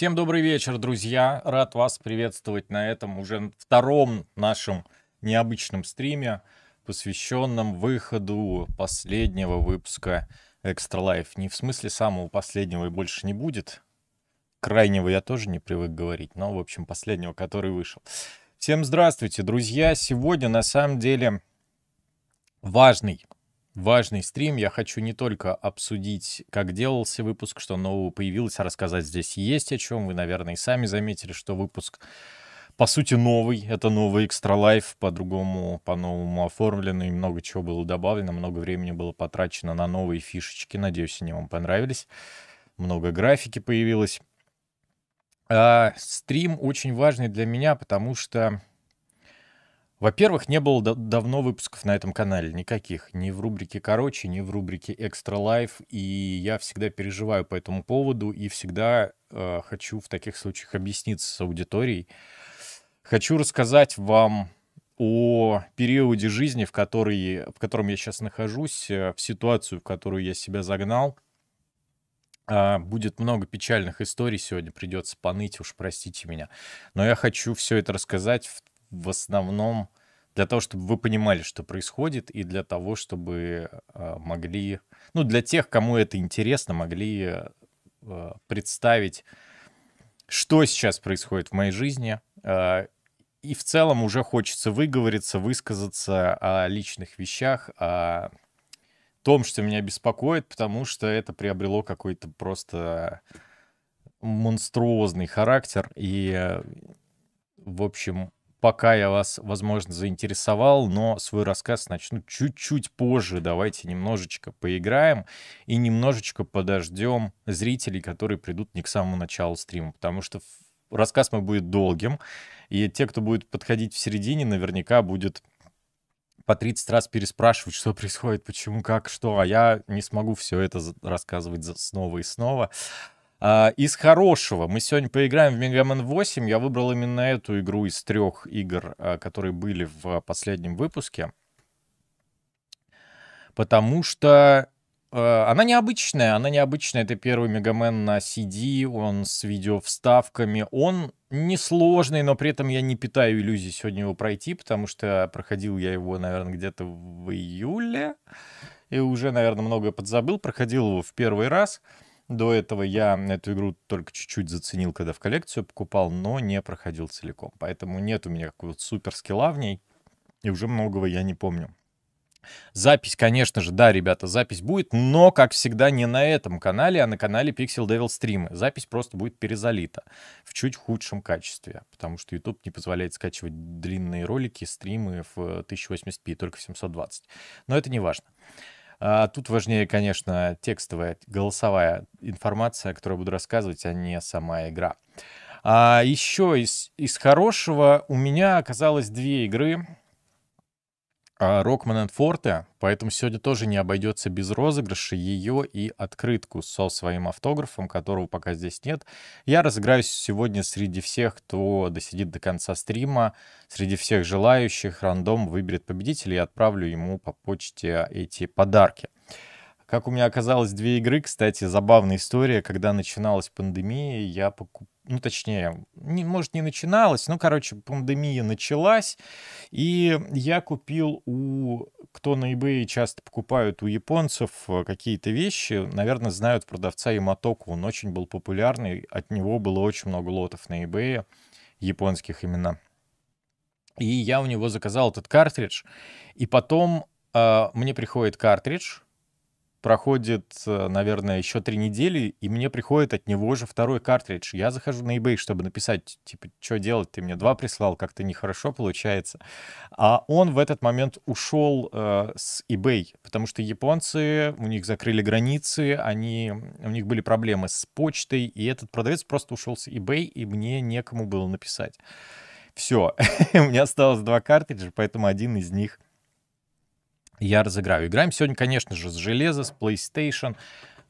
Всем добрый вечер, друзья. Рад вас приветствовать на этом уже втором нашем необычном стриме, посвященном выходу последнего выпуска Extra Life. Не в смысле самого последнего и больше не будет. Крайнего я тоже не привык говорить, но, в общем, последнего, который вышел. Всем здравствуйте, друзья. Сегодня, на самом деле, важный важный стрим. Я хочу не только обсудить, как делался выпуск, что нового появилось, а рассказать здесь есть о чем. Вы, наверное, и сами заметили, что выпуск по сути новый. Это новый Extra Life, по-другому, по-новому оформленный. Много чего было добавлено, много времени было потрачено на новые фишечки. Надеюсь, они вам понравились. Много графики появилось. А, стрим очень важный для меня, потому что во-первых, не было давно выпусков на этом канале, никаких. Ни в рубрике «Короче», ни в рубрике «Extra Life». И я всегда переживаю по этому поводу и всегда э, хочу в таких случаях объясниться с аудиторией. Хочу рассказать вам о периоде жизни, в, который, в котором я сейчас нахожусь, э, в ситуацию, в которую я себя загнал. Э, будет много печальных историй сегодня, придется поныть, уж простите меня. Но я хочу все это рассказать в в основном для того, чтобы вы понимали, что происходит, и для того, чтобы э, могли, ну, для тех, кому это интересно, могли э, представить, что сейчас происходит в моей жизни. Э, и в целом уже хочется выговориться, высказаться о личных вещах, о том, что меня беспокоит, потому что это приобрело какой-то просто монструозный характер. И, в общем, пока я вас, возможно, заинтересовал, но свой рассказ начну чуть-чуть позже. Давайте немножечко поиграем и немножечко подождем зрителей, которые придут не к самому началу стрима, потому что рассказ мой будет долгим, и те, кто будет подходить в середине, наверняка будет по 30 раз переспрашивать, что происходит, почему, как, что, а я не смогу все это рассказывать снова и снова. А, из хорошего мы сегодня поиграем в Мегамен 8. Я выбрал именно эту игру из трех игр, а, которые были в последнем выпуске. Потому что э, она необычная, она необычная. Это первый Мегамен на CD, он с видео-вставками. Он несложный, но при этом я не питаю иллюзий сегодня его пройти, потому что проходил я его, наверное, где-то в июле. И уже, наверное, многое подзабыл. Проходил его в первый раз. До этого я эту игру только чуть-чуть заценил, когда в коллекцию покупал, но не проходил целиком. Поэтому нет у меня какого-то супер скилла в ней, и уже многого я не помню. Запись, конечно же, да, ребята, запись будет, но, как всегда, не на этом канале, а на канале Pixel Devil Stream. Запись просто будет перезалита в чуть худшем качестве, потому что YouTube не позволяет скачивать длинные ролики, стримы в 1080p, только в 720. Но это не важно. А тут важнее, конечно, текстовая, голосовая информация, которую я буду рассказывать, а не сама игра. А еще из, из хорошего у меня оказалось две игры. Рокман Форте, поэтому сегодня тоже не обойдется без розыгрыша ее и открытку со своим автографом, которого пока здесь нет. Я разыграюсь сегодня среди всех, кто досидит до конца стрима, среди всех желающих, рандом выберет победителя и отправлю ему по почте эти подарки. Как у меня оказалось две игры, кстати, забавная история, когда начиналась пандемия, я покупал ну, точнее, не, может, не начиналась, ну, короче, пандемия началась, и я купил у, кто на eBay часто покупают у японцев э, какие-то вещи, наверное, знают продавца Яматоку, он очень был популярный, от него было очень много лотов на eBay, японских именно. И я у него заказал этот картридж, и потом э, мне приходит картридж, проходит, э, наверное, еще три недели, и мне приходит от него же второй картридж. Я захожу на eBay, чтобы написать, типа, что делать, ты мне два прислал, как-то нехорошо получается. А он в этот момент ушел э, с eBay, потому что японцы, у них закрыли границы, они, у них были проблемы с почтой, и этот продавец просто ушел с eBay, и мне некому было написать. Все, у меня осталось два картриджа, поэтому один из них — я разыграю. Играем сегодня, конечно же, с железа, с PlayStation,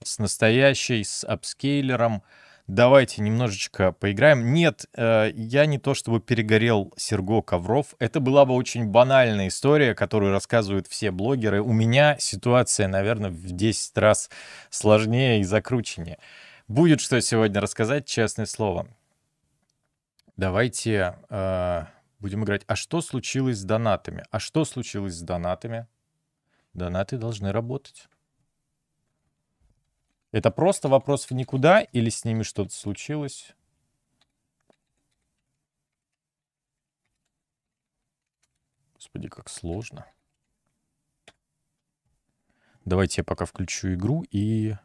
с настоящей, с апскейлером. Давайте немножечко поиграем. Нет, э, я не то чтобы перегорел Серго Ковров. Это была бы очень банальная история, которую рассказывают все блогеры. У меня ситуация, наверное, в 10 раз сложнее и закрученнее. Будет что сегодня рассказать, честное слово. Давайте э, будем играть. А что случилось с донатами? А что случилось с донатами? Донаты должны работать. Это просто вопрос в никуда или с ними что-то случилось? Господи, как сложно. Давайте я пока включу игру и...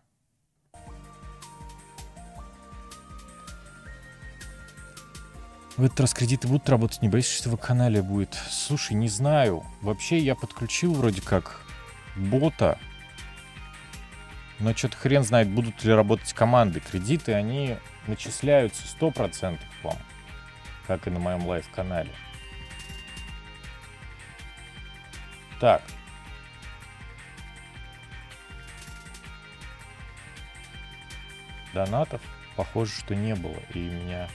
В этот раз кредиты будут работать, не боишься, что в канале будет? Слушай, не знаю. Вообще я подключил вроде как бота. Но что-то хрен знает, будут ли работать команды. Кредиты, они начисляются 100% вам. Как и на моем лайв-канале. Так. Донатов, похоже, что не было. И меня...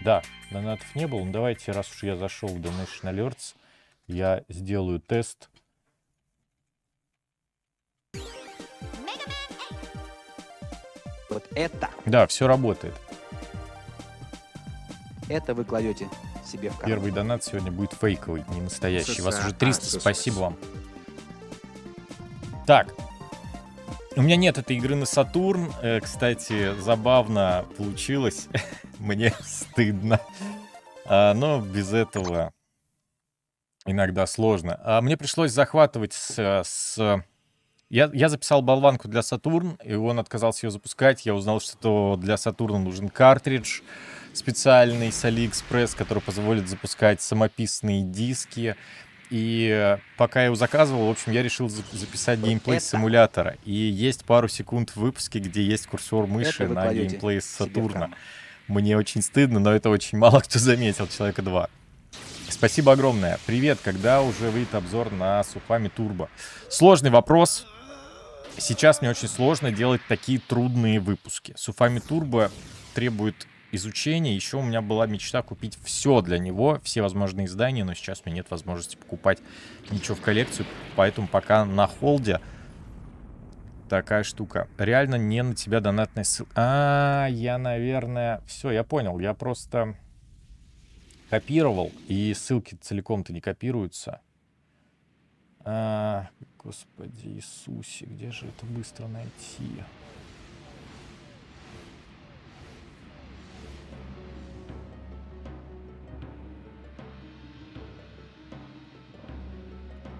Да, донатов не было. Ну, давайте, раз уж я зашел в Donation Alerts, я сделаю тест Вот это. Да, все работает. Это вы кладете себе в карман. Первый донат сегодня будет фейковый, не настоящий. Вас уже 300, спасибо вам. Так. У меня нет этой игры на Сатурн. Э, кстати, забавно получилось. Мне стыдно. А, но без этого иногда сложно. А мне пришлось захватывать с, с я, я записал болванку для Сатурн, и он отказался ее запускать. Я узнал, что для Сатурна нужен картридж специальный с AliExpress, который позволит запускать самописные диски. И пока я его заказывал, в общем, я решил записать геймплей с симулятора. И есть пару секунд в выпуске, где есть курсор мыши на геймплей с Сатурна. Мне очень стыдно, но это очень мало кто заметил, человека два. Спасибо огромное. Привет, когда уже выйдет обзор на Сухами Турбо? Сложный вопрос. Сейчас мне очень сложно делать такие трудные выпуски. Суфами Турбо требует изучения. Еще у меня была мечта купить все для него, все возможные издания, но сейчас у меня нет возможности покупать ничего в коллекцию, поэтому пока на холде такая штука. Реально не на тебя донатная ссылка. А, я, наверное... Все, я понял. Я просто копировал, и ссылки целиком-то не копируются. А, Господи Иисусе, где же это быстро найти?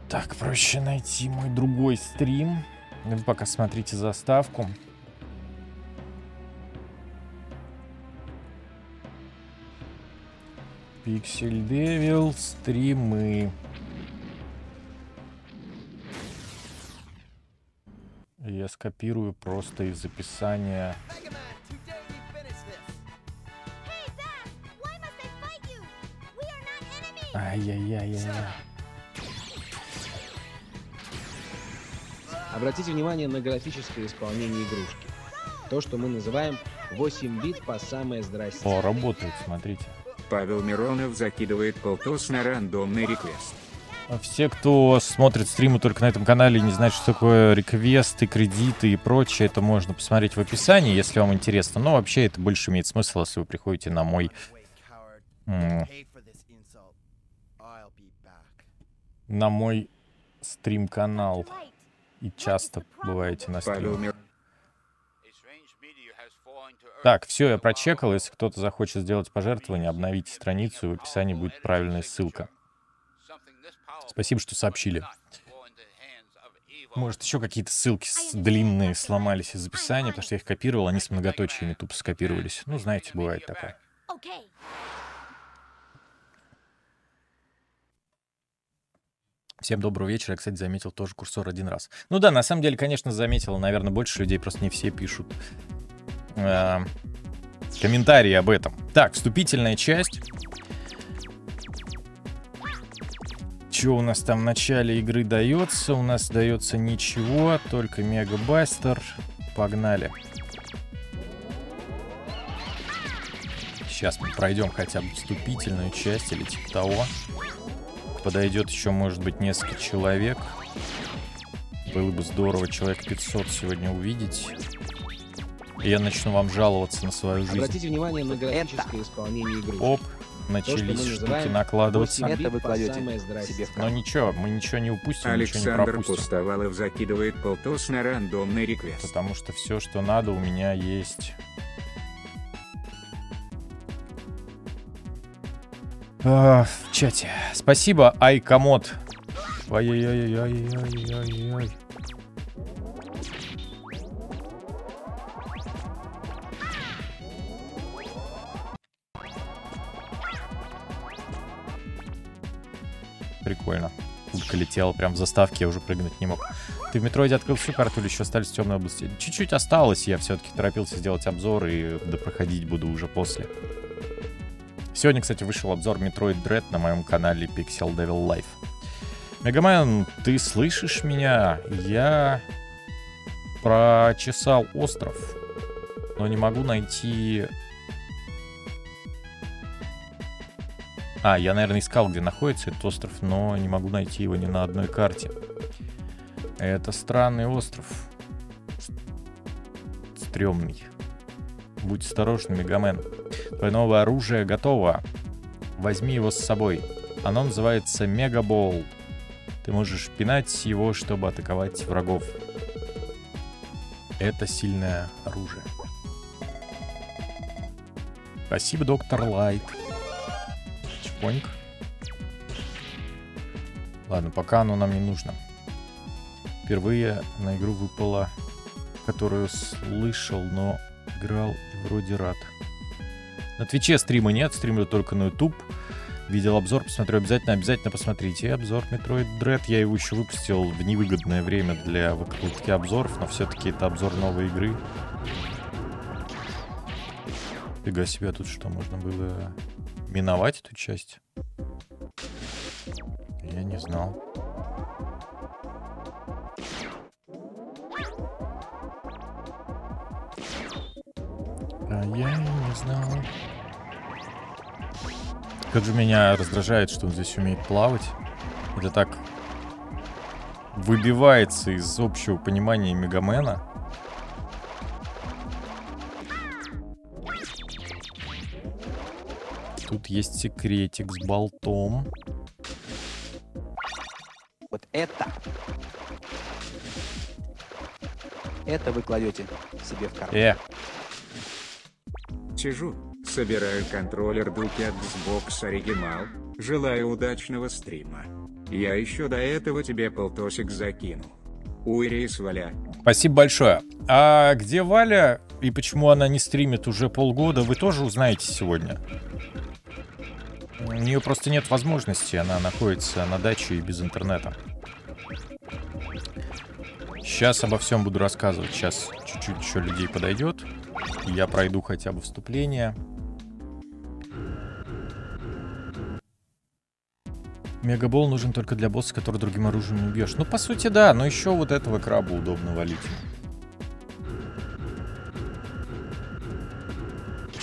Так, проще найти мой другой стрим. Вы пока смотрите заставку. Pixel Devil, стримы. Я скопирую просто из описания. Ай-яй-яй-яй. Обратите внимание на графическое исполнение игрушки. То, что мы называем 8 бит по самое здрасте. О, работает, смотрите. Павел Миронов закидывает полтос на рандомный реквест. Все, кто смотрит стримы только на этом канале и не знает, что такое реквесты, кредиты и прочее, это можно посмотреть в описании, если вам интересно. Но вообще это больше имеет смысл, если вы приходите на мой... На мой стрим-канал. И часто бываете на стриме. Так, все, я прочекал. Если кто-то захочет сделать пожертвование, обновите страницу, и в описании будет правильная ссылка. Спасибо, что сообщили. Может, еще какие-то ссылки длинные сломались из описания, потому что я их копировал, они с многоточиями тупо скопировались. Ну, знаете, бывает такое. Всем доброго вечера. Я, кстати, заметил тоже курсор один раз. Ну да, на самом деле, конечно, заметил. Наверное, больше людей, просто не все пишут э, комментарии об этом. Так, вступительная часть. Что у нас там в начале игры дается? У нас дается ничего, только Мегабастер. Погнали. Сейчас мы пройдем хотя бы вступительную часть или типа того. Подойдет еще, может быть, несколько человек. Было бы здорово человек 500 сегодня увидеть. И я начну вам жаловаться на свою жизнь. Обратите внимание на графическое исполнение игрушки. Оп, начались мы штуки накладываться. 8 Это вы кладете себе в Но ничего, мы ничего не упустим, ничего не Александр пропустим. Пустовалов закидывает полтос на рандомный реквест. Потому что все, что надо, у меня есть. А, в чате. Спасибо, Айкомод. Ай-яй-яй-яй-яй-яй-яй. Прикольно. Утка летела прям в заставке, я уже прыгнуть не мог. Ты в метроиде открыл всю карту или еще остались темные области? Чуть-чуть осталось, я все-таки торопился сделать обзор и допроходить буду уже после. Сегодня, кстати, вышел обзор Metroid Dread на моем канале Pixel Devil Life. Мегамен, ты слышишь меня? Я прочесал остров, но не могу найти... А, я, наверное, искал, где находится этот остров, но не могу найти его ни на одной карте. Это странный остров. С- Стрёмный. Будь осторожен, Мегамен. Твое новое оружие готово. Возьми его с собой. Оно называется Мегабол. Ты можешь пинать его, чтобы атаковать врагов. Это сильное оружие. Спасибо, доктор Лайт. Чпоньк. Ладно, пока оно нам не нужно. Впервые на игру выпала, которую слышал, но играл и вроде рад. На Твиче стрима нет, стримлю только на YouTube. Видел обзор, посмотрю обязательно, обязательно посмотрите. Обзор Metroid Dread, я его еще выпустил в невыгодное время для выкрутки обзоров, но все-таки это обзор новой игры. Фига себе, а тут что, можно было миновать эту часть? Я не знал. А я не знал. Как же меня раздражает, что он здесь умеет плавать. Это так выбивается из общего понимания Мегамена. Тут есть секретик с болтом. Вот это. Это вы кладете себе в карман. Э, Сижу, собираю контроллер Дуки от Xbox оригинал. Желаю удачного стрима. Я еще до этого тебе полтосик закину. Уйри сваля. спасибо большое. А где Валя и почему она не стримит уже полгода, вы тоже узнаете сегодня. У нее просто нет возможности, она находится на даче и без интернета. Сейчас обо всем буду рассказывать. Сейчас чуть-чуть еще людей подойдет. Я пройду хотя бы вступление. Мегабол нужен только для босса, который другим оружием не убьешь. Ну, по сути, да, но еще вот этого краба удобно валить.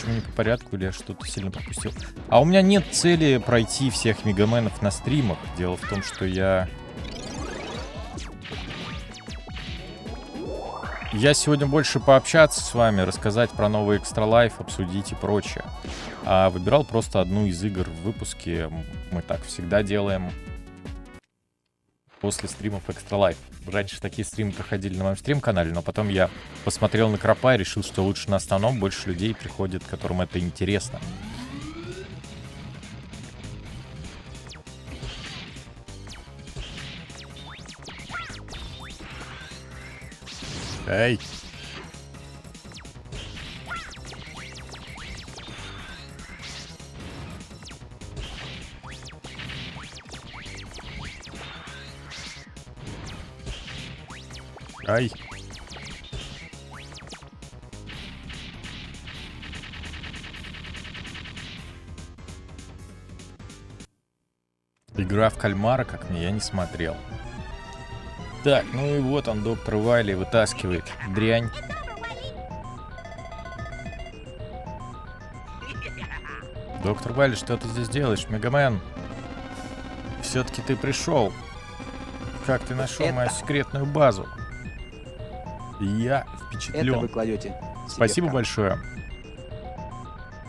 Почему не по порядку или я что-то сильно пропустил? А у меня нет цели пройти всех мегаменов на стримах. Дело в том, что я... Я сегодня больше пообщаться с вами, рассказать про новый Extra Life, обсудить и прочее. А выбирал просто одну из игр в выпуске. Мы так всегда делаем после стримов Extra Life. Раньше такие стримы проходили на моем стрим-канале, но потом я посмотрел на Кропа и решил, что лучше на основном больше людей приходит, которым это интересно. Эй! Ай! Игра в кальмара, как мне, я не смотрел. Так, ну и вот он, доктор Вайли, вытаскивает дрянь. Доктор Вайли, что ты здесь делаешь, Мегамен? Все-таки ты пришел. Как ты нашел Это- мою секретную базу? Я Это вы впечатлен. кладете Спасибо большое.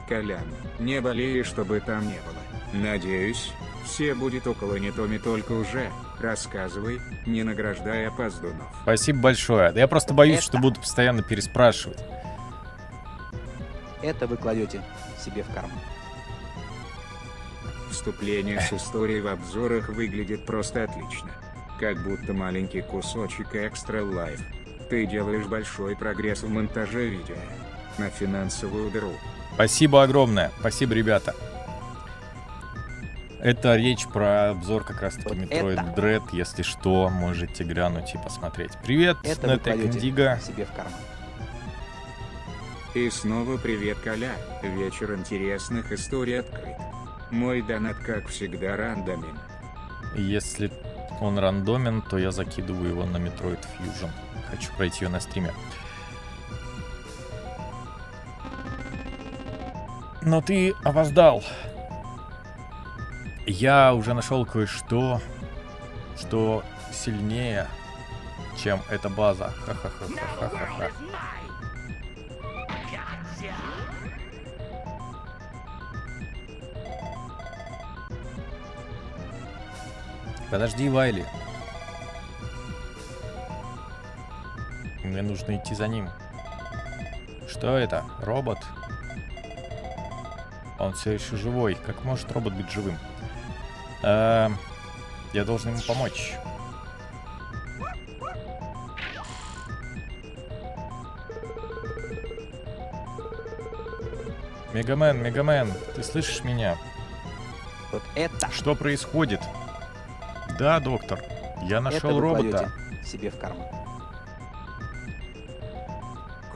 Колян, не болей, чтобы там не было. Надеюсь, все будет около Нетоми только уже. Рассказывай, не награждая опоздунов. Спасибо большое. Да Я просто боюсь, Это- что буду постоянно переспрашивать. Это вы кладете себе в карман. Вступление с историей в обзорах выглядит просто отлично. Как будто маленький кусочек экстра лайф. Ты делаешь большой прогресс в монтаже видео. На финансовую дыру. Спасибо огромное. Спасибо, ребята. Это речь про обзор как раз таки Вот Metroid это. Dread. Если что, можете глянуть и посмотреть. Привет, Это Индиго. себе в карман. И снова привет, Коля. Вечер интересных историй открыт. Мой донат, как всегда, рандомен. Если он рандомен, то я закидываю его на Metroid Fusion. Хочу пройти ее на стриме. Но ты опоздал. Я уже нашел кое-что, что сильнее, чем эта база. Ха-ха-ха-ха-ха-ха. Подожди, Вайли. Мне нужно идти за ним. Что это? Робот? Он все еще живой. Как может робот быть живым? Эм, я должен ему помочь. Мегамен, Мегамен, ты слышишь меня? Вот это, Что происходит? Да, доктор. Я это нашел вы робота. себе в карман.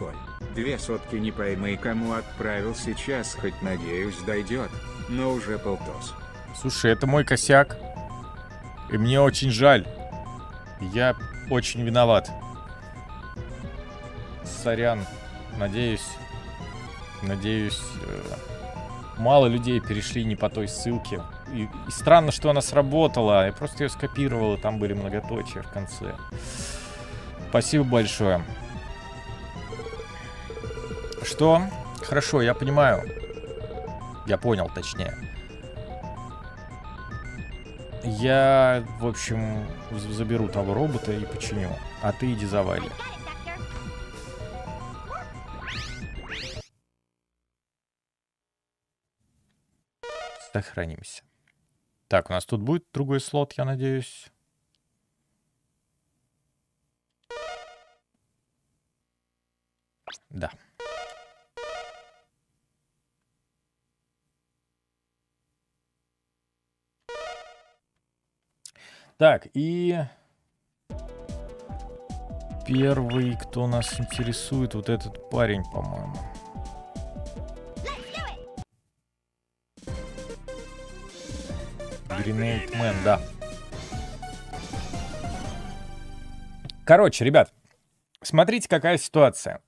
Коль, две сотки не поймы, кому отправил сейчас, хоть надеюсь дойдет. Но уже полтос. Слушай, это мой косяк. И мне очень жаль. Я очень виноват. Сорян. Надеюсь. Надеюсь. э, Мало людей перешли не по той ссылке. И, и странно, что она сработала. Я просто ее скопировал, и там были многоточия в конце. Спасибо большое. Что? Хорошо, я понимаю. Я понял, точнее. Я, в общем, заберу того робота и починю. А ты иди за Вайли. Сохранимся. Так, у нас тут будет другой слот, я надеюсь. Да. Так, и первый, кто нас интересует, вот этот парень, по-моему. Man, да. Короче, ребят, смотрите, какая ситуация.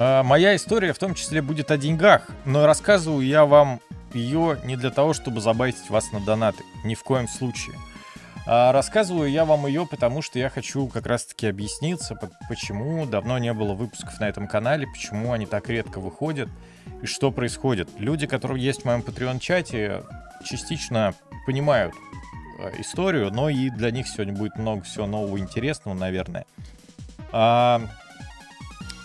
Моя история в том числе будет о деньгах, но рассказываю я вам ее не для того, чтобы забайтить вас на донаты. Ни в коем случае. А рассказываю я вам ее, потому что я хочу как раз-таки объясниться, по- почему давно не было выпусков на этом канале, почему они так редко выходят и что происходит. Люди, которые есть в моем Patreon-чате, частично понимают э, историю, но и для них сегодня будет много всего нового интересного, наверное.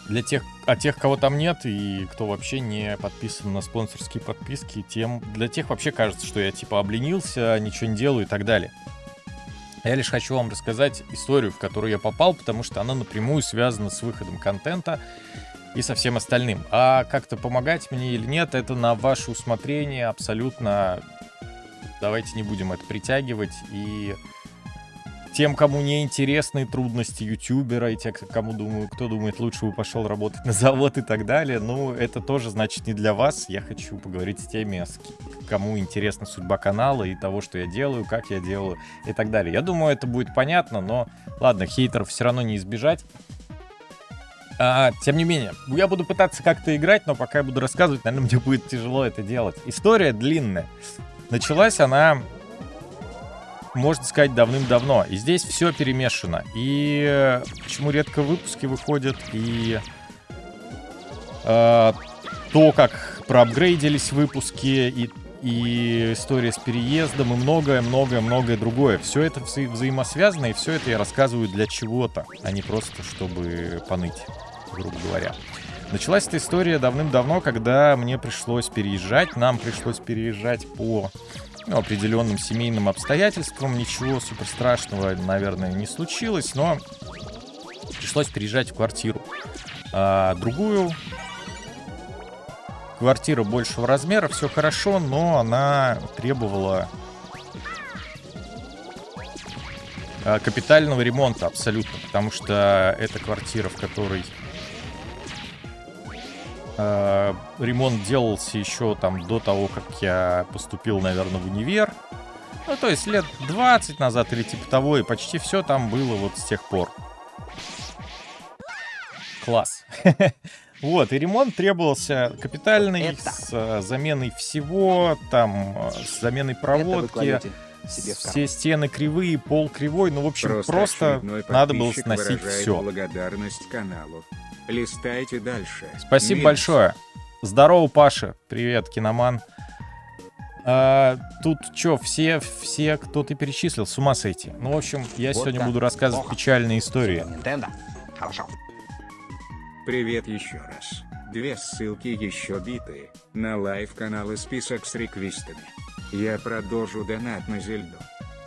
Для тех, а тех, кого там нет и кто вообще не подписан на спонсорские подписки, тем для тех вообще кажется, что я типа обленился, ничего не делаю и так далее. Я лишь хочу вам рассказать историю, в которую я попал, потому что она напрямую связана с выходом контента и со всем остальным. А как-то помогать мне или нет, это на ваше усмотрение абсолютно. Давайте не будем это притягивать. И тем, кому не интересны трудности ютубера, и те, кому думаю, кто думает, лучше бы пошел работать на завод и так далее, ну, это тоже значит не для вас. Я хочу поговорить с теми, с кому интересна судьба канала и того, что я делаю, как я делаю и так далее. Я думаю, это будет понятно, но ладно, хейтеров все равно не избежать. А, тем не менее, я буду пытаться как-то играть, но пока я буду рассказывать, наверное, мне будет тяжело это делать. История длинная. Началась она можно сказать, давным-давно. И здесь все перемешано. И э, почему редко выпуски выходят, и э, то, как проапгрейдились выпуски, и, и история с переездом, и многое-многое-многое другое. Все это вза- взаимосвязано, и все это я рассказываю для чего-то, а не просто чтобы поныть, грубо говоря. Началась эта история давным-давно, когда мне пришлось переезжать, нам пришлось переезжать по ну, определенным семейным обстоятельствам. Ничего супер страшного, наверное, не случилось, но пришлось переезжать в квартиру. А, другую квартира большего размера, все хорошо, но она требовала а, капитального ремонта абсолютно, потому что эта квартира, в которой э, ремонт делался еще там до того, как я поступил, наверное, в универ. Ну, то есть лет 20 назад или типа того, и почти все там было вот с тех пор. Класс. Вот, и ремонт требовался капитальный, Это. с э, заменой всего, там, э, с заменой проводки, все стены кривые, пол кривой, ну, в общем, Просто, просто, надо было сносить все. благодарность каналу. Листайте дальше. Спасибо Минус. большое. Здорово, Паша. Привет, киноман. А, тут что, все, все, кто ты перечислил, с ума сойти. Ну, в общем, я Вот сегодня так. буду рассказывать Плохо. печальные истории. Nintendo. Хорошо. Привет еще раз. Две ссылки еще биты. На лайв-канал и список с реквестами. Я продолжу донат на Зельду.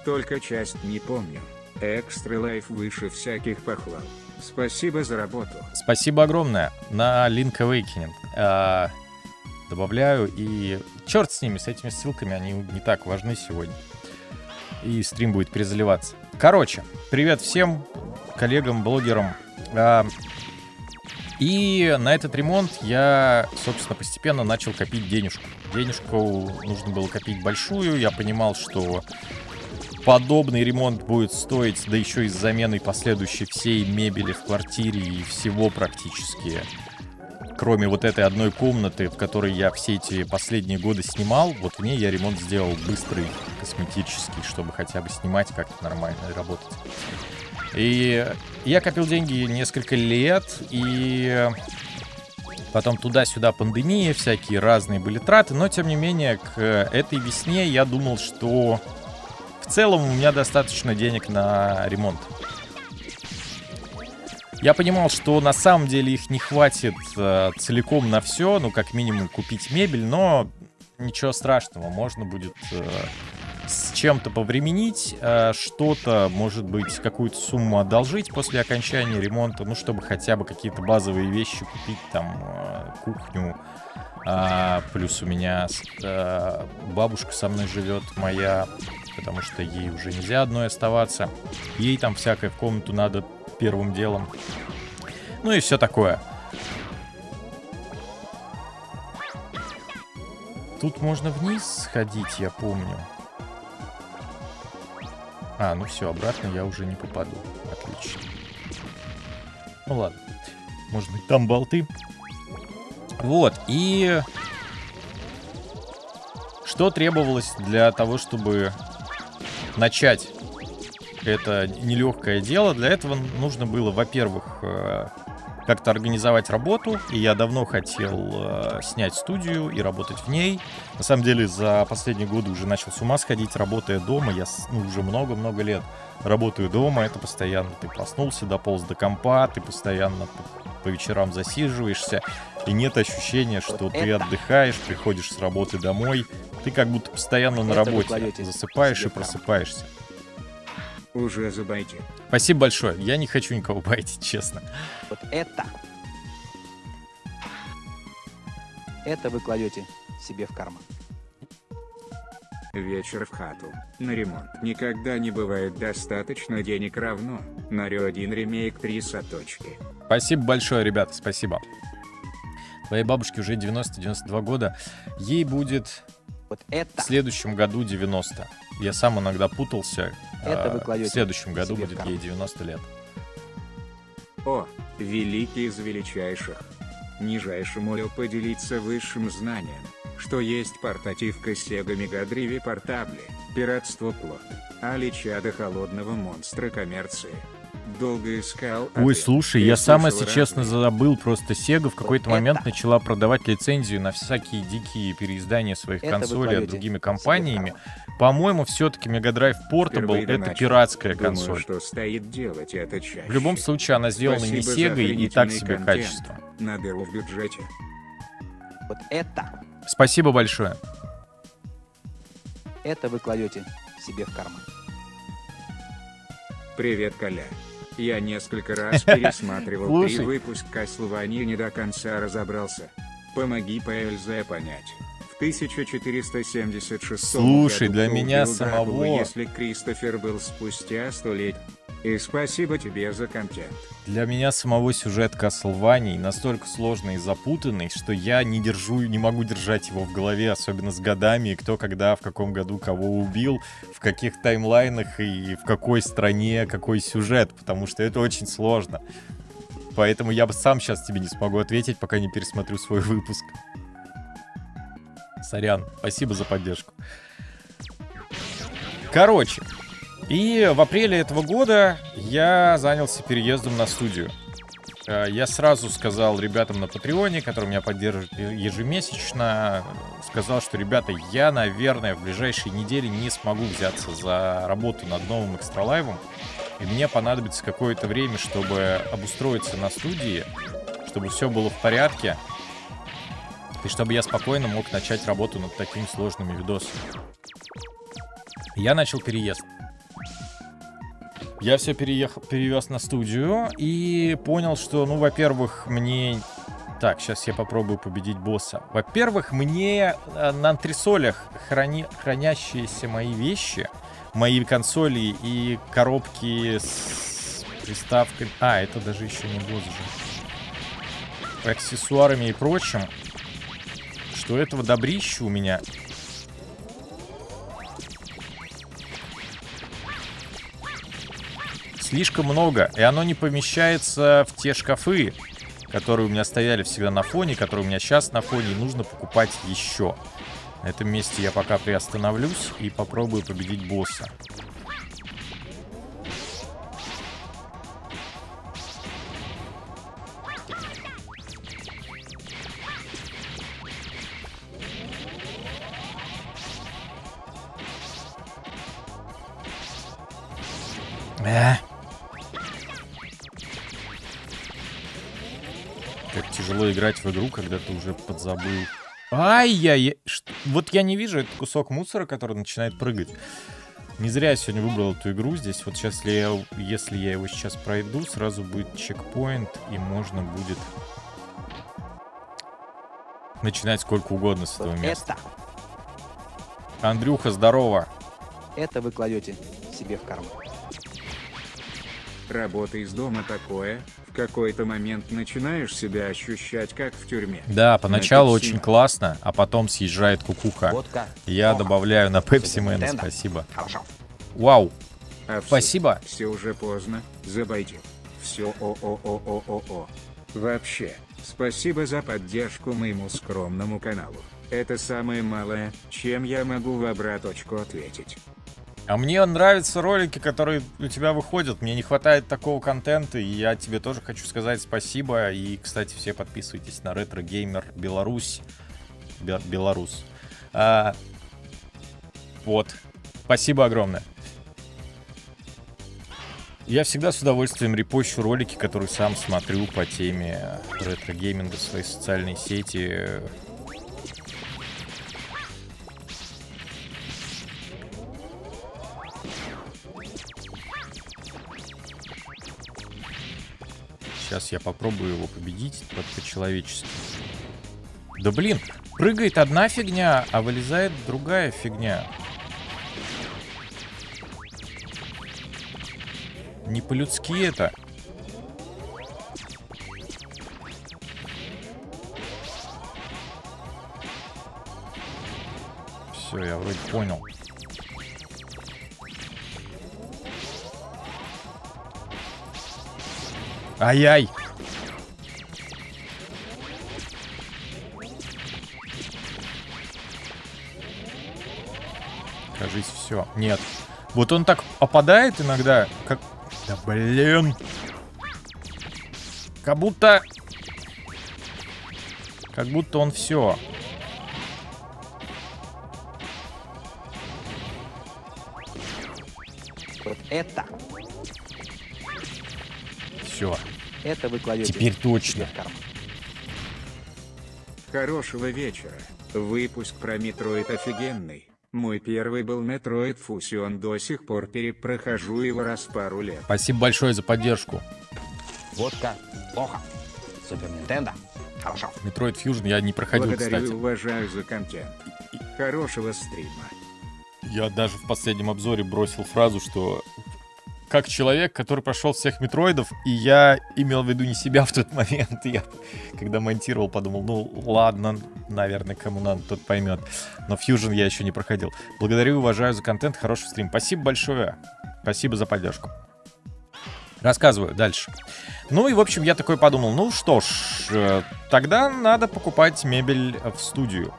Только часть не помню. Экстра лайф выше всяких похвал. Спасибо за работу. Спасибо огромное на Link Awakening. А, добавляю и... Черт с ними, с этими ссылками, они не так важны сегодня. И стрим будет перезаливаться. Короче, привет всем коллегам, блогерам. А, и на этот ремонт я, собственно, постепенно начал копить денежку. Денежку нужно было копить большую. Я понимал, что подобный ремонт будет стоить, да еще и с заменой последующей всей мебели в квартире и всего практически. Кроме вот этой одной комнаты, в которой я все эти последние годы снимал, вот в ней я ремонт сделал быстрый, косметический, чтобы хотя бы снимать как-то нормально и работать. И я копил деньги несколько лет, и потом туда-сюда пандемия, всякие разные были траты, но тем не менее к этой весне я думал, что целом у меня достаточно денег на ремонт. Я понимал, что на самом деле их не хватит э, целиком на все, ну как минимум купить мебель, но ничего страшного, можно будет э, с чем-то повременить, э, что-то, может быть, какую-то сумму одолжить после окончания ремонта, ну чтобы хотя бы какие-то базовые вещи купить, там э, кухню, а, плюс у меня э, бабушка со мной живет, моя, потому что ей уже нельзя одной оставаться. Ей там всякое в комнату надо первым делом. Ну и все такое. Тут можно вниз сходить, я помню. А, ну все, обратно я уже не попаду. Отлично. Ну ладно. Может быть, там болты. Вот, и... Что требовалось для того, чтобы начать это нелегкое дело? Для этого нужно было, во-первых, э, как-то организовать работу, и я давно хотел э, снять студию и работать в ней. На самом деле, за последние годы уже начал с ума сходить, работая дома. Я ну, уже много-много лет работаю дома. Это постоянно ты проснулся, дополз до компа, ты постоянно по, по вечерам засиживаешься, и нет ощущения, что Вот ты отдыхаешь, приходишь с работы домой. Ты как будто постоянно на работе. Засыпаешь и просыпаешься. Уже забайте. Спасибо большое. Я не хочу никого байтить, честно. Вот это. Это вы кладете себе в карман. Вечер в хату. На ремонт никогда не бывает достаточно денег равно. Нарю один ремейк 3 соточки. Спасибо большое, ребята, спасибо. Твоей бабушке уже 90-92 года. Ей будет Вот в это. следующем году 90. Я сам иногда путался. Это вы А, кладете В следующем году себе в будет ей 90 лет. О, великий из величайших. Нижайше молил поделиться высшим знанием. что есть портативка Sega Mega Drive портабли, пиратство плод, али чада холодного монстра коммерции. Долго искал Ой, слушай, я сам, если честно, забыл просто Sega в какой-то Вот момент это- начала продавать лицензию на всякие дикие переиздания своих Это консолей другими компаниями. По-моему, все-таки Mega Drive Portable Впервые это доначу. пиратская Думаю, консоль. что стоит делать это чаще. В любом случае, она сделана не Спасибо за Sega и так себе контент. качество. На дыру в бюджете. Вот это, Спасибо большое. это вы кладете себе в карман. Привет, Коля. Я несколько раз пересматривал три выпуск Castlevania и не до конца разобрался. Помоги ПЛЗ понять. В 1476 Слушай, для меня самого- если Кристофер был спустя сто лет. И спасибо тебе за контент. Для меня самого сюжет Castlevania настолько сложный и запутанный, что я не держу, не могу держать его в голове, особенно с годами, кто когда, в каком году кого убил, в каких таймлайнах и в какой стране какой сюжет, потому что это очень сложно. Поэтому я бы сам сейчас тебе не смогу ответить, пока не пересмотрю свой выпуск. Сорян, спасибо за поддержку. Короче, и в апреле этого года я занялся переездом на студию. Э, Я сразу сказал ребятам на Патреоне, которые меня поддерживают ежемесячно, сказал, что, ребята, я, наверное, в ближайшие недели не смогу взяться за работу над новым экстралайвом, и мне понадобится какое-то время, чтобы обустроиться на студии, чтобы все было в порядке, и чтобы я спокойно мог начать работу над такими сложными видосами. Я начал переезд. Я все переехал, перевез на студию и понял, что, ну, во-первых, мне... Так, сейчас я попробую победить босса. Во-первых, мне э, на антресолях храни... хранящиеся мои вещи, мои консоли и коробки с приставкой... А, это даже еще не босс же. Аксессуарами и прочим, что этого добрища у меня слишком много, и оно не помещается в те шкафы, которые у меня стояли всегда на фоне, которые у меня сейчас на фоне, и нужно покупать еще. На этом месте я пока приостановлюсь и попробую победить босса. Э. играть в игру, когда ты уже подзабыл. Ай-яй-яй. Вот я не вижу этот кусок мусора, который начинает прыгать. Не зря я сегодня выбрал эту игру. Здесь вот сейчас, если я, если я его сейчас пройду, сразу будет чекпоинт, и можно будет начинать сколько угодно с этого места. это, Андрюха, здорово. это вы кладете себе в карман. Работа из дома такое, какой-то момент начинаешь себя ощущать как в тюрьме. Да, поначалу очень классно, а потом съезжает кукуха. Водка. Я плохо. добавляю на Пепси Мэн, спасибо. Хорошо. Вау, А спасибо. Все уже поздно, забойте. Все о-о-о-о-о-о. Вообще, спасибо за поддержку моему скромному каналу. Это самое малое, чем я могу в обраточку ответить. А мне нравятся ролики, которые у тебя выходят. Мне не хватает такого контента, и я тебе тоже хочу сказать спасибо. И, кстати, все подписывайтесь на Ретро Геймер Беларусь. Бе- Беларус. А, вот. Спасибо огромное. Я всегда с удовольствием репощу ролики, которые сам смотрю по теме ретро-гейминга в своей социальной сети. Сейчас я попробую его победить под по-человечески. Да блин, прыгает одна фигня, а вылезает другая фигня. Не по-людски это. Все, я вроде понял. Ай-яй! Кажись, все. Нет. Вот он так опадает иногда, как... Да блин. Как будто... Как будто он все. Вот это, Все. это вы кладете Теперь точно. Хорошего вечера. Выпуск про Metroid офигенный. Мой первый был Metroid Fusion, до сих пор перепрохожу его раз в пару лет. Спасибо большое за поддержку. Водка плохо. Super Nintendo хорошо. Metroid Fusion я не проходил, Благодарю кстати. уважаю за контент. Хорошего стрима. Я даже в последнем обзоре бросил фразу, что как человек, который прошел всех метроидов, и я имел в виду не себя в тот момент. Я, когда монтировал, подумал, ну ладно, наверное, кому надо, тот поймет. Но Fusion я еще не проходил. Благодарю и уважаю за контент, хороший стрим. Спасибо большое. Спасибо за поддержку. Рассказываю дальше. Ну и, в общем, я такой подумал, ну что ж, э, тогда надо покупать мебель в студию.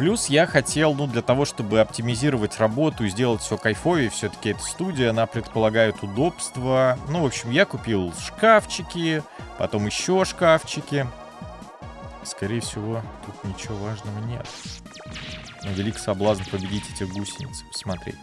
Плюс я хотел, ну, для того, чтобы оптимизировать работу и сделать все кайфовее, все-таки эта студия, она предполагает удобство. Ну, в общем, я купил шкафчики, потом еще шкафчики. Скорее всего, тут ничего важного нет. Но велик соблазн победить этих гусениц, посмотреть.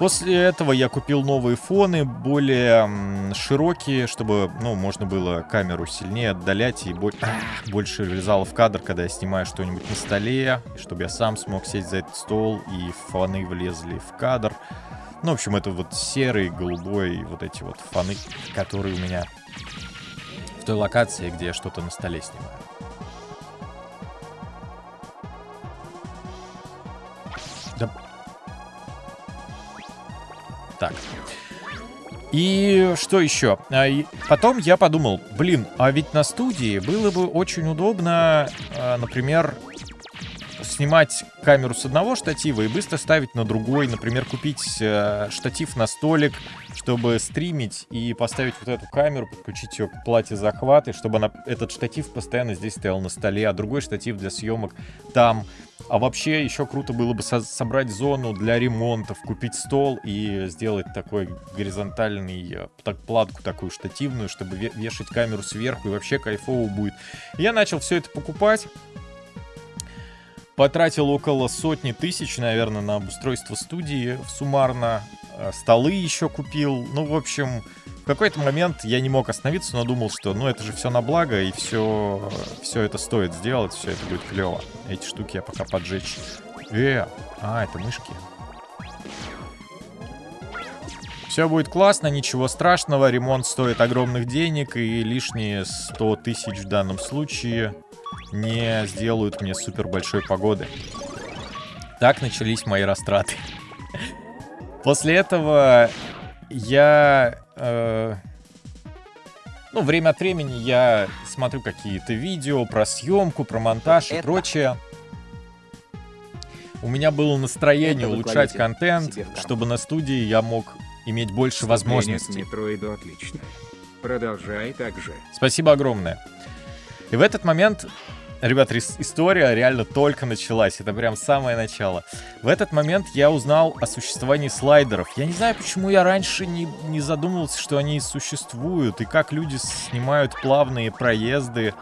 После этого я купил новые фоны, более широкие, чтобы, ну, можно было камеру сильнее отдалять и бо- больше влезало в кадр, когда я снимаю что-нибудь на столе, чтобы я сам смог сесть за этот стол, и фоны влезли в кадр. Ну, в общем, это вот серый, голубой, вот эти вот фоны, которые у меня в той локации, где я что-то на столе снимаю. Так. И что еще? А, потом я подумал, блин, а ведь на студии было бы очень удобно, а, например, снимать камеру с одного штатива и быстро ставить на другой. Например, купить э, штатив на столик, чтобы стримить и поставить вот эту камеру, подключить ее к плате захвата, и чтобы она, этот штатив постоянно здесь стоял на столе, а другой штатив для съемок там. А вообще еще круто было бы со- собрать зону для ремонтов, купить стол и сделать такой горизонтальный, э, так, платку такую штативную, чтобы ве- вешать камеру сверху и вообще кайфово будет. Я начал все это покупать. Потратил около сотни тысяч, наверное, на обустройство студии суммарно. Э, Столы еще купил. Ну, в общем, какой-то момент я не мог остановиться, но думал, что ну это же все на благо, и все, все это стоит сделать, все это будет клево. Эти штуки я пока поджечь. Э, а, это мышки. Все будет классно, ничего страшного, ремонт стоит огромных денег, и лишние 100 тысяч в данном случае не сделают мне супер большой погоды. Так начались мои растраты. После этого я... э, ну, время от времени я смотрю какие-то видео про съемку, про монтаж и Это- прочее. У меня было настроение Это улучшать контент, чтобы на студии я мог иметь больше возможностей. Метроиду отлично. Продолжай так же. Спасибо огромное. И в этот момент, ребят, рис- история реально только началась. Это прям самое начало. В этот момент я узнал о существовании слайдеров. Я не знаю, почему я раньше не, не задумывался, что они существуют, и как люди снимают плавные проезды.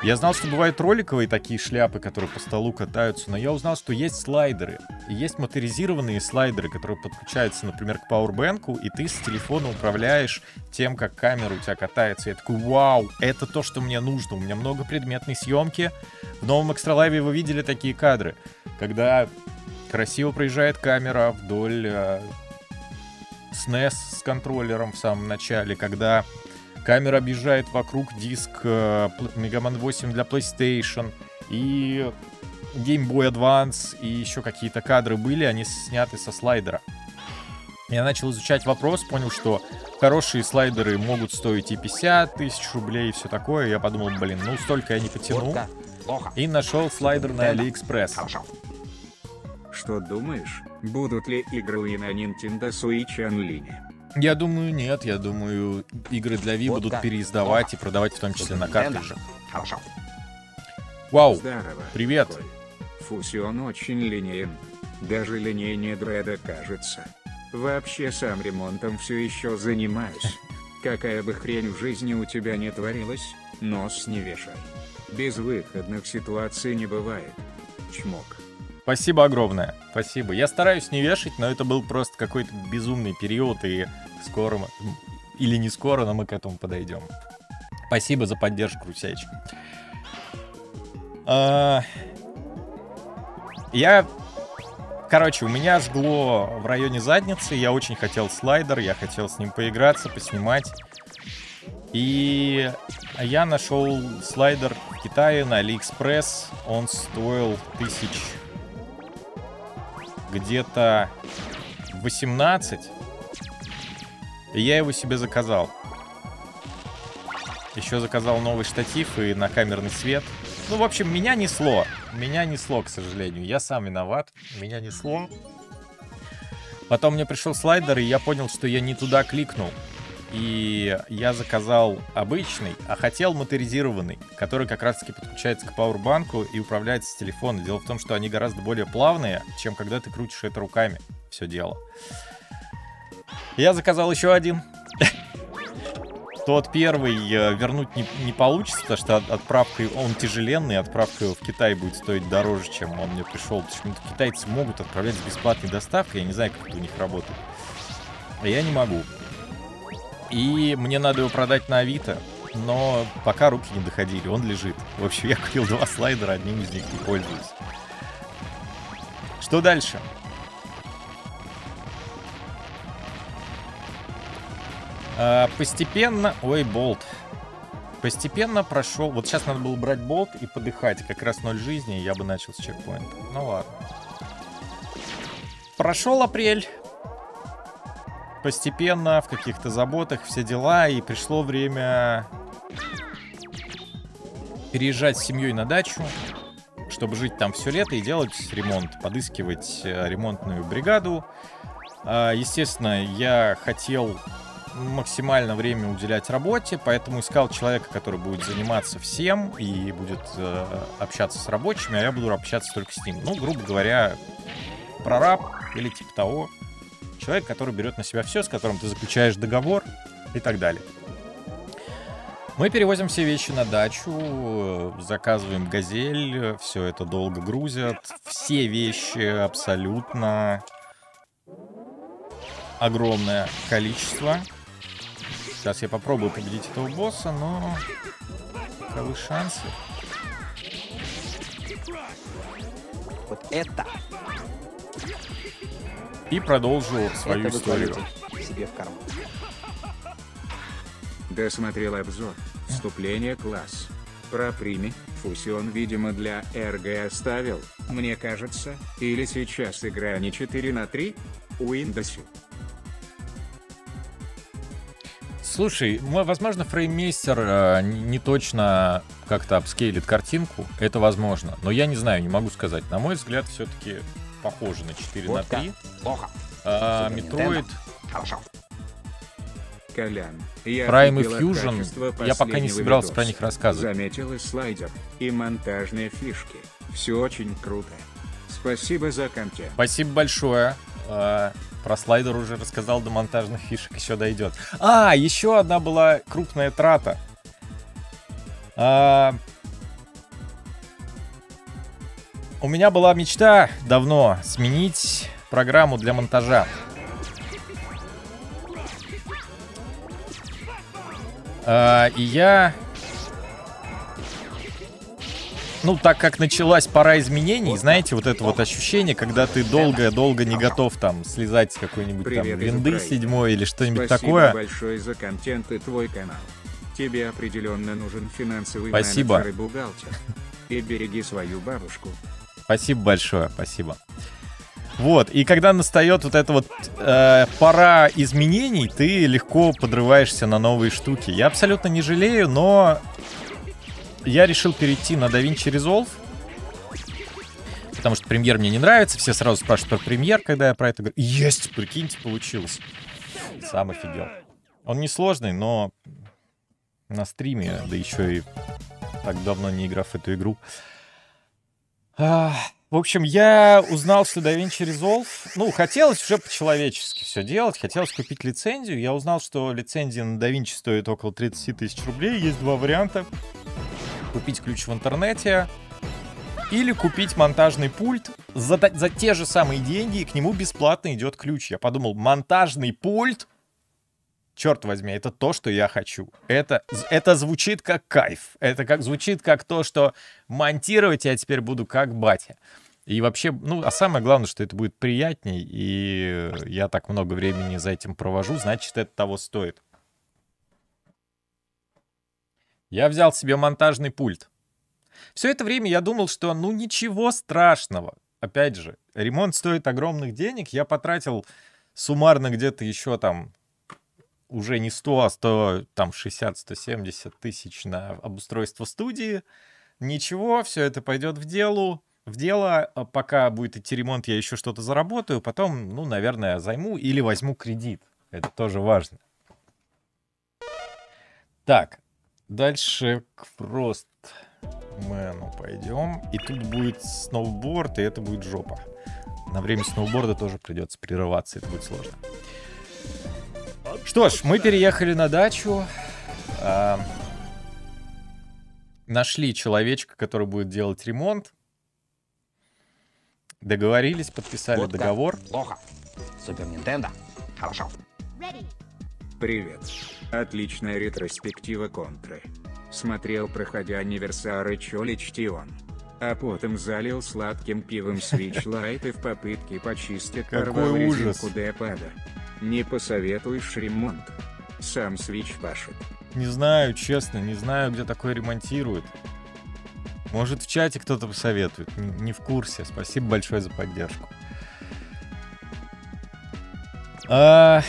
Я знал, что бывают роликовые такие шляпы, которые по столу катаются, но я узнал, что есть слайдеры. И есть моторизированные слайдеры, которые подключаются, например, к пауэрбэнку, и ты с телефона управляешь тем, как камера у тебя катается. Я такой, вау, это то, что мне нужно. У меня много предметной съемки. В новом Live вы видели такие кадры, когда красиво проезжает камера вдоль э, SNES с контроллером в самом начале, когда камера объезжает вокруг диск э, Mega Man 8 для PlayStation и Game Boy Advance и еще какие-то кадры были, они сняты со слайдера. Я начал изучать вопрос, понял, что хорошие слайдеры могут стоить и 50 тысяч рублей и все такое. Я подумал, блин, ну столько я не потяну. И нашел слайдер на. AliExpress. Что думаешь, будут ли игры и на Nintendo Switch Online? Я думаю, нет. Я думаю, игры для Wii Водка. будут переиздавать и продавать в том числе на картридже. Хорошо. Вау, Здорово. Привет. Фусион очень линеен. Даже линейнее дреда кажется. Вообще сам ремонтом все еще занимаюсь. Какая бы хрень в жизни у тебя не творилась, нос не вешай. Безвыходных ситуаций не бывает. Чмок. Спасибо огромное. Спасибо. Я стараюсь не вешать, но это был просто какой-то безумный период, и скоро мы... Или не скоро, но мы к этому подойдем. Спасибо за поддержку, Русяич. А... Я... Короче, у меня жгло в районе задницы, я очень хотел слайдер, я хотел с ним поиграться, поснимать. И я нашел слайдер в Китае на Алиэкспресс. Он стоил тысяч где-то 18. И я его себе заказал. Еще заказал новый штатив и на камерный свет. Ну, в общем, меня несло. Меня несло, к сожалению. Я сам виноват. Меня несло. Потом мне пришел слайдер, и я понял, что я не туда кликнул. И я заказал обычный, а хотел моторизированный, который как раз-таки подключается к пауэрбанку и управляется с телефона. Дело в том, что они гораздо более плавные, чем когда ты крутишь это руками. Все дело. Я заказал еще один. Тот первый э, вернуть не, не получится, потому что отправка, он тяжеленный, отправка его в Китай будет стоить дороже, чем он мне пришел. Почему-то китайцы могут отправлять с бесплатной доставкой, я не знаю, как это у них работает. А я не могу. И мне надо его продать на Авито, но пока руки не доходили, он лежит. В общем, я купил два слайдера, одним из них не пользуюсь. Что дальше? А, постепенно... Ой, болт. Постепенно прошел... Вот сейчас надо было брать болт и подыхать. Как раз ноль жизни, я бы начал с чекпоинта. Ну ладно. Прошел апрель постепенно, в каких-то заботах, все дела, и пришло время переезжать с семьей на дачу, чтобы жить там все лето и делать ремонт, подыскивать э, ремонтную бригаду. А, естественно, я хотел максимально время уделять работе, поэтому искал человека, который будет заниматься всем и будет э, общаться с рабочими, а я буду общаться только с ним. Ну, грубо говоря, прораб или типа того человек, который берет на себя все, с которым ты заключаешь договор и так далее. Мы перевозим все вещи на дачу, заказываем газель, все это долго грузят. Все вещи абсолютно огромное количество. Сейчас я попробую победить этого босса, но каковы шансы? Вот это и продолжу свою Это историю. себе в карман. Досмотрел обзор. Вступление класс. Про прими. Фусион, видимо, для РГ оставил, мне кажется, или сейчас игра не 4 на 3? У Windows. Слушай, возможно, фрейммейстер э, не точно как-то апскейлит картинку. Это возможно. Но я не знаю, не могу сказать. На мой взгляд, все-таки похоже на 4 Водка. на 3. Плохо. А, Метроид. Хорошо. Колян, я Prime и Fusion. Я пока не собирался видоса. про них рассказывать. Заметил и слайдер, и монтажные фишки. Все очень круто. Спасибо за контент. Спасибо большое. А, Про слайдер уже рассказал, до монтажных фишек еще дойдет. А, еще одна была крупная трата. А, У меня была мечта давно сменить программу для монтажа. А, И я ну, так как началась пора изменений, знаете, вот это вот ощущение, когда ты долго-долго не готов там слезать с какой-нибудь там винды седьмой или что-нибудь Спасибо такое. большое за контент и твой канал. Тебе определенно нужен финансовый Спасибо. менеджер и бухгалтер. И береги свою бабушку. Спасибо большое, спасибо. Вот, и когда настает вот эта вот э, пора изменений, ты легко подрываешься на новые штуки. Я абсолютно не жалею, но я решил перейти на DaVinci Resolve, потому что премьер мне не нравится. Все сразу спрашивают про премьер, когда я про это говорю. Есть, прикиньте, получилось. Сам офигел. Он несложный, но на стриме, да еще и так давно не играв в эту игру. В общем, я узнал, что DaVinci Resolve, ну, хотелось уже по-человечески все делать, хотелось купить лицензию. Я узнал, что лицензия на DaVinci стоит около 30 тысяч рублей. Есть два варианта. Купить ключ в интернете или купить монтажный пульт за, за те же самые деньги, и к нему бесплатно идет ключ. Я подумал, монтажный пульт черт возьми, это то, что я хочу. Это, это звучит как кайф. Это как звучит как то, что монтировать я теперь буду как батя. И вообще, ну, а самое главное, что это будет приятней, и я так много времени за этим провожу, значит, это того стоит. Я взял себе монтажный пульт. Все это время я думал, что ну ничего страшного. Опять же, ремонт стоит огромных денег. Я потратил суммарно где-то еще там уже не 100, а 100, там 60-170 тысяч на обустройство студии. Ничего, все это пойдет в делу. В дело, а пока будет идти ремонт, я еще что-то заработаю, потом, ну, наверное, займу или возьму кредит. Это тоже важно. Так, дальше к Фростмену пойдем. И тут будет сноуборд, и это будет жопа. На время сноуборда тоже придется прерываться, это будет сложно. Что ж, мы переехали на дачу. А, нашли человечка, который будет делать ремонт. Договорились, подписали вот договор. Плохо. Супер Нинтендо. Хорошо. Привет. Отличная ретроспектива контры. Смотрел, проходя анниверсары Чоличтион. А потом залил сладким пивом Switch Lite и в попытке почистить Какой ужас. Депада. Не посоветуешь ремонт. Сам свич пашет. Не знаю, честно, не знаю, где такое ремонтируют. Может, в чате кто-то посоветует. Не, не в курсе. Спасибо большое за поддержку. А...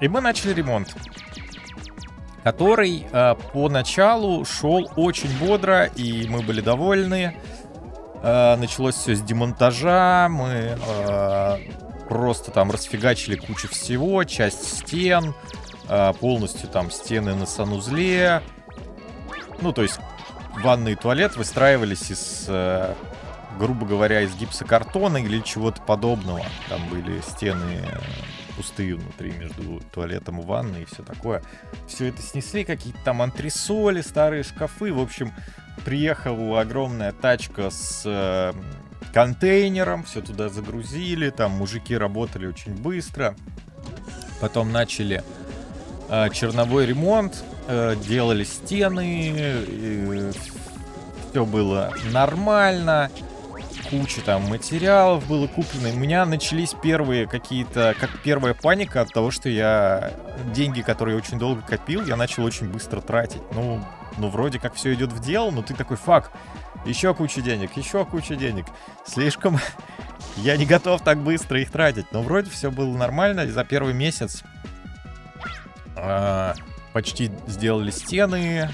И мы начали ремонт, который а, поначалу шел очень бодро, и мы были довольны. А, началось все с демонтажа, мы а, просто там расфигачили кучу всего, часть стен, а, полностью там стены на санузле. Ну, то есть ванны и туалет выстраивались из, э, грубо говоря, из гипсокартона или чего-то подобного. Там были стены пустые внутри между туалетом и ванной и все такое. Все это снесли, какие-то там антресоли, старые шкафы. В общем, приехала огромная тачка с э, контейнером, все туда загрузили, там мужики работали очень быстро. Потом начали э, черновой ремонт, э, делали стены, э, все было нормально, куча там материалов было куплено. У меня начались первые какие-то, как первая паника от того, что я деньги, которые я очень долго копил, я начал очень быстро тратить. Ну, ну вроде как все идет в дело, но ты такой, фак, еще куча денег, еще куча денег. Слишком я не готов так быстро их тратить. Но вроде все было нормально. За первый месяц э, почти сделали стены.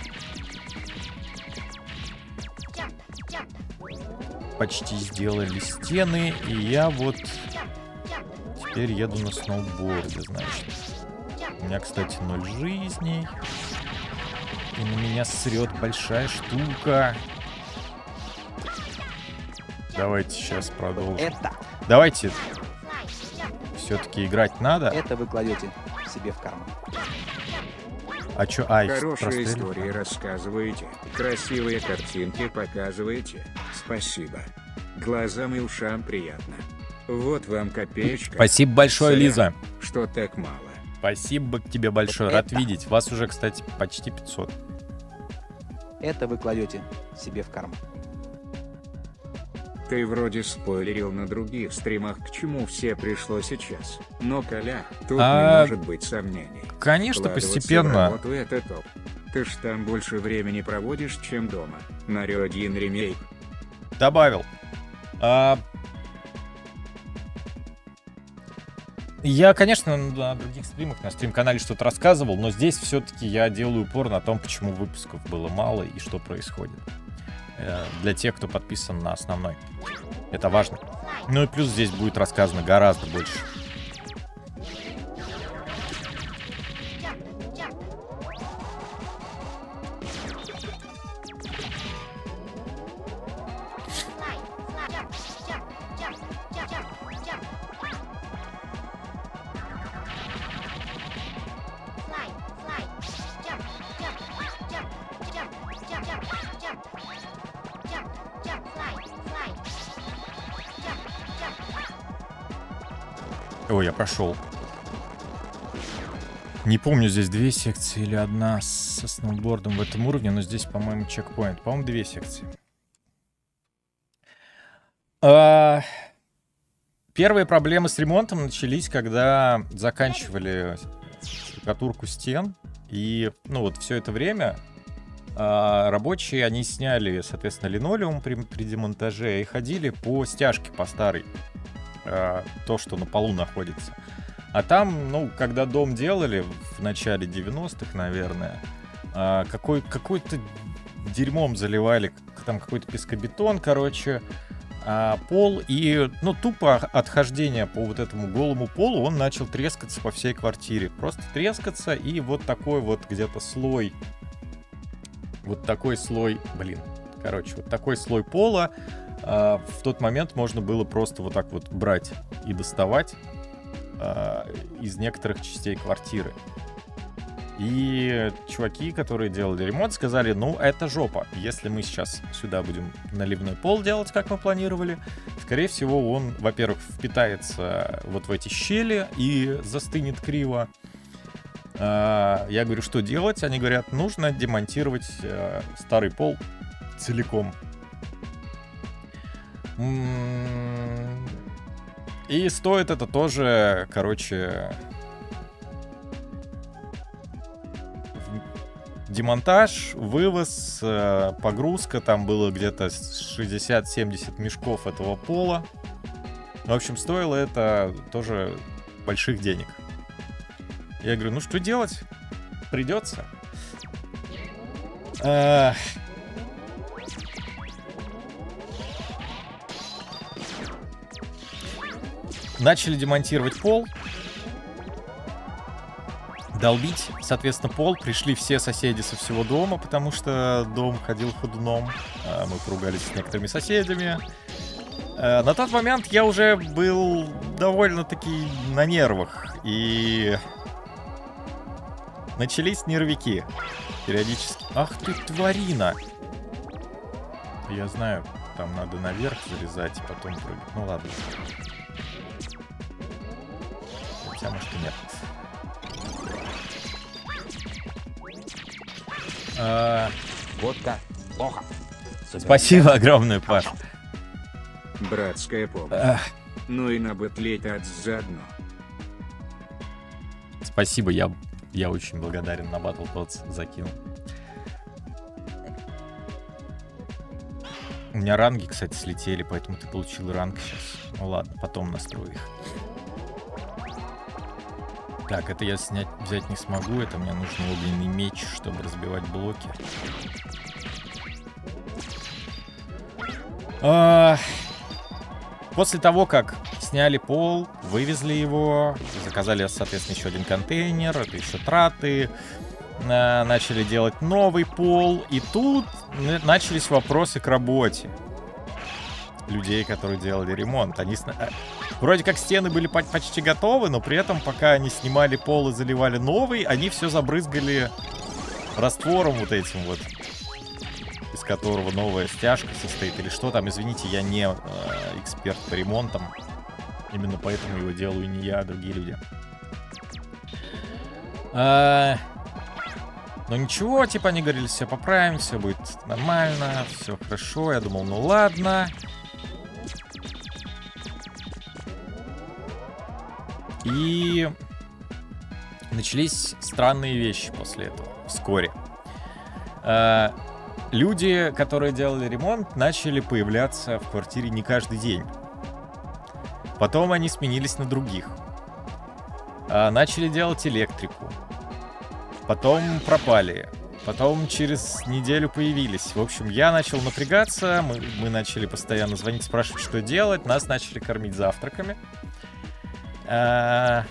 Почти сделали стены. И я вот теперь еду на сноуборде, значит. У меня, кстати, ноль жизней. И на меня срет большая штука. Давайте сейчас продолжим. Это. Давайте. Все-таки играть надо. Это вы кладете себе в карман. А чё? Ай, Хорошие истории рассказываете, красивые картинки показываете. Спасибо. Глазам и ушам приятно. Вот вам копеечка. Спасибо большое, Сорян, Лиза. Что так мало. Спасибо тебе большое. Вот Рад это. видеть. Вас уже, кстати, почти 500. Это вы кладете себе в карман. Ты вроде спойлерил на других стримах, к чему все пришло сейчас. Но, Коля, тут А, не может быть сомнений. Конечно, постепенно. работу это топ. Ты ж там больше времени проводишь, чем дома. На один ремейк. Добавил. А, Я, конечно, на других стримах, на стрим-канале что-то рассказывал, но здесь все-таки я делаю упор на том, почему выпусков было мало и что происходит. Э, Для тех, кто подписан на основной. Это важно. Ну и плюс здесь будет рассказано гораздо больше. Я прошел. Не помню, здесь две секции или одна со сноубордом в этом уровне, но здесь, по-моему, чекпоинт. По-моему, две секции. А, Первые проблемы с ремонтом начались, когда заканчивали штукатурку стен. И, ну, вот все это время а, рабочие, они сняли, соответственно, линолеум при, при демонтаже и ходили по стяжке, по старой. А, то, что на полу находится. А там, ну, когда дом делали в начале 90-х, наверное, а, какой, какой-то дерьмом заливали, там какой-то пескобетон, короче, а, пол, и, ну, тупо отхождение по вот этому голому полу, он начал трескаться по всей квартире. Просто трескаться, и вот такой вот где-то слой, вот такой слой, блин, короче, вот такой слой пола а, в тот момент можно было просто вот так вот брать и доставать а, из некоторых частей квартиры. И чуваки, которые делали ремонт, сказали, ну, это жопа. Если мы сейчас сюда будем наливной пол делать, как мы планировали, скорее всего, он, во-первых, впитается вот в эти щели и застынет криво. А, я говорю, что делать? Они говорят, нужно демонтировать э, старый пол целиком. И стоит это тоже, короче, демонтаж, вывоз, э, погрузка, там было где-то 60-70 мешков этого пола. В общем, стоило это тоже больших денег. Я говорю, ну что делать? Придется. Начали демонтировать пол долбить, соответственно, пол. Пришли все соседи со всего дома, потому что дом ходил ходуном. А, мы поругались с некоторыми соседями. А, на тот момент я уже был довольно-таки на нервах. И начались нервики. Периодически. Ах ты, тварина! Я знаю, там надо наверх залезать потом прыгать. Ну ладно. Хотя, может, и нет. А... Водка плохо. Спасибо огромное, Паш. Братская помощь. Ну и на бытлетать заодно. Спасибо, я, я очень благодарен на Battletoads закинул. У меня ранги, кстати, слетели, поэтому ты получил ранг сейчас. Ну ладно, потом настрою их. Так, это я снять, взять не смогу. Это мне нужен огненный меч, чтобы разбивать блоки. А... После того, как сняли пол, вывезли его, заказали, соответственно, еще один контейнер, это еще траты, начали делать новый пол, и тут начались вопросы к работе людей, которые делали ремонт. Они э, вроде как стены были почти готовы, но при этом, пока они снимали пол и заливали новый, они все забрызгали раствором вот этим вот, из которого новая стяжка состоит или что там. Извините, я не э, эксперт по ремонтам. Именно поэтому его делаю не я, а другие люди. А... Но ничего, типа они говорили, все поправим, все будет нормально, все хорошо. Я думал, ну ладно. И начались странные вещи после этого, вскоре. Э, люди, которые делали ремонт, начали появляться в квартире не каждый день. Потом они сменились на других. Э, начали делать электрику. Потом пропали. Потом через неделю появились. В общем, я начал напрягаться, мы, мы начали постоянно звонить, спрашивать, что делать. Нас начали кормить завтраками. А...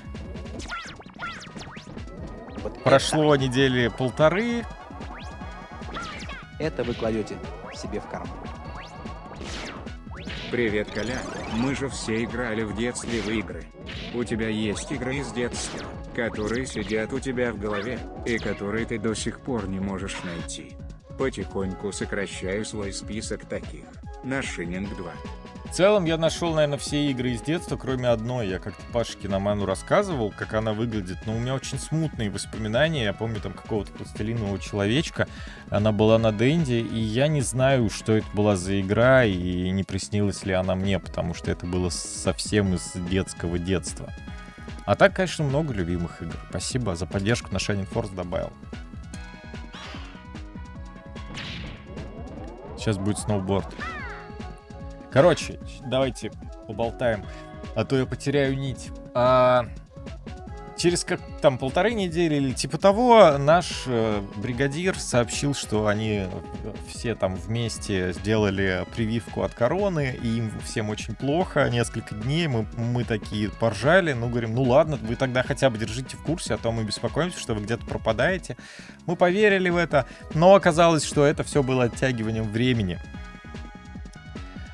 Вот Прошло это... недели полторы. Это вы кладете себе в карман. Привет, Коля. Мы же все играли в детстве в игры. У тебя есть игры из детства, которые сидят у тебя в голове, и которые ты до сих пор не можешь найти. Потихоньку сокращаю свой список таких. На Шининг 2. В целом я нашел, наверное, все игры из детства, кроме одной. Я как-то Паше Киноману рассказывал, как она выглядит. Но у меня очень смутные воспоминания. Я помню там какого-то пластилинового человечка. Она была на Денде, и я не знаю, что это была за игра, и не приснилась ли она мне, потому что это было совсем из детского детства. А так, конечно, много любимых игр. Спасибо за поддержку на Shining Force добавил. Сейчас будет сноуборд. Короче, давайте поболтаем, а то я потеряю нить. А, через как там полторы недели или типа того наш э, бригадир сообщил, что они все там вместе сделали прививку от короны, и им всем очень плохо. Несколько дней мы, мы такие поржали, ну говорим, ну ладно, вы тогда хотя бы держите в курсе, а то мы беспокоимся, что вы где-то пропадаете. Мы поверили в это, но оказалось, что это все было оттягиванием времени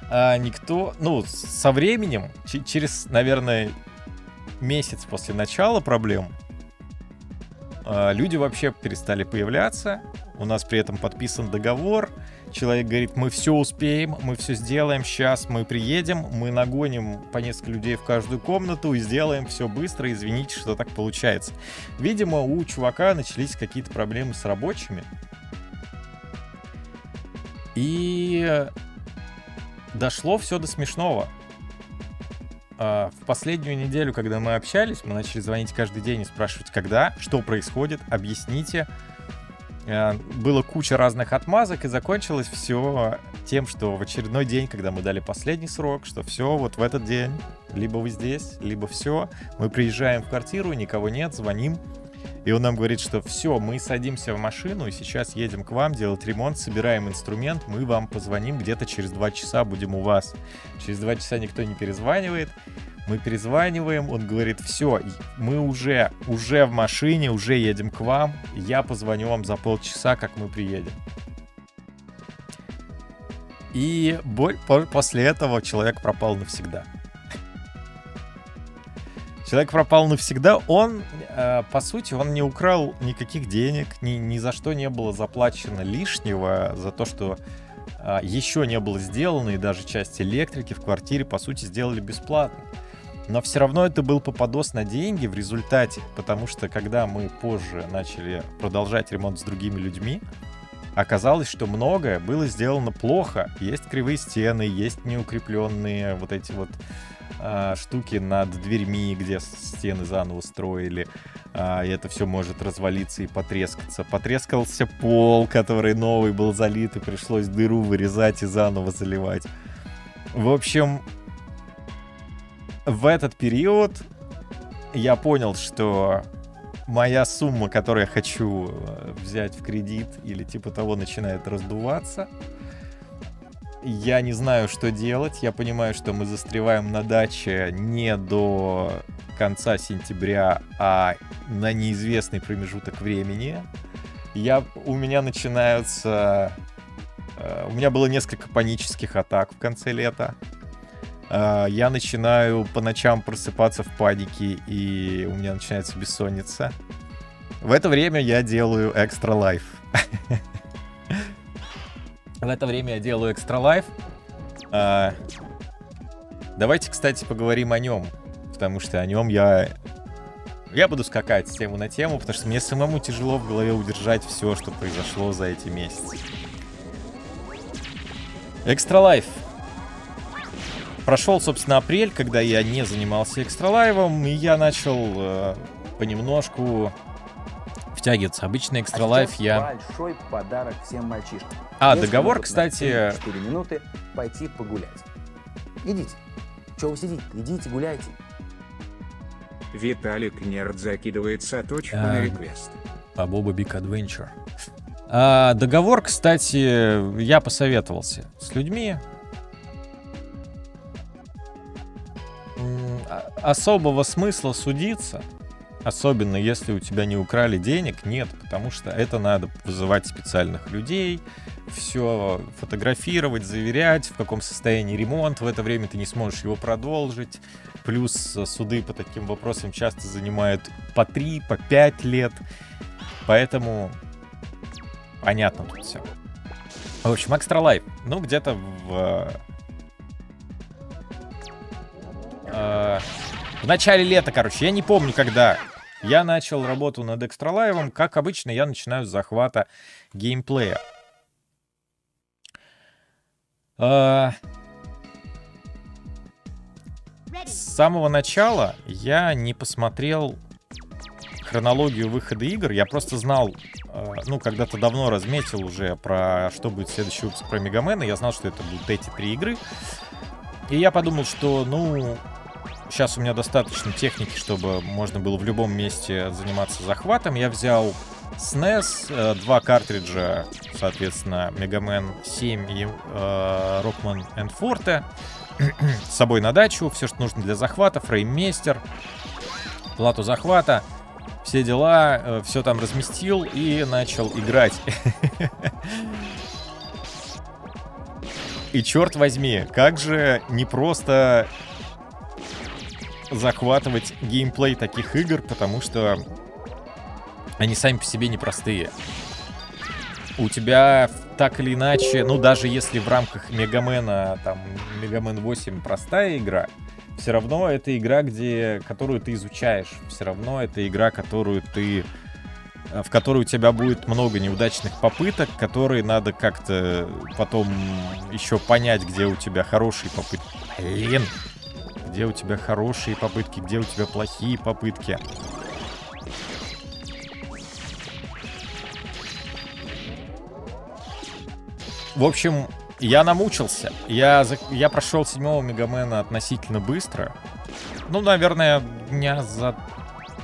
а никто, ну, со временем, через, наверное, месяц после начала проблем, а, люди вообще перестали появляться. У нас при этом подписан договор. Человек говорит, мы все успеем, мы все сделаем, сейчас мы приедем, мы нагоним по несколько людей в каждую комнату и сделаем все быстро, извините, что так получается. Видимо, у чувака начались какие-то проблемы с рабочими. И дошло все до смешного. А, в последнюю неделю, когда мы общались, мы начали звонить каждый день и спрашивать, когда, что происходит, объясните. А, было куча разных отмазок, и закончилось все тем, что в очередной день, когда мы дали последний срок, что все, вот в этот день, либо вы здесь, либо все, мы приезжаем в квартиру, никого нет, звоним, и он нам говорит, что все, мы садимся в машину и сейчас едем к вам делать ремонт, собираем инструмент, мы вам позвоним где-то через два часа будем у вас. Через два часа никто не перезванивает. Мы перезваниваем, он говорит, все, мы уже, уже в машине, уже едем к вам, я позвоню вам за полчаса, как мы приедем. И после этого человек пропал навсегда. Человек пропал навсегда. Он, э, по сути, он не украл никаких денег, ни, ни за что не было заплачено лишнего, за то, что э, еще не было сделано, и даже часть электрики в квартире, по сути, сделали бесплатно. Но все равно это был попадос на деньги в результате, потому что когда мы позже начали продолжать ремонт с другими людьми, оказалось, что многое было сделано плохо. Есть кривые стены, есть неукрепленные вот эти вот а, штуки над дверьми, где стены заново строили. А, и это все может развалиться и потрескаться. Потрескался пол, который новый был залит, и пришлось дыру вырезать и заново заливать. В общем, в этот период я понял, что моя сумма, которую я хочу э, взять в кредит или типа того, начинает раздуваться. Я не знаю, что делать. Я понимаю, что мы застреваем на даче не до конца сентября, а на неизвестный промежуток времени. Я, у меня начинаются... Uh, у меня было несколько панических атак в конце лета. Uh, я начинаю по ночам просыпаться в панике, и у меня начинается бессонница. В это время я делаю экстра лайф. В это время я делаю экстра лайф. А, давайте, кстати, поговорим о нем. Потому что о нем я... Я буду скакать с тему на тему, потому что мне самому тяжело в голове удержать все, что произошло за эти месяцы. Экстра лайф. Прошел, собственно, апрель, когда я не занимался экстра лайвом, и я начал э, понемножку втягиваться. Обычно экстра а лайф я... большой подарок всем мальчишкам. А, Если договор, кстати... 4 минуты пойти погулять. Идите. Чего вы сидите? Идите, гуляйте. Виталик Нерд закидывает саточку а, на реквест. По Боба Big Adventure. А, договор, кстати, я посоветовался с людьми. А, особого смысла судиться Особенно если у тебя не украли денег, нет, потому что это надо вызывать специальных людей, все фотографировать, заверять, в каком состоянии ремонт, в это время ты не сможешь его продолжить. Плюс э, суды по таким вопросам часто занимают по 3, по 5 лет. Поэтому понятно тут все. В общем, Life. Ну, где-то в в начале лета, короче. Я не помню, когда я начал работу над Live. Как обычно, я начинаю с захвата геймплея. А, с самого начала я не посмотрел хронологию выхода игр. Я просто знал, э, ну, когда-то давно разметил уже про что будет следующий выпуск про Мегамена. Я знал, что это будут эти три игры. И я подумал, что, ну, сейчас у меня достаточно техники, чтобы можно было в любом месте заниматься захватом. Я взял SNES, э, два картриджа, соответственно, Мегамен 7 и э, Rockman and Forte с собой на дачу, все, что нужно для захвата, фрейммейстер, плату захвата, все дела, э, все там разместил и начал играть. И черт возьми, как же не просто захватывать геймплей таких игр, потому что они сами по себе непростые. У тебя так или иначе, ну даже если в рамках Мегамена, там, Мегамен 8 простая игра, все равно это игра, где, которую ты изучаешь. Все равно это игра, которую ты э, в которой у тебя будет много неудачных попыток, которые надо как-то потом еще понять, где у тебя хорошие попытки. Блин, где у тебя хорошие попытки, где у тебя плохие попытки. В общем, я намучился. Я, я прошел седьмого Мегамена относительно быстро. Ну, наверное, дня за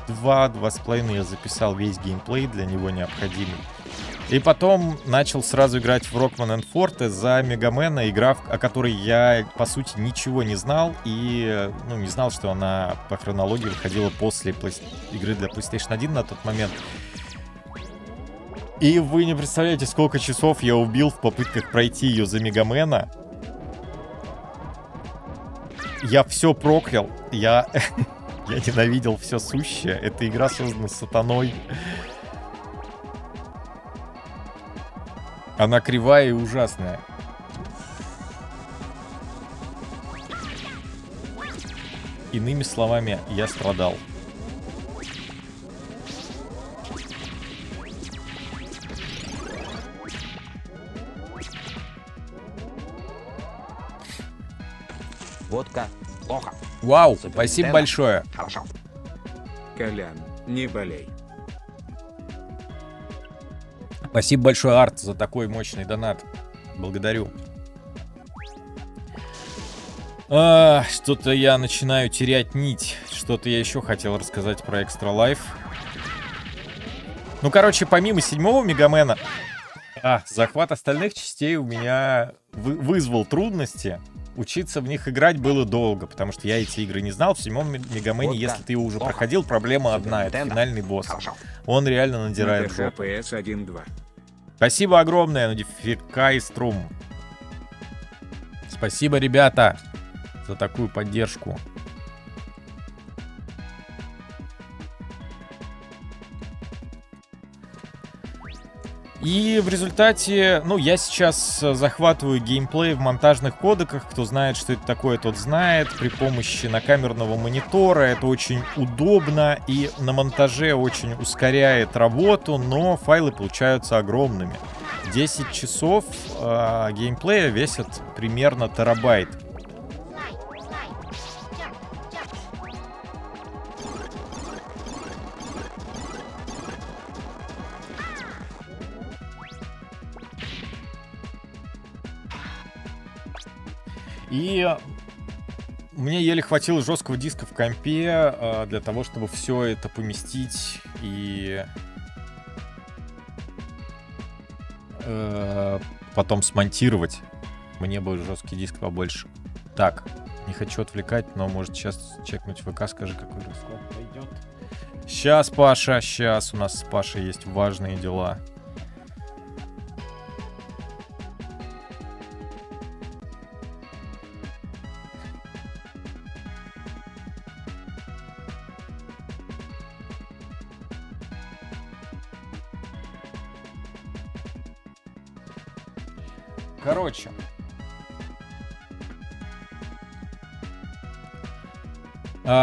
два-два с половиной я записал весь геймплей для него необходимый. И потом начал сразу играть в Rockman and Forte за Мегамена, игра, о которой я, по сути, ничего не знал. И, ну, не знал, что она по хронологии выходила после игры для PlayStation 1 на тот момент. И вы не представляете, сколько часов я убил в попытках пройти ее за Мегамена. Я все проклял. Я... я ненавидел все сущее. Эта игра создана сатаной. Она кривая и ужасная. Иными словами, я страдал. Водка плохо. Вау, спасибо большое. Хорошо. Колян, не болей. Спасибо большое, Арт, за такой мощный донат. Благодарю. А, что-то я начинаю терять нить. Что-то я еще хотел рассказать про Extra Life. Ну, короче, помимо седьмого Мегамена, а, захват остальных частей у меня вы вызвал трудности учиться в них играть было долго, потому что я эти игры не знал. В седьмом Мегамене, если ты его уже проходил, проблема одна, это финальный босс. Он реально надирает жопу. 1.2. Спасибо огромное, Нудификай Струм. Спасибо, ребята, за такую поддержку. И в результате, ну, я сейчас э, захватываю геймплей в монтажных кодеках. Кто знает, что это такое, тот знает. При помощи накамерного монитора это очень удобно и на монтаже очень ускоряет работу, но файлы получаются огромными. 10 часов э, геймплея весят примерно терабайт. Мне еле хватило жесткого диска в компе э, для того, чтобы все это поместить и э, потом смонтировать. Мне бы жесткий диск побольше. Так, не хочу отвлекать, но может сейчас чекнуть ВК, скажи, какой расклад пойдет. Сейчас, Паша, сейчас у нас с Пашей есть важные дела.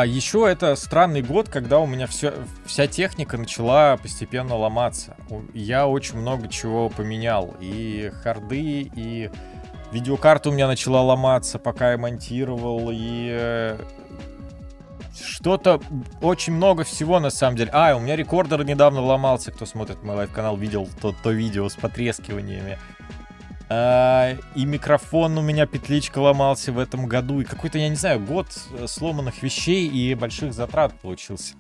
А, еще это странный год, когда у меня все, вся техника начала постепенно ломаться. Я очень много чего поменял. И харды, и видеокарта у меня начала ломаться, пока я монтировал, и э, что-то, очень много всего на самом деле. А, у меня рекордер недавно ломался, кто смотрит мой лайв-канал, видел то, то видео с потрескиваниями. А, и микрофон у меня петличка ломался в этом году. И какой-то, я не знаю, год э, сломанных вещей и больших затрат получился.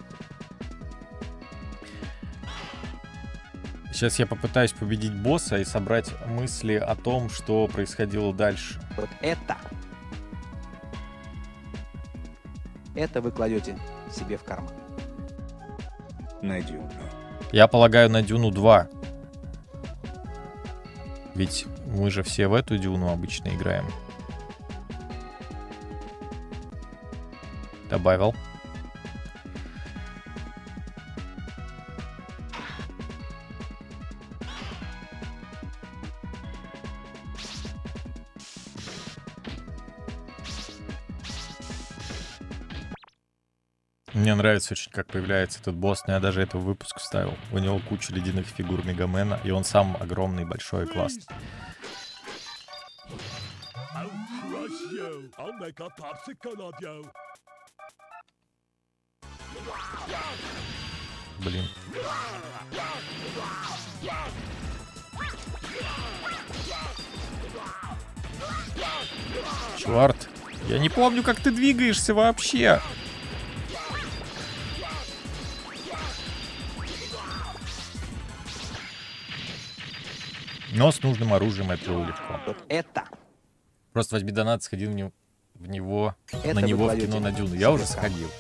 Сейчас я попытаюсь победить босса и собрать мысли о том, что происходило дальше. Вот это. Это вы кладете себе в карман. На дюну. Я полагаю на Дюну 2. Ведь мы же все в эту Дюну обычно играем. Добавил. Мне нравится очень, как появляется этот босс, но я даже этот выпуск вставил. У него куча ледяных фигур Мегамена, и он сам огромный, большой и классный. I'll crush you. I'll make a popsicle of you. Блин. Чуварт, я не помню, как ты двигаешься вообще. Но с нужным оружием это было легко. Это. Просто возьми донат, сходи в него, в него Это на него в кино на Дюну. Я уже сходил.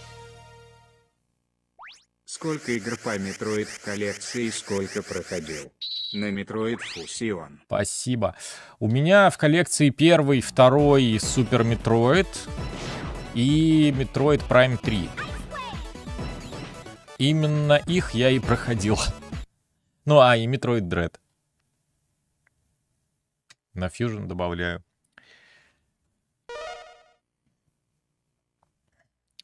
Сколько игр по Metroid в коллекции и сколько проходил? На Metroid Fusion. Спасибо. У меня в коллекции первый, второй Super Metroid и Metroid Prime 3. Именно их я и проходил. Ну, а, и Metroid Dread. На Fusion добавляю.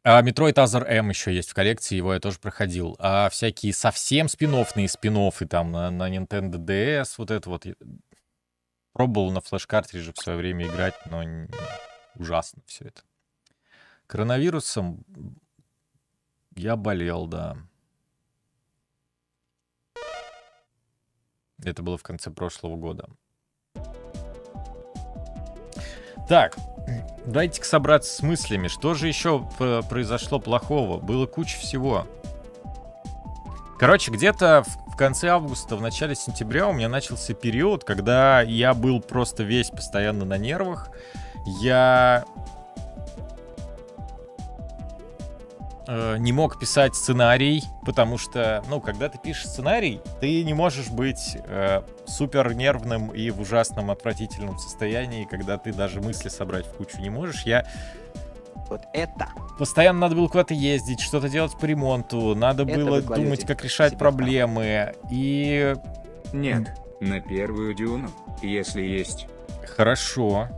А Metroid Other M еще есть в коллекции, его я тоже проходил. А всякие совсем спин-оффные спин там на, на Nintendo DS, вот это вот. Пробовал на флеш-картридже в свое время играть, но ужасно все это. Коронавирусом я болел, да. Это было в конце прошлого года. Так, дайте-ка собраться с мыслями. Что же еще п- произошло плохого? Было куча всего. Короче, где-то в конце августа, в начале сентября у меня начался период, когда я был просто весь постоянно на нервах. Я э, не мог писать сценарий, потому что, ну, когда ты пишешь сценарий, ты не можешь быть э, супер нервным и в ужасном отвратительном состоянии, когда ты даже мысли собрать в кучу не можешь. Я Вот это. постоянно надо было куда-то ездить, что-то делать по ремонту, надо Это было думать, как решать проблемы. И Нет, на первую дюну, если есть. хорошо.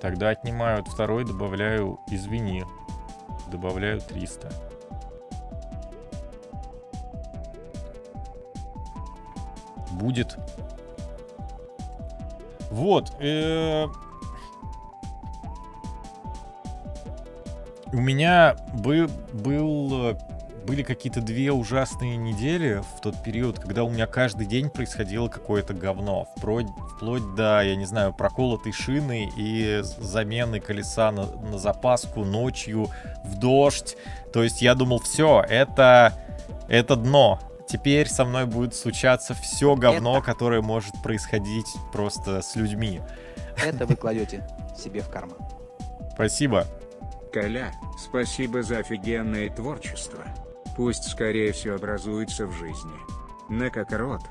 Тогда отнимаю от второй, добавляю, извини, добавляю 300. Будет. Вот. э, У меня бы, был, э, были какие-то две ужасные недели в тот период, когда у меня каждый день происходило какое-то говно. Вплоть, вплоть до, я не знаю, проколотой шины и замены колеса на, на запаску ночью в дождь. То есть я думал, все, это, это дно. Теперь со мной будет случаться все говно, Это- которое может происходить просто с людьми. Это вы кладете себе в карман. Спасибо. Коля, спасибо за офигенное творчество. Пусть скорее все образуется в жизни. На Кокорот.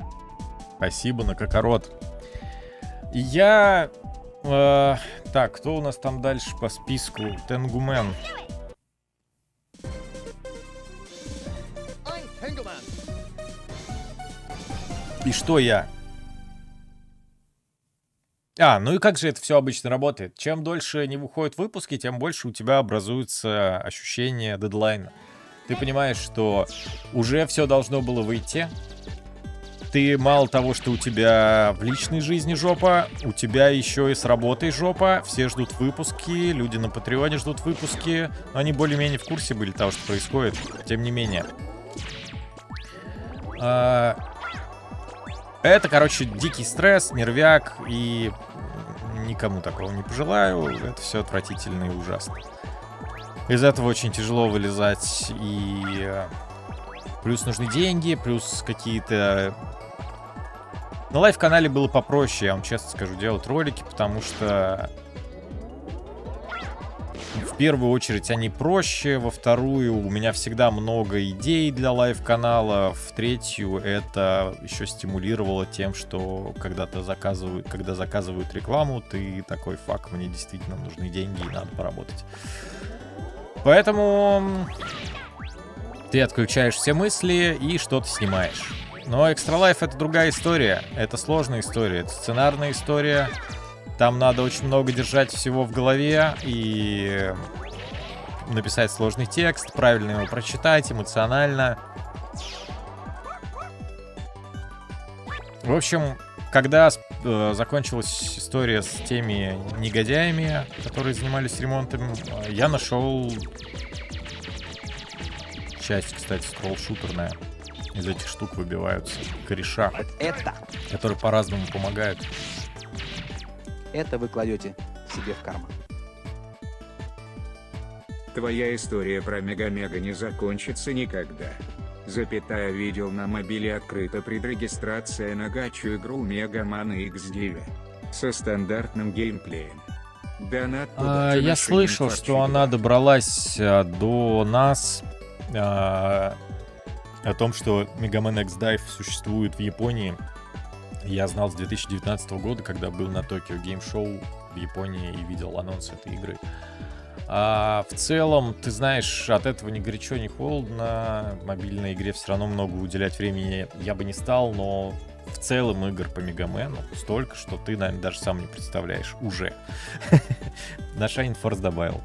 Спасибо на кокорот. Я... э, так, кто у нас там дальше по списку? Тенгумен. И что я? А, ну и как же это все обычно работает? Чем дольше не выходят выпуски, тем больше у тебя образуется ощущение дедлайна. Ты понимаешь, что уже все должно было выйти. Ты мало того, что у тебя в личной жизни жопа, у тебя еще и с работой жопа. Все ждут выпуски, люди на Патреоне ждут выпуски. Но они более-менее в курсе были того, что происходит. Тем не менее. А, Это, короче, дикий стресс, нервяк, и никому такого не пожелаю. Это все отвратительно и ужасно. Из этого очень тяжело вылезать, и э, плюс нужны деньги, плюс какие-то... На лайв-канале было попроще, я вам честно скажу, делать ролики, потому что в первую очередь они проще, во вторую у меня всегда много идей для лайв-канала, в третью это еще стимулировало тем, что когда то заказывают, когда заказывают рекламу, ты такой, fuck, мне действительно нужны деньги и надо поработать. Поэтому ты отключаешь все мысли и что-то снимаешь. Но Extra Life это другая история. Это сложная история, это сценарная история. Там надо очень много держать всего в голове и написать сложный текст, правильно его прочитать, эмоционально. В общем, когда э, закончилась история с теми негодяями, которые занимались ремонтом, э, я нашел часть, кстати, скролл-шутерная. Из этих штук выбиваются кореша, Вот это, которые по-разному помогают. это вы кладете себе в карман. Твоя история про Мега-Мега не закончится никогда. Запятая видел на мобиле открыта предрегистрация на гачу игру Mega Man X9 со стандартным геймплеем. Донат А, я слышал, что она добралась а, до нас а, о том, что Mega Man X Dive существует в Японии. Я знал с 2019 года, когда был на Токио Гейм Шоу в Японии и видел анонс этой игры. А в целом, ты знаешь, от этого ни горячо, ни холодно. Мобильной игре все равно много уделять времени я бы не стал, но в целом игр по Мегамену столько, что ты, наверное, даже сам не представляешь уже. На Shining Force добавил.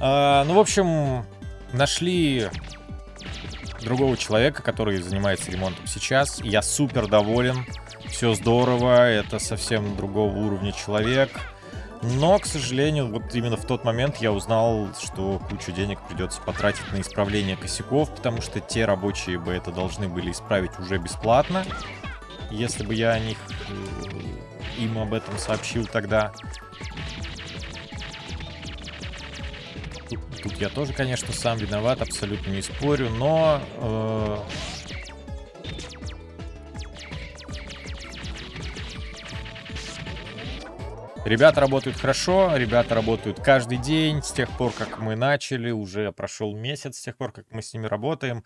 А, ну, в общем, нашли другого человека, который занимается ремонтом сейчас. Я супер доволен. Все здорово, это совсем другого уровня человек. Но, к сожалению, вот именно в тот момент я узнал, что кучу денег придется потратить на исправление косяков, потому что те рабочие бы это должны были исправить уже бесплатно. Если бы я о них э, им об этом сообщил тогда. Тут, я тоже, конечно, сам виноват, абсолютно не спорю, но э, Ребята работают хорошо, ребята работают каждый день с тех пор, как мы начали, уже прошел месяц с тех пор, как мы с ними работаем.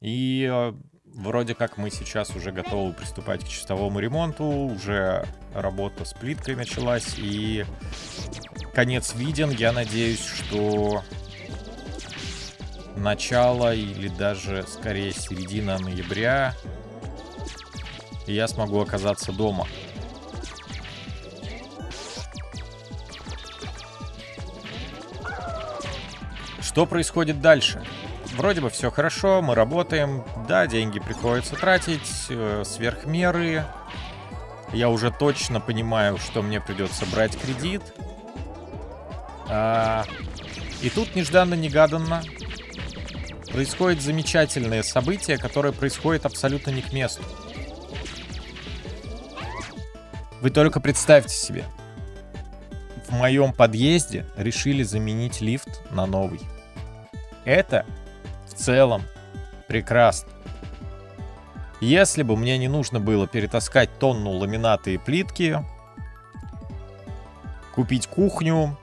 И э, вроде как мы сейчас уже готовы приступать к чистовому ремонту, уже работа с плиткой началась, и конец виден. Я надеюсь, что начало или даже скорее середина ноября я смогу оказаться дома. Что происходит дальше? Вроде бы все хорошо, мы работаем, да, деньги приходится тратить э, сверх меры. Я уже точно понимаю, что мне придется брать кредит. А, и тут нежданно-негаданно происходит замечательное событие, которое происходит абсолютно не к месту. Вы только представьте себе. В моем подъезде решили заменить лифт на новый. Это в целом прекрасно. Если бы мне не нужно было перетаскать тонну ламината и плитки, купить кухню,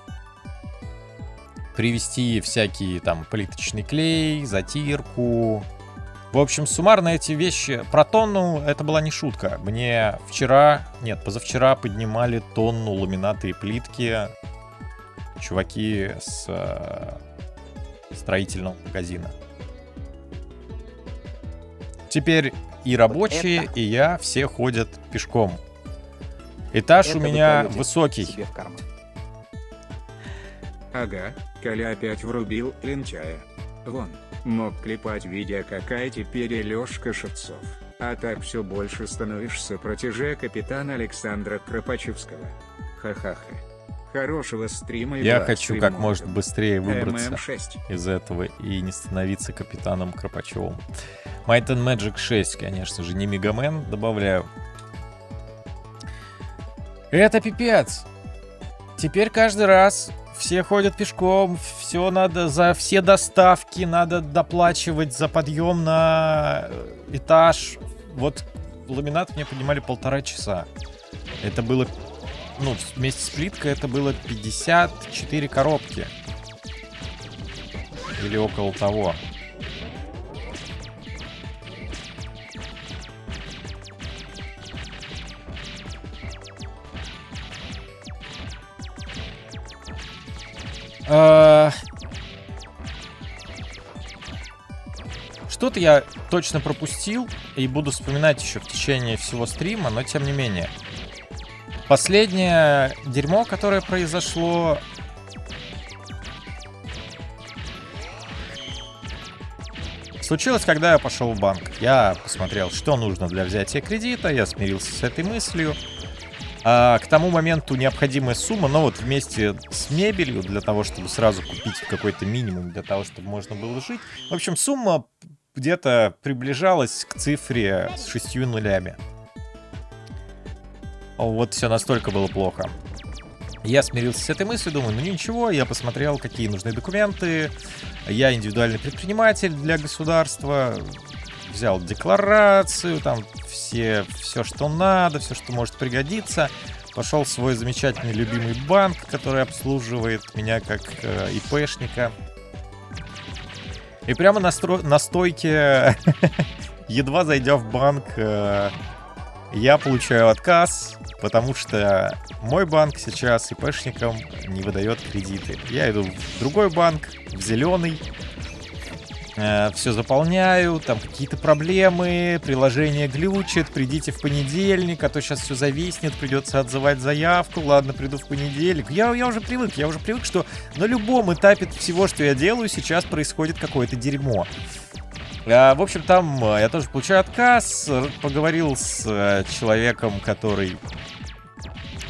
привезти всякие там плиточный клей, затирку. В общем, суммарно эти вещи... Про тонну это была не шутка. Мне вчера, нет, позавчера поднимали тонну ламината и плитки чуваки с э, строительного магазина. Теперь и рабочие, это- и я все ходят пешком. Этаж Это у меня высокий. себе в карман. Ага, Коля опять врубил лентяя. Вон, мог клепать видео какая теперь Лёшка Шевцов. А так все больше становишься протеже капитана Александра Кропачевского. Ха-ха-ха. Хорошего стрима и Я хочу и как можно быстрее выбраться ММ6. из этого и не становиться капитаном Кропачевым. Might and Magic 6, конечно же, не Мегамен, добавляю. Это пипец. Теперь каждый раз все ходят пешком, все надо, за все доставки надо доплачивать за подъем на э, этаж. Вот ламинат мне поднимали полтора часа. Это было, ну, вместе с плиткой это было 54 коробки. Или около того. А, Что-то я точно пропустил и буду вспоминать еще в течение всего стрима, но тем не менее. Последнее дерьмо, которое произошло... Случилось, когда я пошел в банк. Я посмотрел, что нужно для взятия кредита, я смирился с этой мыслью. А, к тому моменту необходимая сумма, но вот вместе с мебелью, для того, чтобы сразу купить какой-то минимум, для того, чтобы можно было жить. В общем, сумма где-то приближалась к цифре с шестью нулями. Вот все настолько было плохо. Я смирился с этой мыслью, думаю, ну ничего, я посмотрел, какие нужны документы. Я индивидуальный предприниматель для государства. Взял декларацию, там все, все, что надо, все, что может пригодиться. Пошел в свой замечательный любимый банк, который обслуживает меня как э, ИПшника. И прямо на, стро- на стойке, едва зайдя в банк, э, я получаю отказ, потому что мой банк сейчас ИПшникам не выдает кредиты. Я иду в другой банк, в зеленый, все заполняю, там какие-то проблемы, приложение глючит, придите в понедельник, а то сейчас все зависнет, придется отзывать заявку, ладно, приду в понедельник. Я, я уже привык, я уже привык, что на любом этапе всего, что я делаю, сейчас происходит какое-то дерьмо. А, в общем, там э, я тоже получаю отказ, э, поговорил с э, человеком, который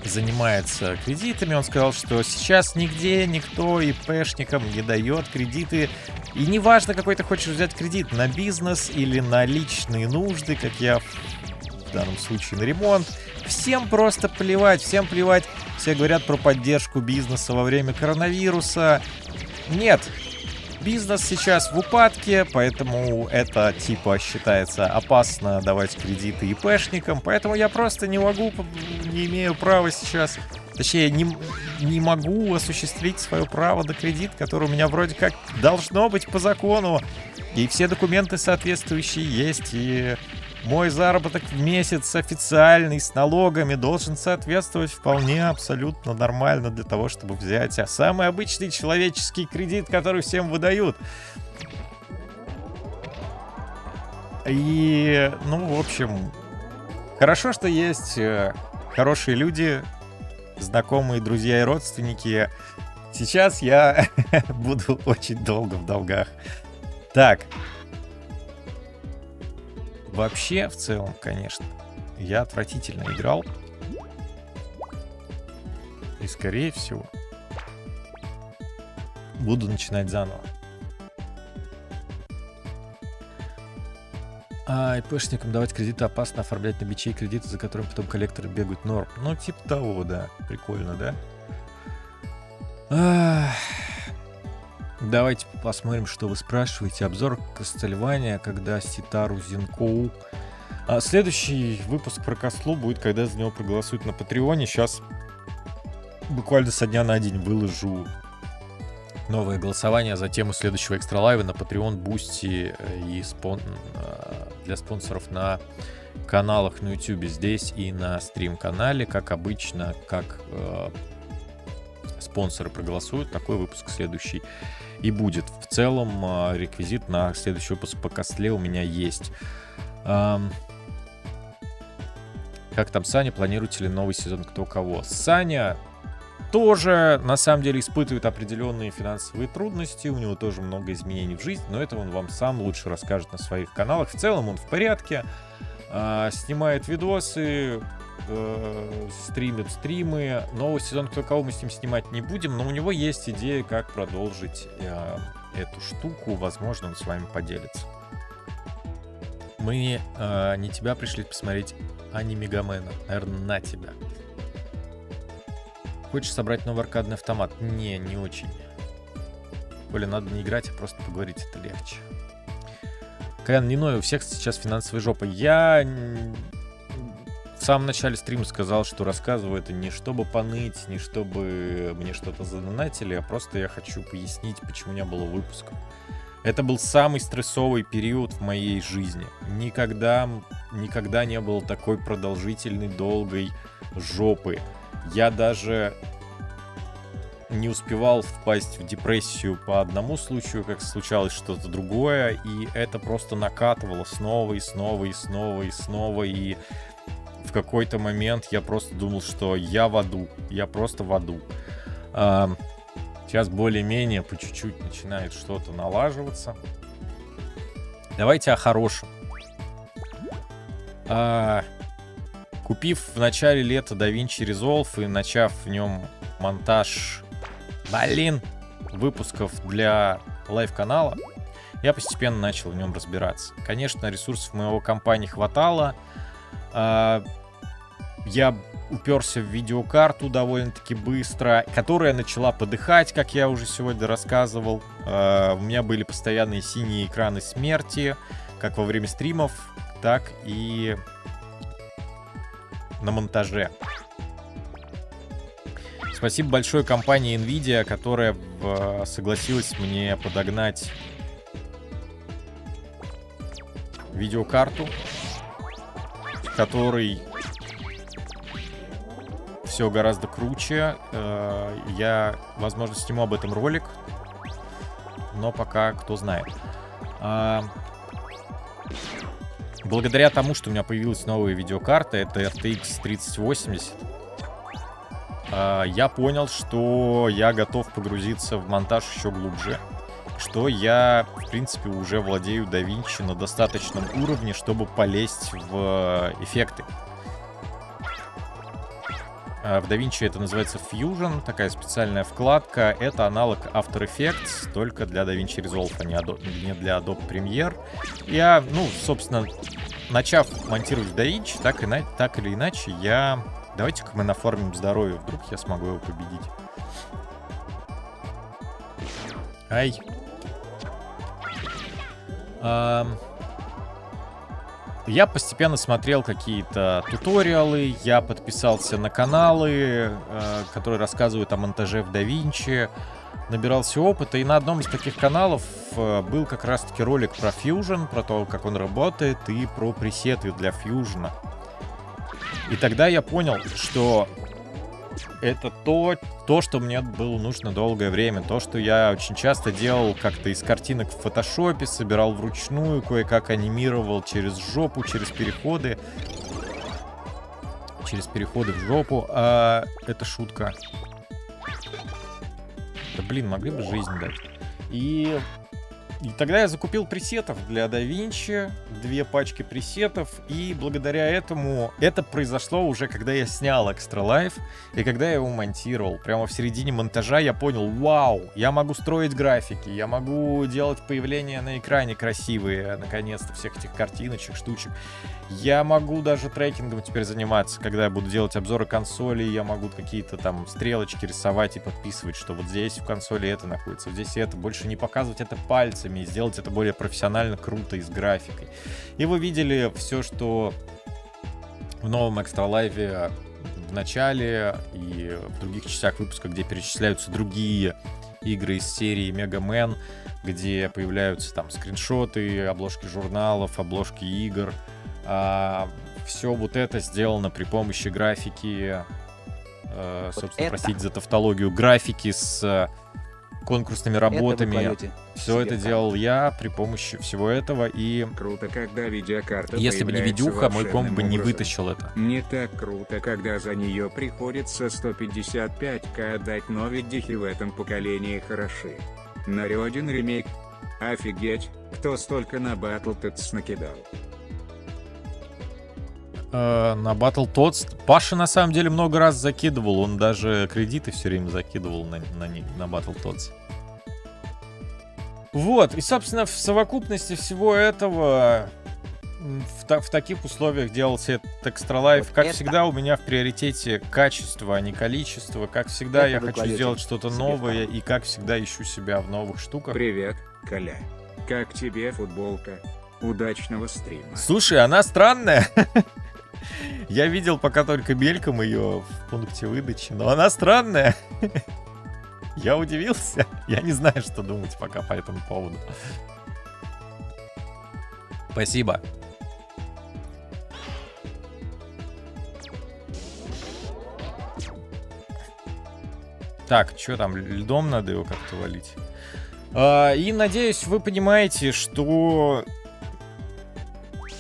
занимается кредитами, он сказал, что сейчас нигде никто ИПшникам не дает кредиты. И неважно, какой ты хочешь взять кредит, на бизнес или на личные нужды, как я в данном случае на ремонт. Всем просто плевать, всем плевать. Все говорят про поддержку бизнеса во время коронавируса. Нет, бизнес сейчас в упадке, поэтому это типа считается опасно давать кредиты ИПшникам, поэтому я просто не могу, не имею права сейчас, точнее не, не могу осуществить свое право на кредит, который у меня вроде как должно быть по закону, и все документы соответствующие есть, и мой заработок в месяц официальный с налогами должен соответствовать вполне абсолютно нормально для того, чтобы взять а самый обычный человеческий кредит, который всем выдают. И, ну, в общем, хорошо, что есть э, хорошие люди, знакомые, друзья и родственники. Сейчас я буду очень долго в долгах. Так, Вообще, в целом, конечно, я отвратительно играл. И, скорее всего, буду начинать заново. А ИПшникам давать кредиты опасно, оформлять на бичей кредиты, за которым потом коллекторы бегают норм. Ну, типа того, да. Прикольно, да? Ах. Давайте посмотрим, что вы спрашиваете. Обзор Кастельвания, когда Ситару Зинкоу. А следующий выпуск про Кослу будет, когда за него проголосуют на Патреоне. Сейчас буквально со дня на день выложу новое голосование за тему следующего экстра лайва на Patreon, Бусти и спон... для спонсоров на каналах на YouTube здесь и на стрим-канале. Как обычно, как э, спонсоры проголосуют, такой выпуск следующий и будет. В целом, реквизит на следующий выпуск по Костле у меня есть. Как там Саня, планируете ли новый сезон кто кого? Саня тоже, на самом деле, испытывает определенные финансовые трудности, у него тоже много изменений в жизни, но это он вам сам лучше расскажет на своих каналах. В целом он в порядке, а, снимает видосы, э, стримит стримы. Новый сезон кто кого мы с ним снимать не будем, но у него есть идея, как продолжить э, эту штуку. Возможно, он с вами поделится. Мы э, не тебя пришли посмотреть, а не Мегамена. Наверное, на тебя. Хочешь собрать новый аркадный автомат? Не, не очень. Коля, надо не играть, а просто поговорить, это легче. Кэн, не ной, у всех сейчас финансовая жопа. Я самом начале стрима сказал, что рассказываю это не чтобы поныть, не чтобы мне что-то задонатили, а просто я хочу пояснить, почему не было выпуска. Это был самый стрессовый период в моей жизни. Никогда, никогда не было такой продолжительной, долгой жопы. Я даже не успевал впасть в депрессию по одному случаю, как случалось что-то другое, и это просто накатывало снова и снова и снова и снова, и в какой-то момент я просто думал, что я в аду, я просто в аду. А, Сейчас более-менее по чуть-чуть начинает что-то налаживаться. Давайте о хорошем. А, Купив в начале лета DaVinci Resolve и начав в нем монтаж, блин, выпусков для лайв-канала, я постепенно начал в нем разбираться. Конечно, ресурсов моего компа не хватало. А, Я уперся в видеокарту довольно-таки быстро, которая начала подыхать, как я уже сегодня рассказывал. А, У меня были постоянные синие экраны смерти, как во время стримов, так и на монтаже. Спасибо большое компании Nvidia, которая в- согласилась мне подогнать видеокарту, в которой все гораздо круче. Э, Я, возможно, сниму об этом ролик, но пока кто знает. А, Благодаря тому, что у меня появилась новая видеокарта, это RTX 3080, а, я понял, что я готов погрузиться в монтаж еще глубже. Что я, в принципе, уже владею DaVinci на достаточном уровне, чтобы полезть в эффекты. А, В DaVinci это называется Fusion, такая специальная вкладка. Это аналог After Effects, только для DaVinci Resolve, а не, не для Adobe Premiere. Я, ну, собственно, начав монтировать в DaVinci, так, и так или иначе, я... Давайте-ка мы нафармим здоровье, вдруг я смогу его победить. Ай. Я постепенно смотрел какие-то туториалы, я подписался на каналы, э, которые рассказывают о монтаже в DaVinci, набирался опыта, и на одном из таких каналов э, был как раз-таки ролик про Fusion, про то, как он работает, и про пресеты для Fusion. И тогда я понял, что это то, то, что мне было нужно долгое время. То, что я очень часто делал как-то из картинок в фотошопе, собирал вручную, кое-как анимировал через жопу, через переходы. Через переходы в жопу. А, это шутка. Да блин, могли бы жизнь дать. И, и тогда я закупил пресетов для DaVinci, две пачки пресетов, и благодаря этому это произошло уже, когда я снял Extra Life, и когда я его монтировал. Прямо в середине монтажа я понял, вау, я могу строить графики, я могу делать появления на экране красивые, наконец-то, всех этих картиночек, штучек. Я могу даже трекингом теперь заниматься, когда я буду делать обзоры консолей, я могу какие-то там стрелочки рисовать и подписывать, что вот здесь в консоли это находится, здесь это, больше не показывать это пальцами, и сделать это более профессионально, круто и с графикой. И вы видели все, что в новом Extra Live в начале и в других частях выпуска, где перечисляются другие игры из серии Mega Man, где появляются там скриншоты, обложки журналов, обложки игр. все вот это сделано при помощи графики, э, Вот собственно, это. простите за тавтологию, графики с конкурсными Это работами. кладете Все себе это делал я при помощи всего этого, и Круто, когда видеокарта если бы не видюха, мой комп бы не вытащил это. Не так круто, когда за нее приходится 155к отдать, но видихи в этом поколении хороши. Нарёдин ремейк. Офигеть, кто столько на Battletoads накидал. Э, на Battletoads Паша на самом деле много раз закидывал, он даже кредиты все время закидывал на, на, них- на Battletoads. Вот, и, собственно, в совокупности всего этого в, та- в таких условиях делался этот Extra Life. Вот как это- всегда, у меня в приоритете качество, а не количество. Как всегда, Это я хочу сделать что-то новое, и как всегда ищу себя в новых штуках. Привет, Коля. Как тебе футболка? Удачного стрима. Слушай, она странная. Я видел пока только мельком ее в пункте выдачи, но она странная. Я удивился. Я не знаю, что думать пока по этому поводу. Спасибо. Так, что там, льдом надо его как-то валить? А, и надеюсь, вы понимаете, что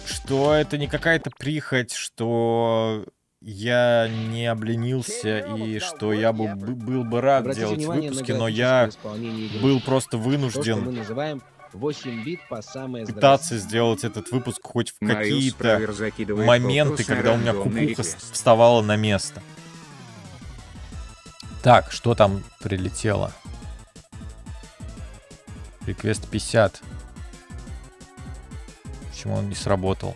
что это не какая-то прихоть, что я не обленился и что я бы, бы- был бы рад Обратите делать выпуски, но я был просто То, вынужден называем 8 бит по самое пытаться сделать этот выпуск хоть в какие-то моменты, когда у меня кукуха вставала на место. Так, что там прилетело? Реквест 50. Почему он не сработал?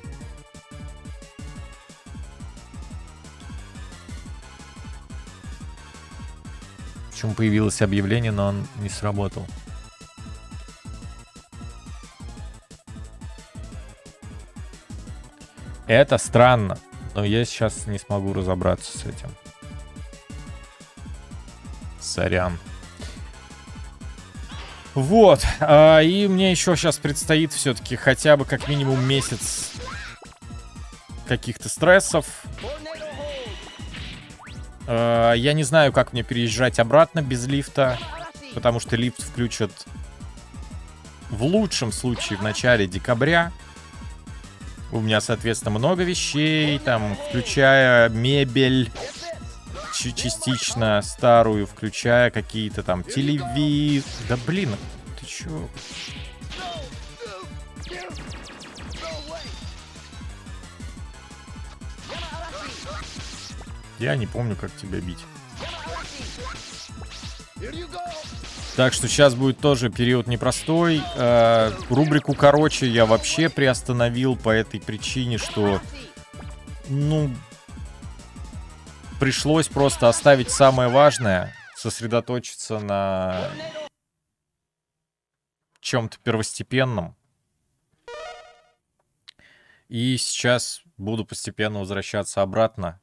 Почему появилось объявление, но он не сработал? Это странно, но я сейчас не смогу разобраться с этим. Сорян. Вот, а, и мне еще сейчас предстоит все-таки хотя бы как минимум месяц каких-то стрессов. А, я не знаю, как мне переезжать обратно без лифта, потому что лифт включат в лучшем случае в начале декабря. У меня, соответственно, много вещей, там, включая мебель, частично старую, включая какие-то там телевиз... Да блин, ты чё? Я не помню, как тебя бить. Так что сейчас будет тоже период непростой. Э, рубрику короче я вообще приостановил по этой причине, что ну пришлось просто оставить самое важное, сосредоточиться на чем-то первостепенном. И сейчас буду постепенно возвращаться обратно.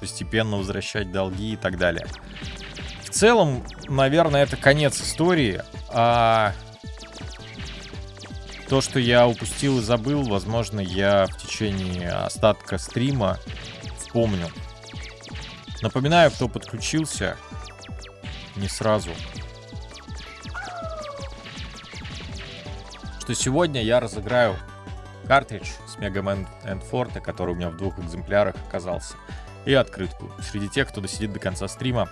Постепенно возвращать долги и так далее. В целом, наверное, это конец истории. А то, что я упустил и забыл, возможно, я в течение остатка стрима вспомню. Напоминаю, кто подключился. Не сразу. Что сегодня я разыграю картридж с Mega Man and Forte, который у меня в двух экземплярах оказался. И открытку. Среди тех, кто досидит до конца стрима,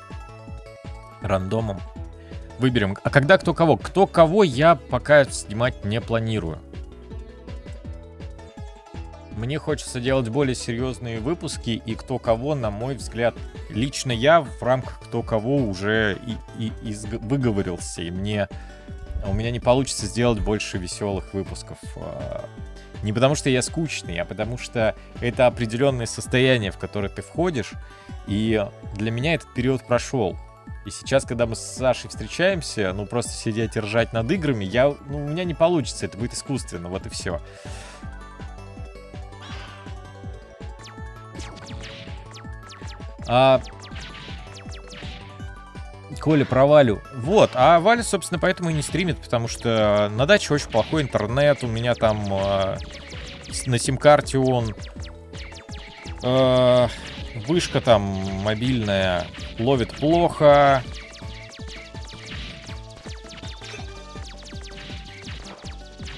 рандомом выберем. А когда кто кого? Кто кого я пока снимать не планирую. Мне хочется делать более серьезные выпуски, и кто кого, на мой взгляд, лично я в рамках кто кого уже и, и, изг- выговорился, и мне у меня не получится сделать больше веселых выпусков. А, Не потому что я скучный, а потому что это определенное состояние, в которое ты входишь, и для меня этот период прошел. И сейчас, когда мы с Сашей встречаемся, ну просто сидеть и ржать над играми, я, ну, у меня не получится, это будет искусственно, вот и все. А... Коля про. Вот, а Валя, собственно, поэтому и не стримит, потому что на даче очень плохой интернет, у меня там с- на сим-карте он... а, Вышка там мобильная ловит плохо.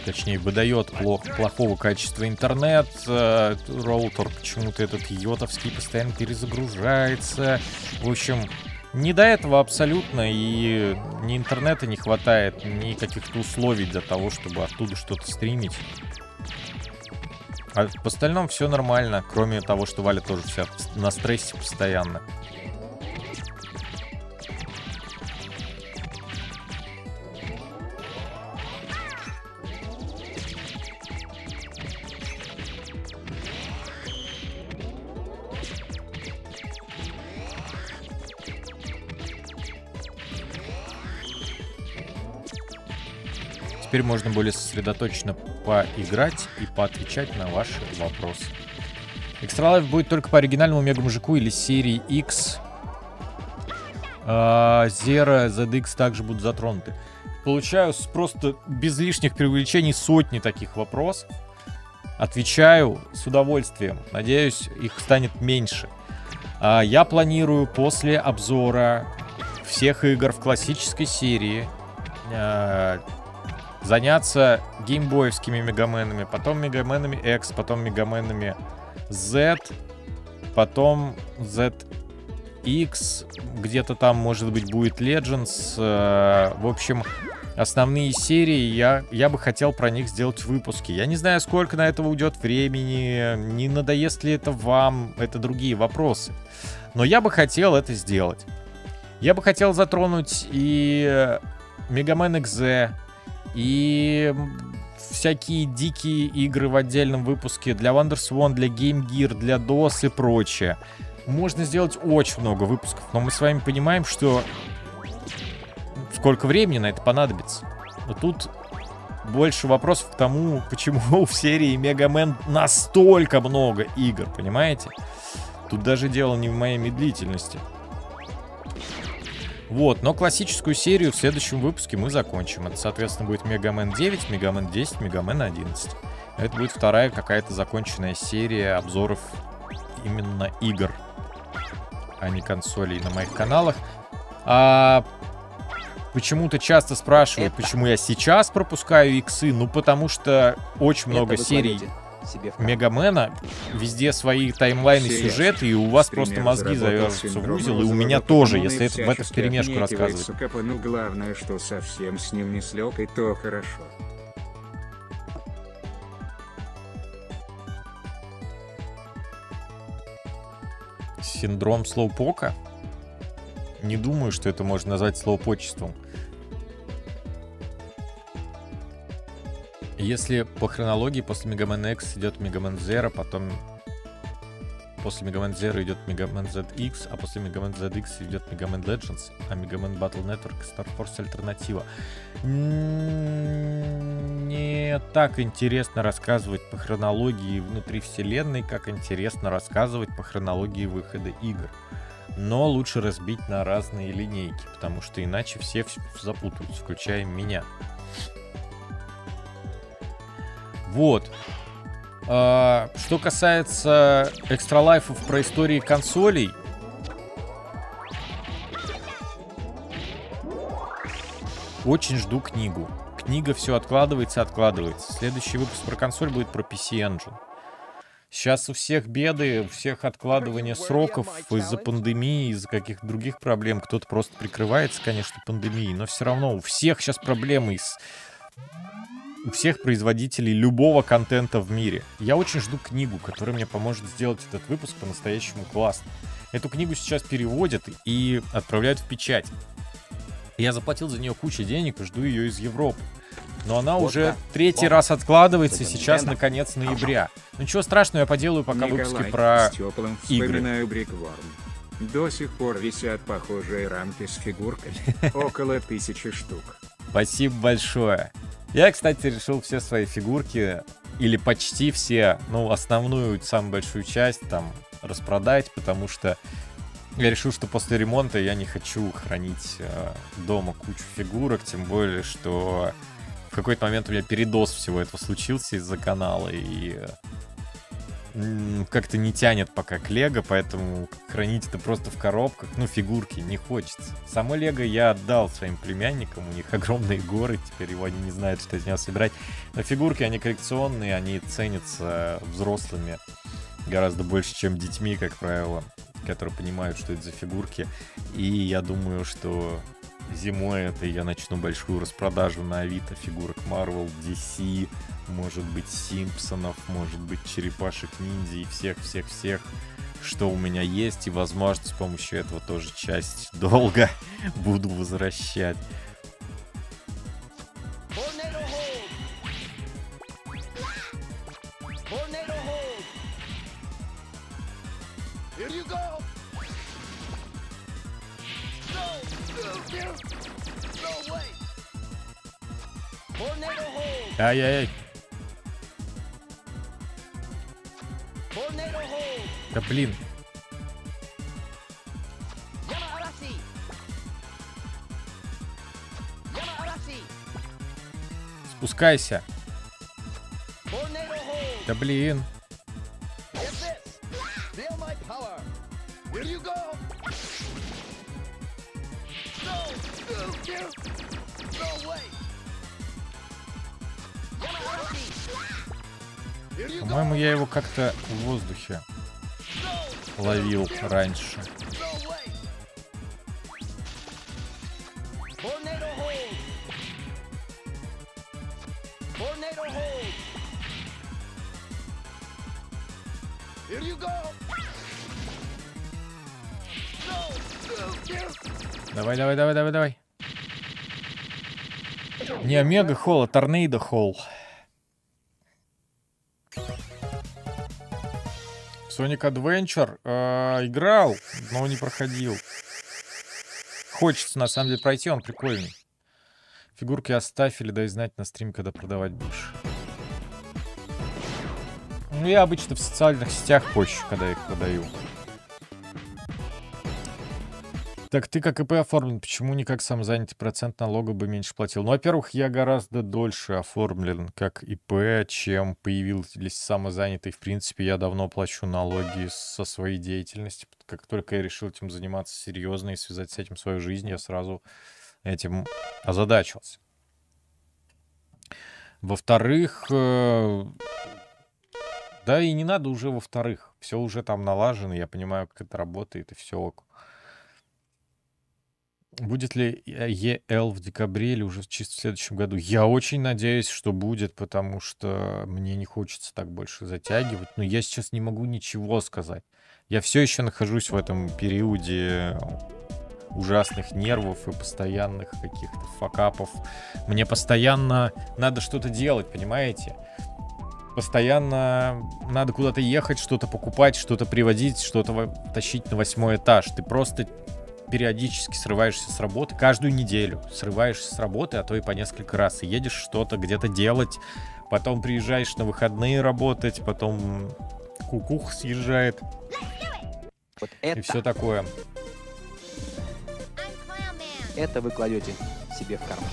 Точнее, выдает плох, плохого качества интернет. Э, Роутер почему-то этот йотовский постоянно перезагружается. В общем, не до этого абсолютно. И ни интернета не хватает, ни каких-то условий для того, чтобы оттуда что-то стримить. А по остальному все нормально, кроме того, что Валя тоже вся на стрессе постоянно. Теперь можно более сосредоточенно поиграть и поотвечать на ваши вопросы. Extra Life будет только по оригинальному Мега Мужику или серии X. А, Zero, ZX также будут затронуты. Получаю просто без лишних преувеличений сотни таких вопросов. Отвечаю с удовольствием. Надеюсь, их станет меньше. А, Я планирую после обзора всех игр в классической серии а, заняться геймбоевскими мегаменами, потом мегаменами X, потом мегаменами Z, потом ZX, где-то там, может быть, будет Legends. э, В общем, основные серии, я, я бы хотел про них сделать выпуски. Я не знаю, сколько на это уйдет времени, не надоест ли это вам, это другие вопросы. Но я бы хотел это сделать. Я бы хотел затронуть и Мегамен XZ, и всякие дикие игры в отдельном выпуске для WonderSwan, для Game Gear, для DOS и прочее. Можно сделать очень много выпусков, но мы с вами понимаем, что сколько времени на это понадобится. Но тут больше вопросов к тому, почему в серии Мегамен настолько много игр, понимаете? Тут даже дело не в моей медлительности. Вот, но классическую серию в следующем выпуске мы закончим. Это, соответственно, будет Мегамен 9, Мегамен 10, Мегамен 11. Это будет вторая какая-то законченная серия обзоров именно игр, а не консолей на моих каналах. А почему-то часто спрашивают, почему я сейчас пропускаю иксы. Ну, потому что очень много серий кладете себе в. Мегамена, везде свои таймлайны, сюжеты, и у вас просто мозги завяжутся в узел, и у меня тоже, если это в это отнекивается рассказывать. Капану главное, что совсем с ним не слег, и то хорошо. Синдром слоупока? Не думаю, что это можно назвать слоупочеством. Если по хронологии после Мегамен X идет Мегамен Zero, потом после Мегамен Zero идет Мегамен ZX, а после Мегамен ZX идет Мегамен Legends, а Мегамен Battle Network Star Force Альтернатива. М, Не так интересно рассказывать по хронологии внутри вселенной, как интересно рассказывать по хронологии выхода игр. Но лучше разбить на разные линейки, потому что иначе все вс- запутаются, включая меня. Вот. А, что касается экстра лайфов про истории консолей, очень жду книгу. Книга все откладывается, откладывается. Следующий выпуск про консоль будет про PC Engine. Сейчас у всех беды, у всех откладывание сроков из-за пандемии, из-за каких-то других проблем. Кто-то просто прикрывается, конечно, пандемией, но все равно у всех сейчас проблемы с у всех производителей любого контента в мире. Я очень жду книгу, которая мне поможет сделать этот выпуск по-настоящему классно. Эту книгу сейчас переводят и отправляют в печать. Я заплатил за нее кучу денег и жду ее из Европы. Но она Вот уже так. третий Вот. раз откладывается, Это сейчас Nintendo. наконец ноября. Ну ничего страшного, я поделаю пока выпуски Николай, про с теплым игры. До сих пор висят похожие рамки с фигурками. Около тысячи штук. Спасибо большое. Я, кстати, решил все свои фигурки, или почти все, ну, основную, самую большую часть там распродать, потому что я решил, что после ремонта я не хочу хранить э, дома кучу фигурок, тем более, что в какой-то момент у меня передоз всего этого случился из-за канала, и э, как-то не тянет пока к Лего, поэтому хранить это просто в коробках, ну, фигурки, не хочется. Само Лего я отдал своим племянникам, у них огромные горы, теперь его они не знают, что из него собирать. Но фигурки, они коллекционные, они ценятся взрослыми гораздо больше, чем детьми, как правило, которые понимают, что это за фигурки. И я думаю, что зимой это я начну большую распродажу на Авито фигурок Marvel, DC, может быть Симпсонов, может быть Черепашек Ниндзя и всех-всех-всех, что у меня есть. И, возможно, с помощью этого тоже часть долга буду возвращать. Ай-яй-яй. Да блин. Спускайся. Да блин. По-моему, я его как-то в воздухе ловил раньше. Давай, давай, давай, давай, давай. Не Омега Холл, а Торнейдо Холл. Sonic Adventure э, играл, но не проходил. Хочется на самом деле пройти, он прикольный. Фигурки оставь или дай знать на стрим, когда продавать будешь. Ну, я обычно в социальных сетях позже, когда их продаю. Так ты как ИП оформлен, почему не как самозанятый процент налога бы меньше платил? Ну, во-первых, я гораздо дольше оформлен как ИП, чем появились самозанятые. В принципе, я давно плачу налоги со своей деятельности. Как только я решил этим заниматься серьезно и связать с этим свою жизнь, я сразу этим озадачился. Во-вторых, э, да и не надо уже во-вторых. Все уже там налажено, я понимаю, как это работает, и все ок. Будет ли э, ЕЛ в декабре или уже чисто в следующем году? Я очень надеюсь, что будет, потому что мне не хочется так больше затягивать. Но я сейчас не могу ничего сказать. Я все еще нахожусь в этом периоде ужасных нервов и постоянных каких-то факапов. Мне постоянно надо что-то делать, понимаете? Постоянно надо куда-то ехать, что-то покупать, что-то приводить, что-то тащить на восьмой этаж. Ты просто периодически срываешься с работы, каждую неделю срываешься с работы, а то и по несколько раз, и едешь что-то где-то делать, потом приезжаешь на выходные работать, потом кукух съезжает Вот и это, все такое. это вы кладете себе в карман.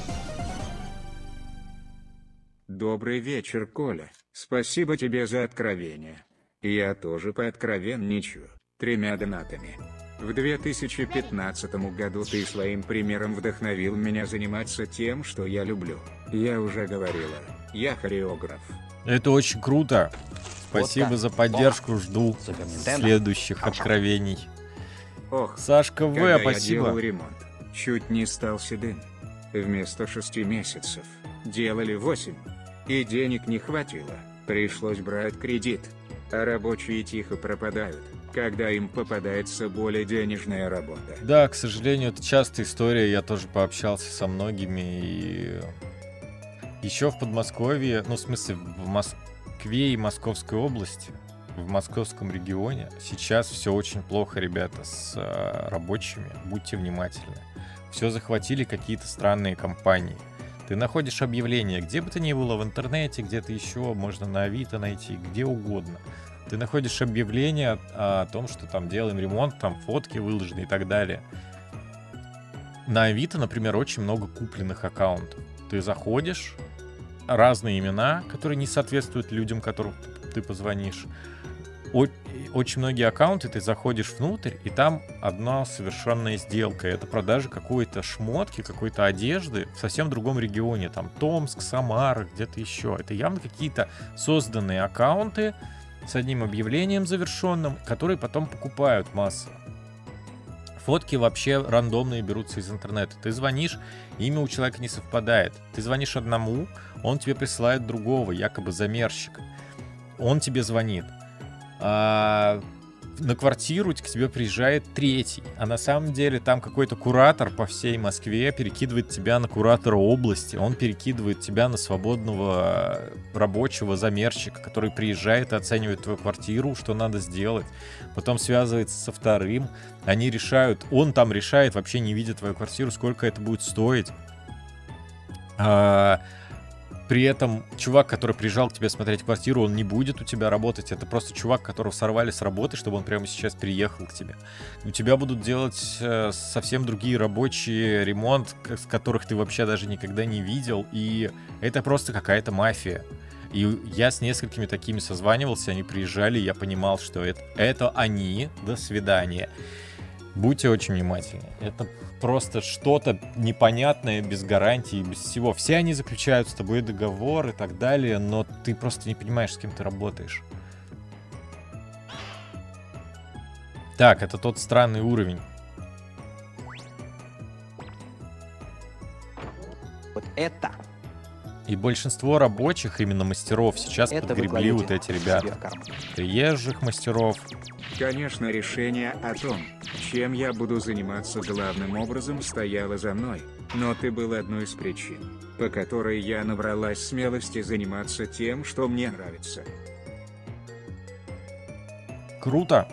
Добрый вечер, Коля. Спасибо тебе за откровение. Я тоже пооткровенничаю. Тремя донатами. В 2015 году ты своим примером вдохновил меня заниматься тем, что я люблю. Я уже говорила, я хореограф. Это очень круто. Спасибо за поддержку, жду следующих откровений. Ох, Сашка В, когда я спасибо. делал ремонт, чуть не стал седым. Вместо шести месяцев делали восемь. И денег не хватило, пришлось брать кредит. А рабочие тихо пропадают, когда им попадается более денежная работа. Да, к сожалению, это частая история. Я тоже пообщался со многими. И еще в Подмосковье, ну, в смысле, в Москве и Московской области, в московском регионе сейчас все очень плохо, ребята, с э, рабочими. Будьте внимательны. Все захватили какие-то странные компании. Ты находишь объявление, где бы то ни было, в интернете, где-то еще, можно на Авито найти, где угодно. Ты находишь объявление о, о том, что там делаем ремонт, там фотки выложены и так далее. На Авито, например, очень много купленных аккаунтов. Ты заходишь, разные имена, которые не соответствуют людям, которым ты позвонишь. очень многие аккаунты, ты заходишь внутрь, и там одна совершенная сделка. Это продажа какой-то шмотки, какой-то одежды в совсем другом регионе. Там Томск, Самара, где-то еще. Это явно какие-то созданные аккаунты с одним объявлением завершенным, которые потом покупают массово. Фотки вообще рандомные берутся из интернета. Ты звонишь, имя у человека не совпадает. Ты звонишь одному, он тебе присылает другого, якобы замерщика. Он тебе звонит. А, на квартиру к тебе приезжает третий, а на самом деле там какой-то куратор по всей Москве перекидывает тебя на куратора области, он перекидывает тебя на свободного рабочего замерщика, который приезжает и оценивает твою квартиру, что надо сделать, потом связывается со вторым, они решают, он там решает, вообще не видя твою квартиру, сколько это будет стоить. А, при этом чувак, который приезжал к тебе смотреть квартиру, он не будет у тебя работать. Это просто чувак, которого сорвали с работы, чтобы он прямо сейчас приехал к тебе. У тебя будут делать э, совсем другие рабочие ремонт, которых ты вообще даже никогда не видел. И это просто какая-то мафия. И я с несколькими такими созванивался, они приезжали, я понимал, что это, это они. До свидания. Будьте очень внимательны. Это просто что-то непонятное, без гарантии, без всего. Все они заключают с тобой договор и так далее, но ты просто не понимаешь, с кем ты работаешь. Так, это тот странный уровень. Вот это, И большинство рабочих, именно мастеров, сейчас это подгребли вот эти ребята. Приезжих мастеров. Конечно, решение о том, чем я буду заниматься главным образом, стояло за мной. Но ты был одной из причин, по которой я набралась смелости заниматься тем, что мне нравится. Круто.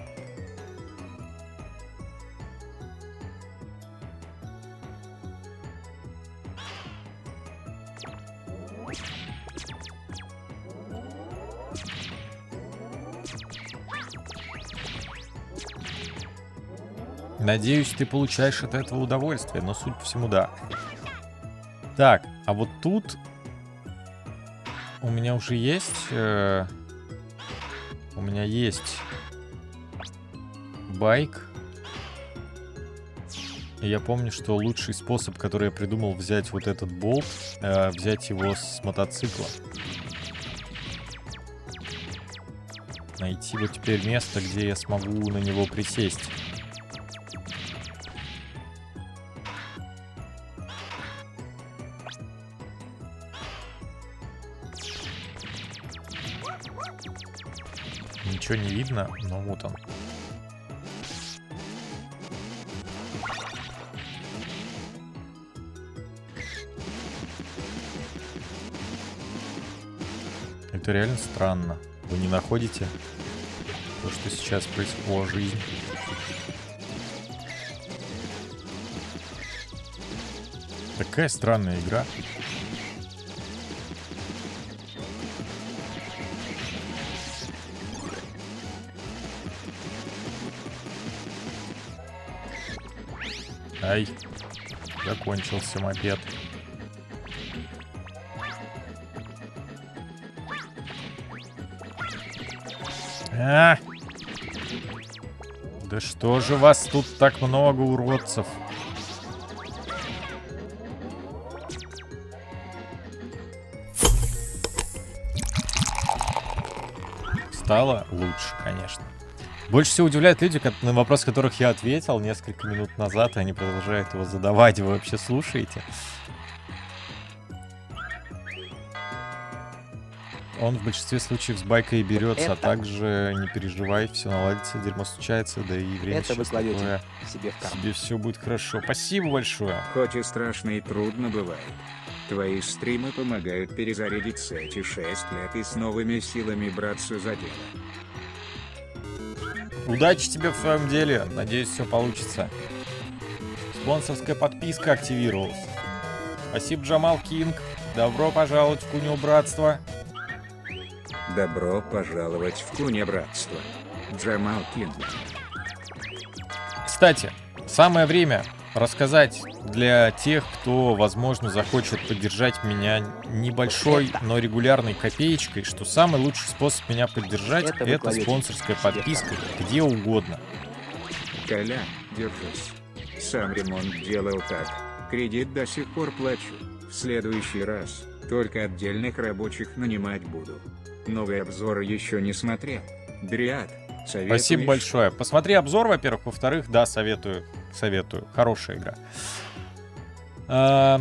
Надеюсь, ты получаешь от этого удовольствие, но суть по всему да. Так, а вот тут у меня уже есть... э, у меня есть байк. И я помню, что лучший способ, который я придумал взять вот этот болт, э, взять его с мотоцикла. Найти вот теперь место, где я смогу на него присесть. Ничего не видно, но вот он. Это реально странно. Вы не находите то, что сейчас происходит жизнь? Такая странная игра. Ай, закончился мопед. А! Да что же вас тут так много уродцев? Стало лучше, конечно. Больше всего удивляют люди, на вопрос которых я ответил несколько минут назад, и они продолжают его задавать. Вы вообще слушаете? Он в большинстве случаев с байкой и берется, а это- также не переживай, все наладится, дерьмо случается, да и время Это вы кладете такое. себе в карман. Тебе все будет хорошо. Спасибо большое. Хоть и страшно и трудно бывает. Твои стримы помогают перезарядиться эти 6 лет и с новыми силами браться за дело. Удачи тебе в своем деле. Надеюсь, все получится. Спонсорская подписка активировалась. Спасибо, Джамал Кинг. Добро пожаловать в Куню Братство. Добро пожаловать в Куня Братство. Джамал Кинг. Кстати, самое время рассказать для тех, кто, возможно, захочет поддержать меня небольшой, но регулярной копеечкой, что самый лучший способ меня поддержать Это это спонсорская подписка где угодно. Коля, держись. Сам ремонт делал так. Кредит до сих пор плачу. В следующий раз только отдельных рабочих нанимать буду. Новые обзоры еще не смотрел. Дриад, советуешь? Спасибо большое. Посмотри обзор, во-первых. Во-вторых, да, советую. Советую. Хорошая игра. А,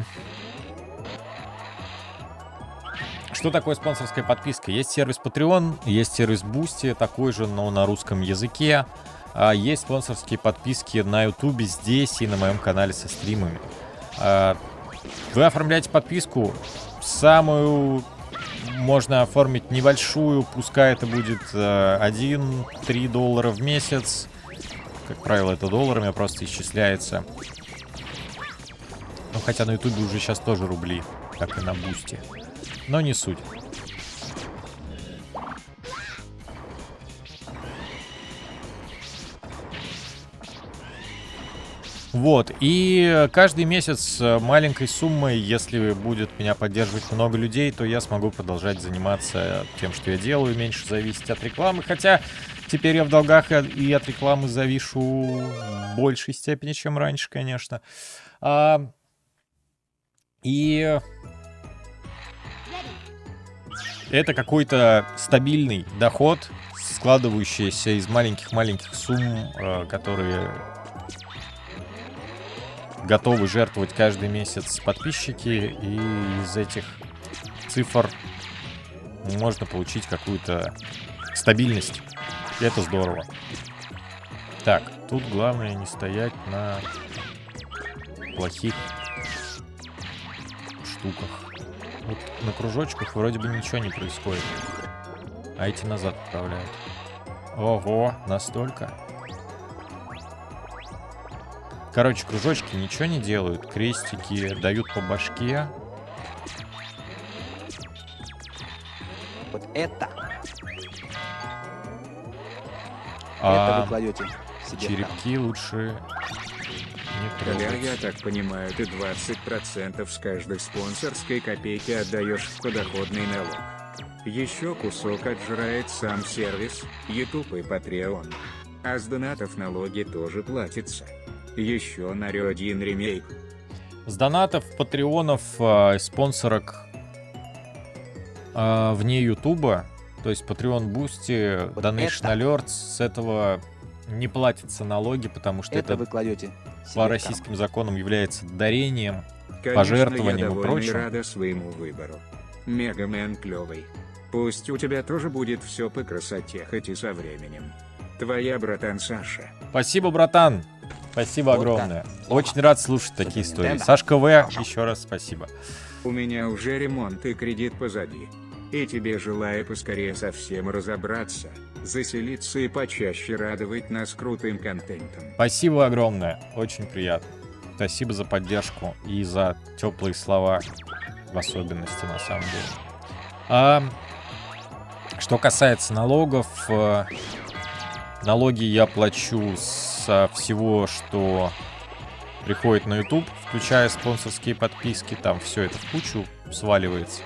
Что такое спонсорская подписка? Есть сервис Patreon, есть сервис Boosty, такой же, но на русском языке. А Есть спонсорские подписки на YouTube здесь и на моем канале со стримами. А, Вы оформляете подписку, самую можно оформить небольшую, пускай это будет 1-3 доллара в месяц. Как правило, это долларами просто исчисляется. Ну, хотя на ютубе уже сейчас тоже рубли, как и на бусте. Но не суть. Вот, и каждый месяц с маленькой суммой, если будет меня поддерживать много людей, то я смогу продолжать заниматься тем, что я делаю, меньше зависеть от рекламы. Хотя теперь я в долгах и от- и от рекламы завишу в большей степени, чем раньше, конечно. А, и это какой-то стабильный доход, складывающийся из маленьких-маленьких сумм, э, которые готовы жертвовать каждый месяц подписчики, и из этих цифр можно получить какую-то стабильность. И это здорово. Так, тут главное не стоять на плохих штуках. Вот на кружочках вроде бы ничего не происходит. А эти назад отправляют. Ого, настолько. Короче, кружочки ничего не делают. Крестики дают по башке. Вот это, это А вы кладете себе черепки лучше не трогать. я так понимаю, ты 20% с каждой спонсорской копейки отдаешь в подоходный налог. Еще кусок отжирает сам сервис, YouTube и Patreon. А с донатов налоги тоже платятся. Еще на один ремейк. С донатов, патреонов, а, спонсорок а, вне Ютуба, то есть Patreon Boosty, Вот Donation это- Alerts, с этого не платятся налоги, потому что Это это, вы кладете по российским законам является дарением. Конечно, Пожертвованием и я довольна прочим. и рада своему выбору. Мегамен клевый. Пусть у тебя тоже будет все по красоте, хоть и со временем. Твоя братан Саша. Спасибо, братан. Спасибо Вот огромное. так. Очень рад слушать такие истории. Сашка В, еще раз спасибо. У меня уже ремонт и кредит позади. И тебе желаю поскорее со всем разобраться, заселиться и почаще радовать нас крутым контентом. Спасибо огромное. Очень приятно. Спасибо за поддержку и за теплые слова в особенности, на самом деле. А, что касается налогов, э, налоги я плачу со всего, что приходит на YouTube, включая спонсорские подписки, там все это в кучу сваливается.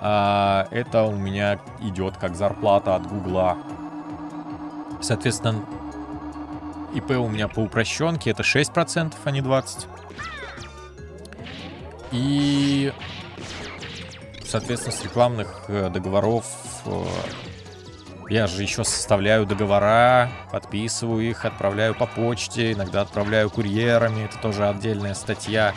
А это у меня идет как зарплата от Гугла. Соответственно, ИП у меня по упрощенке это 6%, а не 20%. И, соответственно, с рекламных э, договоров э, я же еще составляю договора, подписываю их, отправляю по почте, иногда отправляю курьерами. Это тоже отдельная статья,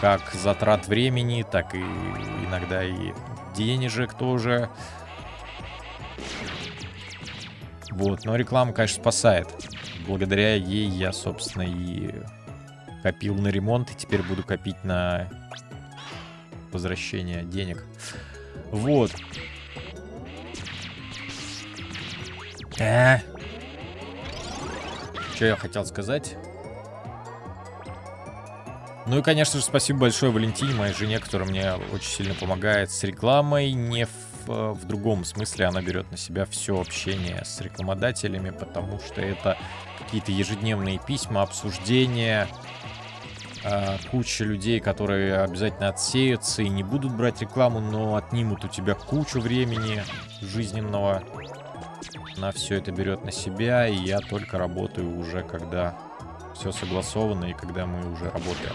как затрат времени, так и иногда и денежек тоже. Вот, но реклама, конечно, спасает. Благодаря ей я, собственно, и копил на ремонт, и теперь буду копить на возвращение денег. Вот. Что я хотел сказать? Ну и, конечно же, спасибо большое Валентине, моей жене, которая мне очень сильно помогает с рекламой. Не в, э, в другом смысле, она берет на себя все общение с рекламодателями, потому что это какие-то ежедневные письма, обсуждения, а, куча людей, которые обязательно отсеются и не будут брать рекламу, но отнимут у тебя кучу времени жизненного. На все это берет на себя, и я только работаю уже, когда все согласовано и когда мы уже работаем.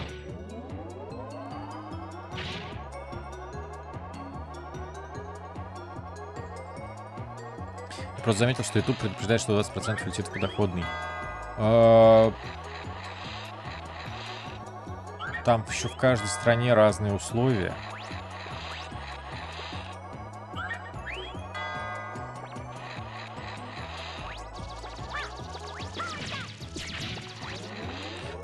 Просто заметил, что YouTube предупреждает, что 20% летит в подоходный. А, Там еще в каждой стране разные условия.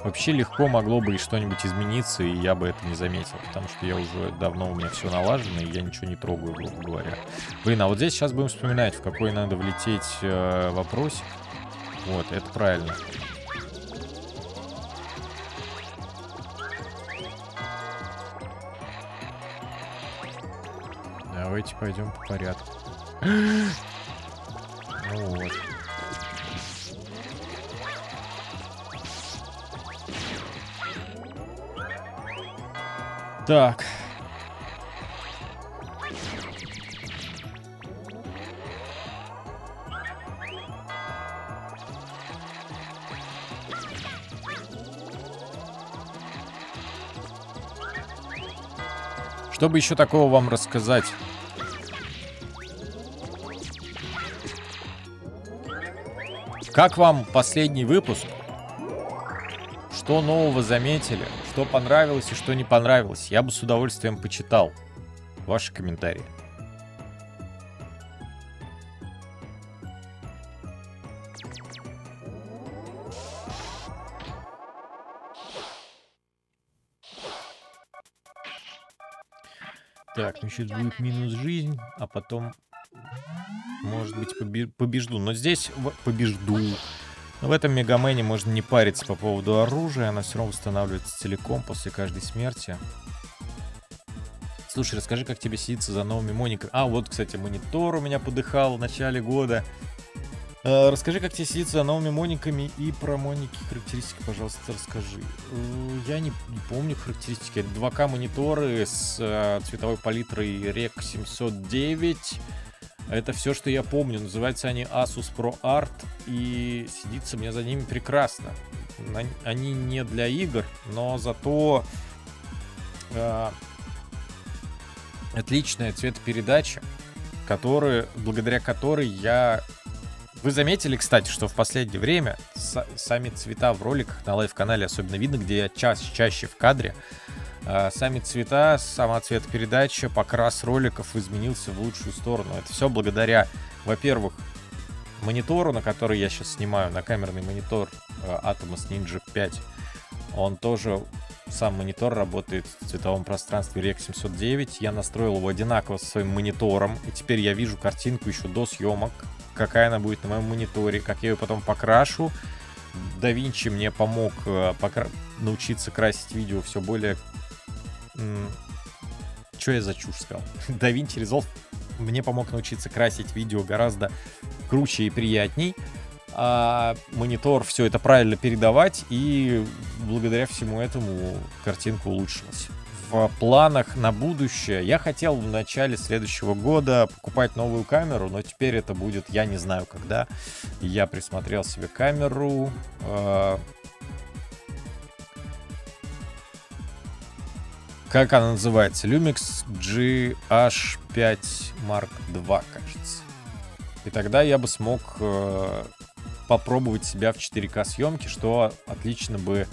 Вообще легко могло бы и что-нибудь измениться, и я бы это не заметил, потому что я уже давно у меня все налажено, и я ничего не трогаю, грубо говоря. Блин, а вот здесь сейчас будем вспоминать, в какой надо влететь э, вопросик. Вот, это правильно. Давайте пойдем по порядку. Ну вот. Так. Чтобы еще такого вам рассказать? Как вам последний выпуск? Что нового заметили? Что понравилось и что не понравилось? Я бы с удовольствием почитал ваши комментарии. Так, ну будет минус жизнь, а потом, может быть, побе- побежду. Но здесь побежду. В этом Мегамене можно не париться по поводу оружия, она все равно восстанавливается целиком после каждой смерти. Слушай, расскажи, как тебе сидится за новыми мониками. А, вот, кстати, монитор у меня подыхал в начале года. Э, расскажи, как тебе сидится за новыми мониками и про моники характеристики, пожалуйста, расскажи. Э, я не, не помню характеристики. Это 2К мониторы с э, цветовой палитрой REC 709. Это все, что я помню. Называются они Asus Pro Art. И сидится мне за ними прекрасно. Они не для игр, но зато э, отличная цветопередача, который, благодаря которой я... Вы заметили, кстати, что в последнее время са- сами цвета в роликах на лайв-канале особенно видно, где я ча- чаще в кадре, а, сами цвета, сама цветопередача, покрас роликов изменился в лучшую сторону. Это все благодаря, во-первых, монитору, на который я сейчас снимаю, на камерный монитор э, Atomos Ninja 5. Он тоже, сам монитор работает в цветовом пространстве REC 709. Я настроил его одинаково со своим монитором. И теперь я вижу картинку еще до съемок, какая она будет на моем мониторе, как я ее потом покрашу. Da Vinci мне помог э, покра- научиться красить видео все более... Что я за чушь сказал? Da Vinci Resolve мне помог научиться красить видео гораздо круче и приятней. А монитор все это правильно передавать, и благодаря всему этому картинка улучшилась. В планах на будущее я хотел в начале следующего года покупать новую камеру, но теперь это будет я не знаю когда. Я присмотрел себе камеру. Как она называется? Lumix GH5 Mark II, кажется. И тогда я бы смог э, попробовать себя в 4К съемке, что отлично бы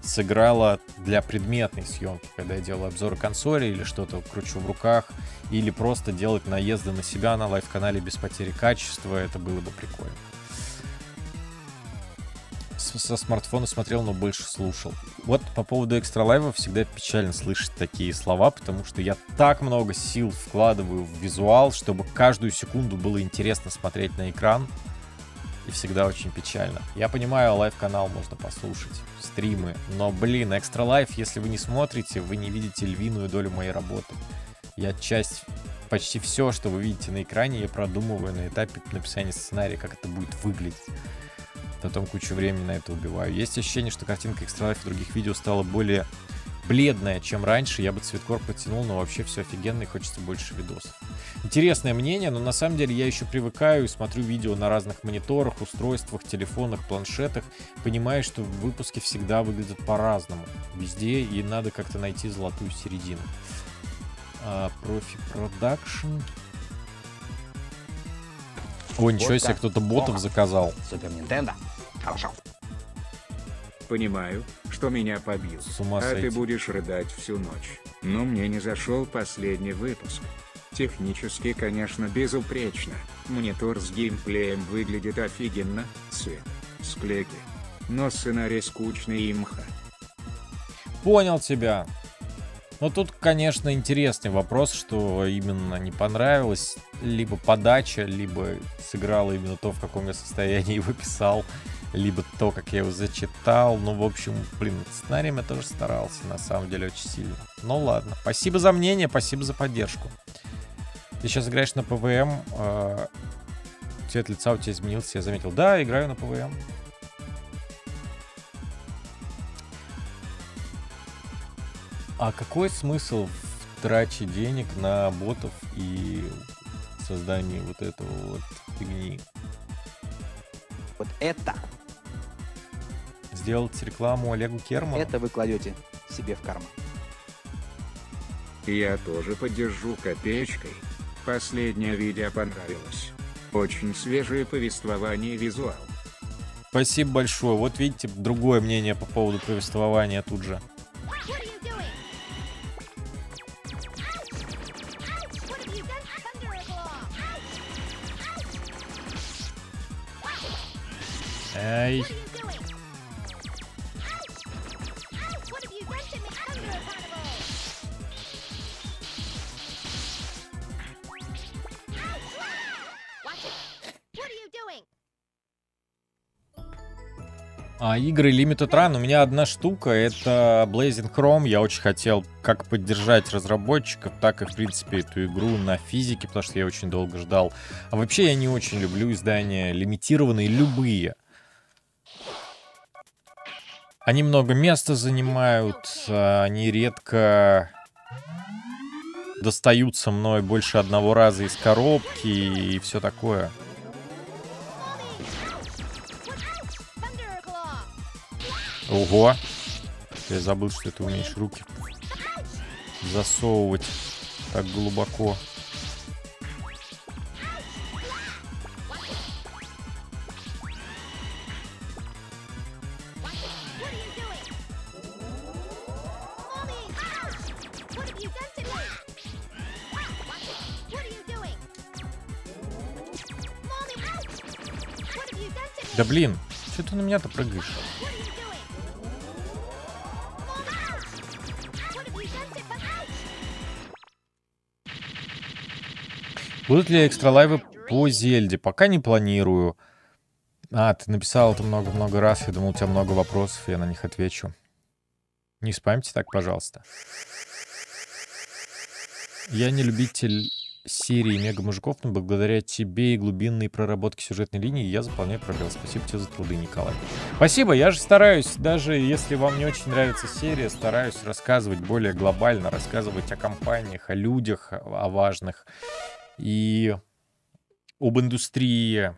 сыграло для предметной съемки, когда я делаю обзоры консоли или что-то кручу в руках, или просто делать наезды на себя на лайв-канале без потери качества, это было бы прикольно. Со смартфона смотрел, но больше слушал. Вот по поводу Extra Life а всегда печально слышать такие слова, потому что я так много сил вкладываю в визуал, чтобы каждую секунду было интересно смотреть на экран. И всегда очень печально. Я понимаю, лайв-канал можно послушать, стримы, но, блин, Extra Life, если вы не смотрите, вы не видите львиную долю моей работы. Я часть, почти все, что вы видите на экране, я продумываю на этапе написания сценария, как это будет выглядеть. Потом кучу времени на это убиваю. Есть ощущение, что картинка Life в других видео стала более бледная, чем раньше. Я бы цветкор потянул, но вообще все офигенно и хочется больше видосов. Интересное мнение, но на самом деле я еще привыкаю и смотрю видео на разных мониторах, устройствах, телефонах, планшетах. Понимаю, что выпуски всегда выглядят по-разному. Везде, и надо как-то найти золотую середину. А, профи продакшн. О, ничего себе, кто-то ботов заказал. Супер Нинтендо. Хорошо. Понимаю, что меня побил. С ума а сойти. ты будешь рыдать всю ночь. Но мне не зашел последний выпуск. Технически, конечно, безупречно. Монитор с геймплеем выглядит офигенно, цвет, склейки. Но сценарий скучный и мха. Понял тебя. Но тут, конечно, интересный вопрос, что именно не понравилось. Либо подача, либо сыграла именно то, в каком я состоянии его писал, либо то, как я его зачитал. Ну, в общем, блин, сценарием я тоже старался, на самом деле, очень сильно. Ну, ладно. Спасибо за мнение, спасибо за поддержку. Ты сейчас играешь на PVM, э, цвет лица у тебя изменился, я заметил. Да, играю на PVM. А какой смысл в траче денег на ботов и создании вот этого вот фигни? Вот это, Сделать рекламу Олегу Керману? это вы кладете себе в карман. Я тоже поддержу копеечкой. Последнее видео понравилось. Очень свежее повествование и визуал. Спасибо большое. Вот видите, другое мнение по поводу повествования тут же. Игры Limited Run, у меня одна штука, это Blazing Chrome. Я очень хотел как поддержать разработчиков, так и, в принципе, эту игру на физике, потому что я очень долго ждал. А вообще я не очень люблю издания лимитированные, любые. Они много места занимают, они редко достаются мной больше одного раза из коробки и все такое. Ого! Я забыл, что ты умеешь руки засовывать так глубоко. Да блин, что ты на меня-то прыгаешь? Будут ли экстра лайвы по Зельде? Пока не планирую. А, ты написал это много-много раз. Я думал, у тебя много вопросов, я на них отвечу. Не спамьте так, пожалуйста. Я не любитель серии Мега Мужиков, но благодаря тебе и глубинной проработке сюжетной линии я заполняю пробел. Спасибо тебе за труды, Николай. Спасибо, я же стараюсь, даже если вам не очень нравится серия, стараюсь рассказывать более глобально, рассказывать о компаниях, о людях, о важных и об индустрии,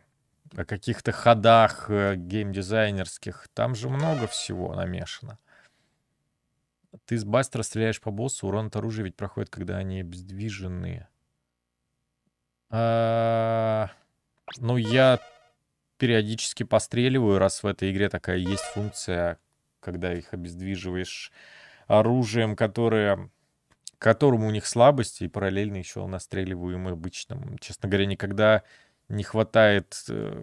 о каких-то ходах э, геймдизайнерских. Там же много всего намешано. Ты с бастера стреляешь по боссу, урон от оружия ведь проходит, когда они обездвижены. А, Ну, я периодически постреливаю, раз в этой игре такая есть функция, когда их обездвиживаешь оружием, которое к которому у них слабости, и параллельно еще настреливаю им обычным. Честно говоря, никогда не хватает... э,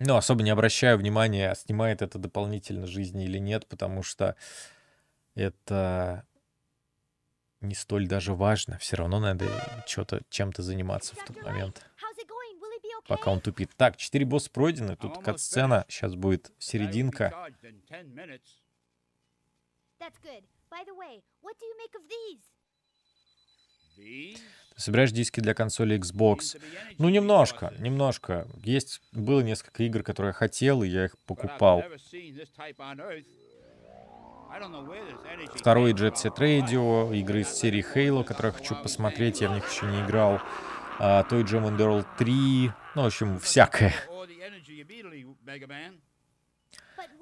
Ну, особо не обращаю внимания, снимает это дополнительно жизни или нет, потому что это не столь даже важно. Все равно надо что-то чем-то заниматься в тот момент, пока он тупит. Так, 4 босса пройдены, тут кат-сцена, сейчас будет серединка. That's good. By the way, what do you make of these? Ты собираешь диски для консоли Xbox? Ну, немножко, немножко. Есть, было несколько игр, которые я хотел, и я их покупал. Второй Jet Set Radio, игры из серии Halo, которые я хочу посмотреть, я в них еще не играл. А, Toy Jam Underworld 3, ну, в общем, всякое.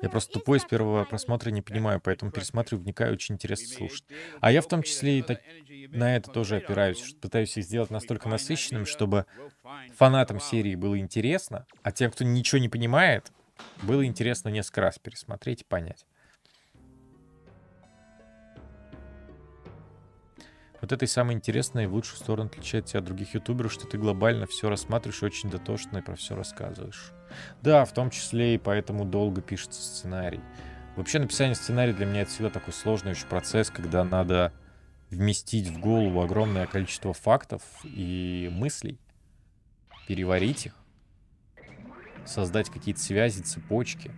Я просто тупой с первого просмотра не понимаю, поэтому пересматриваю, вникаю, очень интересно слушать. А я в том числе и так, на это тоже опираюсь, пытаюсь их сделать настолько насыщенным, чтобы фанатам серии было интересно, а тем, кто ничего не понимает, было интересно несколько раз пересмотреть и понять. Вот это и самое интересное и в лучшую сторону отличает тебя от других ютуберов, что ты глобально все рассматриваешь и очень дотошно и про все рассказываешь. Да, в том числе и поэтому долго пишется сценарий. Вообще написание сценария для меня это всегда такой сложный очень процесс, когда надо вместить в голову огромное количество фактов и мыслей, переварить их, создать какие-то связи, цепочки,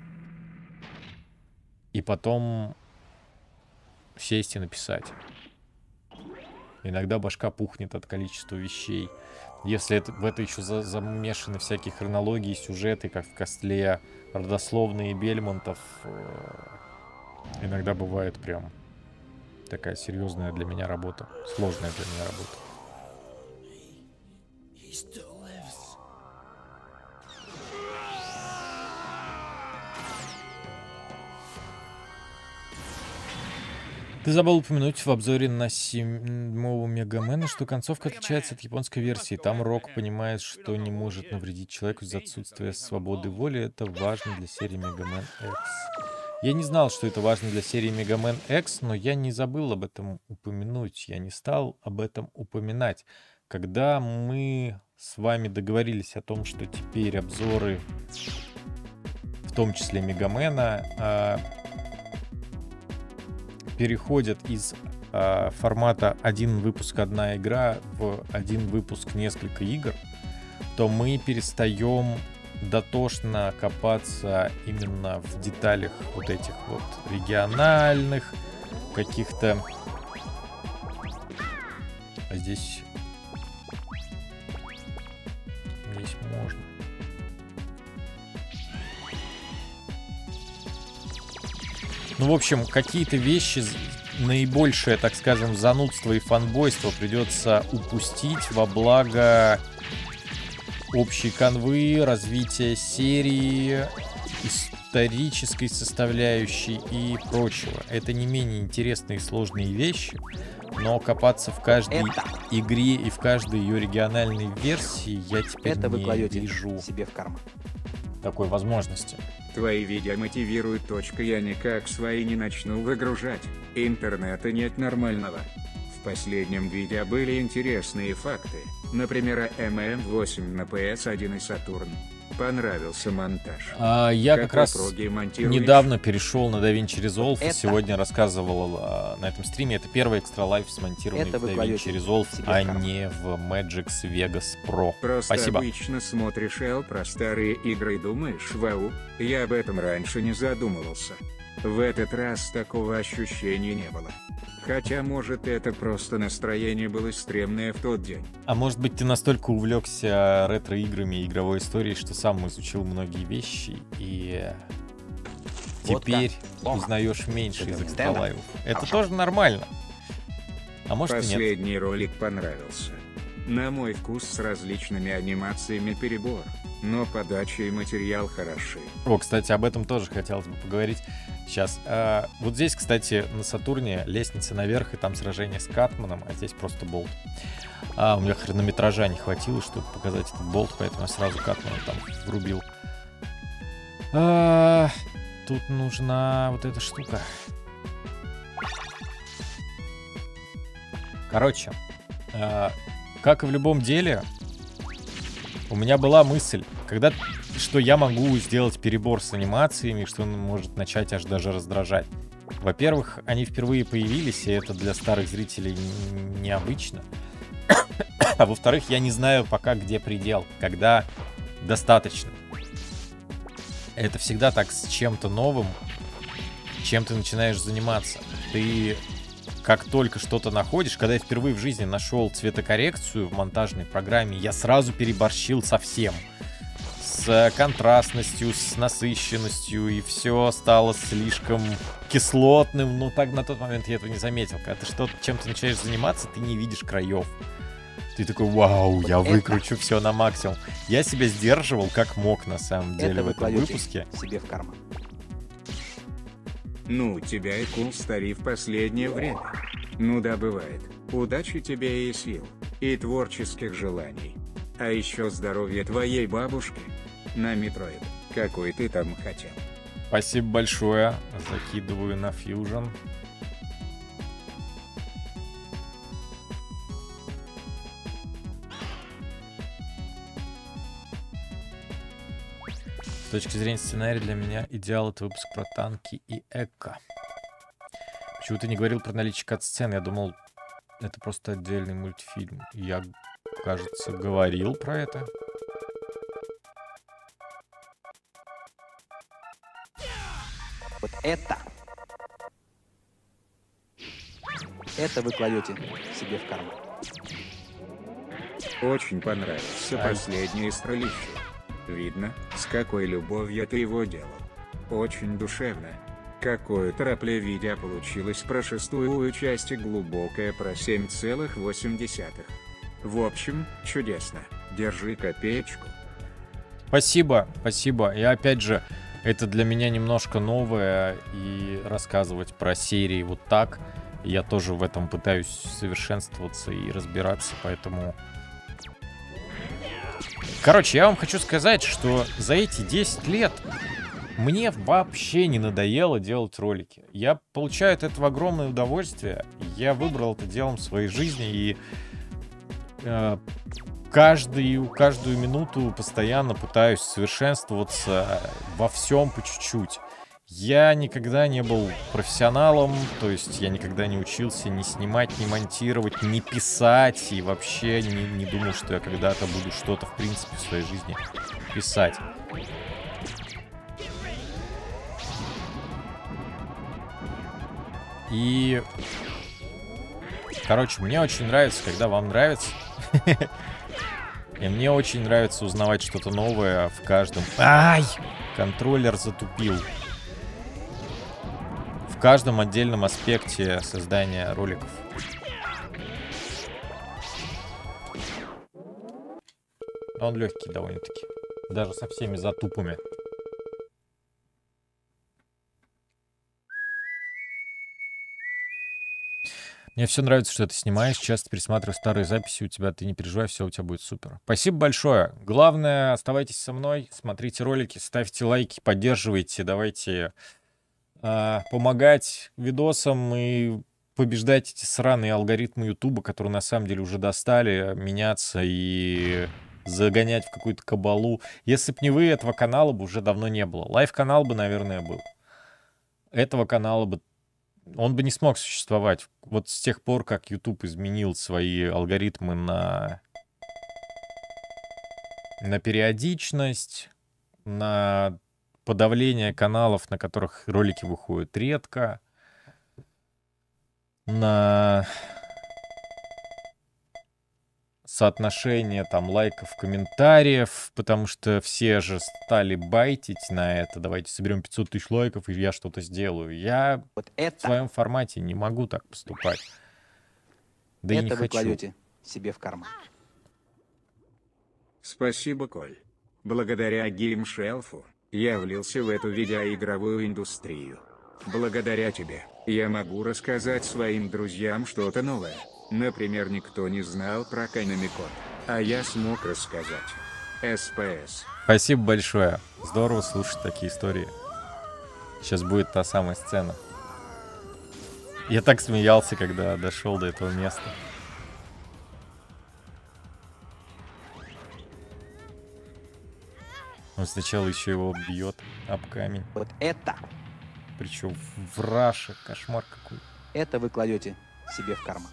и потом сесть и написать. Иногда башка пухнет от количества вещей. Если это, в это еще за, замешаны всякие хронологии, сюжеты, как в Костле, родословные Бельмонтов, э, иногда бывает прям такая серьезная для меня работа, сложная для меня работа. Ты забыл упомянуть в обзоре на седьмого Мегамена, что концовка отличается от японской версии. Там Рок понимает, что не может навредить человеку из-за отсутствия свободы воли. Это важно для серии Мегамен X. Я не знал, что это важно для серии Мегамен X, но я не забыл об этом упомянуть. Я не стал об этом упоминать. Когда мы с вами договорились о том, что теперь обзоры, в том числе Мегамена, а, переходят из э, формата один выпуск одна игра в один выпуск несколько игр, то мы перестаем дотошно копаться именно в деталях вот этих вот региональных каких-то. А здесь Ну, в общем, какие-то вещи, наибольшее, так скажем, занудство и фанбойство придется упустить во благо общей канвы, развития серии, исторической составляющей и прочего. Это не менее интересные и сложные вещи, но копаться в каждой Это. игре и в каждой ее региональной версии я теперь Это не вижу себе в карман. Такой возможности. Твои видео мотивируют. Точка, я никак свои не начну выгружать. Интернета нет нормального. В последнем видео были интересные факты. Например, о ММ8 на PS1 и Saturn. Понравился монтаж. А, я как Какой раз недавно перешел на DaVinci Resolve. и Это. Сегодня рассказывал а, на этом стриме. Это первый Extra Life, смонтированный Это в DaVinci Resolve, а карман. не в Magix Vegas Pro. Просто Спасибо. обычно смотришь Эл про старые игры и думаешь, вау, я об этом раньше не задумывался. В этот раз такого ощущения не было. Хотя, может, это просто настроение было стремное в тот день. А может быть, ты настолько увлекся ретро-играми и игровой историей, что сам изучил многие вещи и теперь плохо. узнаешь меньше из Life. Это Хорошо. тоже нормально. А может и нет. Последний ролик понравился. На мой вкус с различными анимациями перебор, но подача и материал хороши. О, кстати, об этом тоже хотелось бы поговорить. Сейчас. а, вот здесь, кстати, на Сатурне лестница наверх, и там сражение с Катманом, а здесь просто болт. А, у меня хронометража не хватило, чтобы показать этот болт, поэтому я сразу Катмана там врубил. А, тут нужна вот эта штука. Короче, а, как и в любом деле, у меня была мысль, когда что я могу сделать перебор с анимациями, что он может начать аж даже раздражать. Во-первых, они впервые появились, и это для старых зрителей необычно. А во-вторых, я не знаю пока, где предел, когда достаточно. Это всегда так с чем-то новым, чем ты начинаешь заниматься. Ты как только что-то находишь, когда я впервые в жизни нашел цветокоррекцию в монтажной программе, я сразу переборщил со всем. С контрастностью, с насыщенностью, и все стало слишком кислотным. Но так на тот момент я этого не заметил. Когда ты что-то чем-то начинаешь заниматься, ты не видишь краев. Ты такой, вау, я выкручу все на максимум. Я себя сдерживал как мог на самом деле Это в этом выпуске. себе в карман. Ну, у тебя и кул стари в последнее время. Ну да, бывает. Удачи тебе и сил, и творческих желаний. А еще здоровья твоей бабушки. На Metroid. Какой ты там хотел. Спасибо большое. Закидываю на Fusion. С точки зрения сценария для меня идеал это выпуск про танки и Ico. Почему ты не говорил про наличие кат-сцен? Я думал, это просто отдельный мультфильм. Я, кажется, говорил про это. Вот это. Это вы кладете себе в карман. Очень понравился Ай. последнее стрелище. Видно, с какой любовью ты его делал. Очень душевно. Какое торопливое видео получилось про шестую часть и глубокое про 7,8. В общем, чудесно. Держи копеечку. Спасибо, спасибо. И опять же, это для меня немножко новое, и рассказывать про серии вот так, я тоже в этом пытаюсь совершенствоваться и разбираться, поэтому... Короче, я вам хочу сказать, что за эти 10 лет мне вообще не надоело делать ролики. Я получаю от этого огромное удовольствие. Я выбрал это делом своей жизни и э, каждую, каждую минуту постоянно пытаюсь совершенствоваться во всем по чуть-чуть. Я никогда не был профессионалом, то есть я никогда не учился ни снимать, ни монтировать, ни писать, и вообще не, не думал, что я когда-то буду что-то, в принципе, в своей жизни писать. И... Короче, мне очень нравится, когда вам нравится. И мне очень нравится узнавать что-то новое в каждом... Ай! Контроллер затупил. В каждом отдельном аспекте создания роликов. Он легкий довольно-таки. Даже со всеми затупами. Мне все нравится, что ты снимаешь, часто пересматриваю старые записи у тебя, ты не переживай, все у тебя будет супер. Спасибо большое. Главное, оставайтесь со мной, смотрите ролики, ставьте лайки, поддерживайте, давайте а, помогать видосам и побеждать эти сраные алгоритмы Ютуба, которые на самом деле уже достали меняться и загонять в какую-то кабалу. Если бы не вы, этого канала бы уже давно не было. Лайв-канал бы, наверное, был. Этого канала бы он бы не смог существовать. Вот с тех пор, как YouTube изменил свои алгоритмы на, на периодичность, на подавление каналов, на которых ролики выходят редко, на соотношение там лайков, комментариев, потому что все же стали байтить на это. Давайте соберем 500 тысяч лайков, и я что-то сделаю. Я Вот в это, своем формате не могу так поступать. Да и не это вы хочу. кладете себе в карман. Спасибо, Коль. Благодаря геймшелфу я влился в эту видеоигровую индустрию. Благодаря тебе я могу рассказать своим друзьям что-то новое. Например, никто не знал про Кайнамикон, а я смог рассказать. СПС. Спасибо большое. Здорово слушать такие истории. Сейчас будет та самая сцена. Я так смеялся, когда дошел до этого места. Он сначала еще его бьет об камень. Вот это, Причем в раше. Кошмар какой. это вы кладете себе в карман.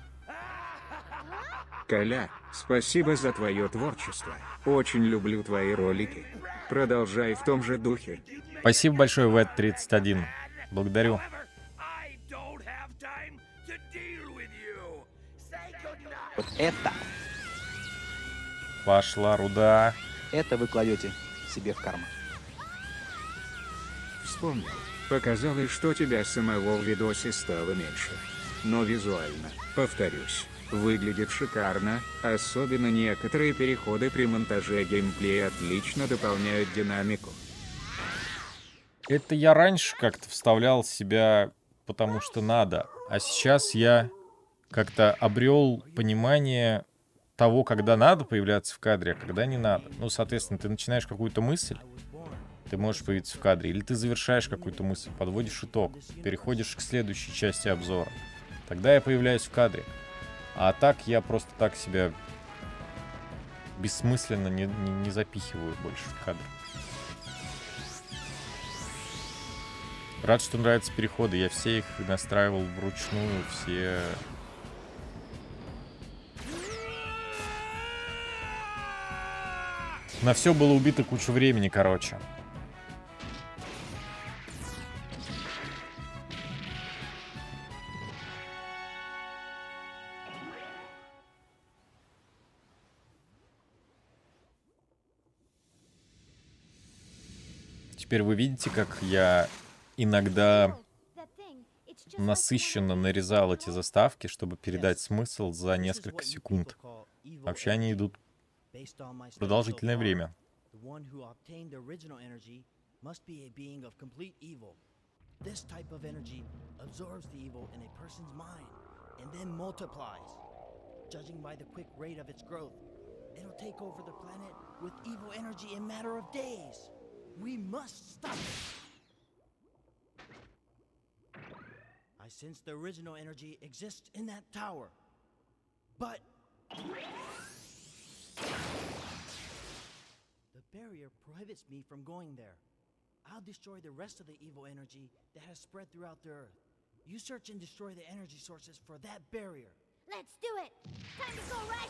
Коля, спасибо за твое творчество. Очень люблю твои ролики. Продолжай в том же духе. Спасибо большое, Вэт31. Благодарю. Вот это, Пошла руда. это вы кладете себе в карман. Вспомнил. Показалось, что тебя самого в видосе стало меньше. Но визуально, повторюсь, выглядит шикарно, особенно некоторые переходы при монтаже геймплея отлично дополняют динамику. Это я раньше как-то вставлял себя, потому что надо. А сейчас я как-то обрел понимание того, когда надо появляться в кадре, а когда не надо. Ну, соответственно, ты начинаешь какую-то мысль, ты можешь появиться в кадре, или ты завершаешь какую-то мысль, подводишь итог, переходишь к следующей части обзора. Тогда я появляюсь в кадре. А так я просто так себя бессмысленно не, не, не запихиваю больше в кадр. Рад, что нравятся переходы. Я все их настраивал вручную, все... На все было убито кучу времени, короче. Теперь вы видите, как я иногда насыщенно нарезал эти заставки, чтобы передать смысл за несколько секунд. Вообще они идут продолжительное время. A. This type of energy absorbs the evil in a person's mind and then multiplies. Judging by the quick rate of its growth, it'll take over the planet with evil energy in matter of days. We must stop it. I sense the original energy exists in that tower. But the barrier prohibits me from going there. I'll destroy the rest of the evil energy that has spread throughout the earth. You search and destroy the energy sources for that barrier. Let's do it. Time to go, Rush.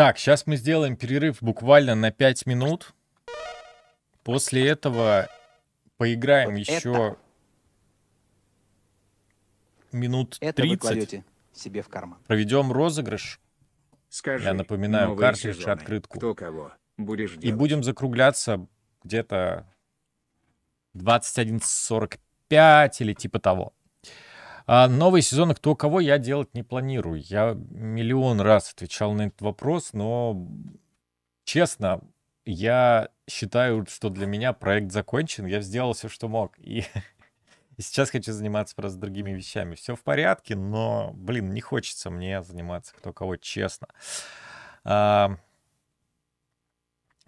Так, сейчас мы сделаем перерыв буквально на 5 минут. После этого поиграем Вот еще минут Это вы 30. кладете себе в карман. Проведем розыгрыш Скажи, Я напоминаю, картридж сезоны, открытку. Кто кого будешь и делать? будем закругляться где-то 21.45 или типа того. А новые сезоны «Кто кого» я делать не планирую. Я миллион раз отвечал на этот вопрос, но честно, я считаю, что для меня проект закончен. Я сделал все, что мог. И, и сейчас хочу заниматься просто другими вещами. Все в порядке, но, блин, не хочется мне заниматься «Кто кого», честно. А,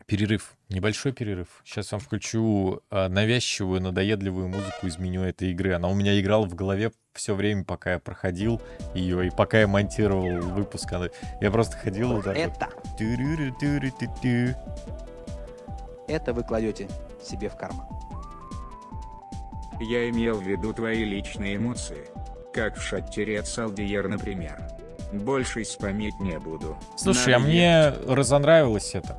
Перерыв. Небольшой перерыв. Сейчас вам включу а, навязчивую, надоедливую музыку из меню этой игры. Она у меня играла в голове все время, пока я проходил ее, и пока я монтировал выпуск. Она- Я просто ходил вот так вот. Это, Тю-рю-рю-тю-рю-тю-тю. это вы кладете себе в карман. Я имел в виду твои личные эмоции. Как в шаттере от Салдиер, например. Больше спамить не буду. Слушай, а Надо мне разонравилось это.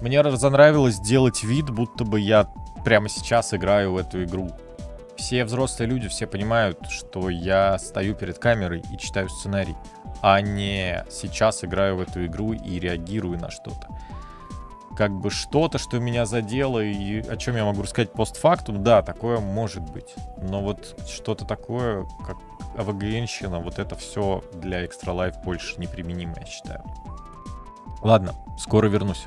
Мне разонравилось делать вид, будто бы я прямо сейчас играю в эту игру. Все взрослые люди, все понимают, что я стою перед камерой и читаю сценарий, а не сейчас играю в эту игру и реагирую на что-то. Как бы что-то, что меня задело, и о чем я могу рассказать постфактум, да, такое может быть. Но вот что-то такое, как АВГНщина, вот это все для Extra Life больше неприменимо, я считаю. Ладно, скоро вернусь.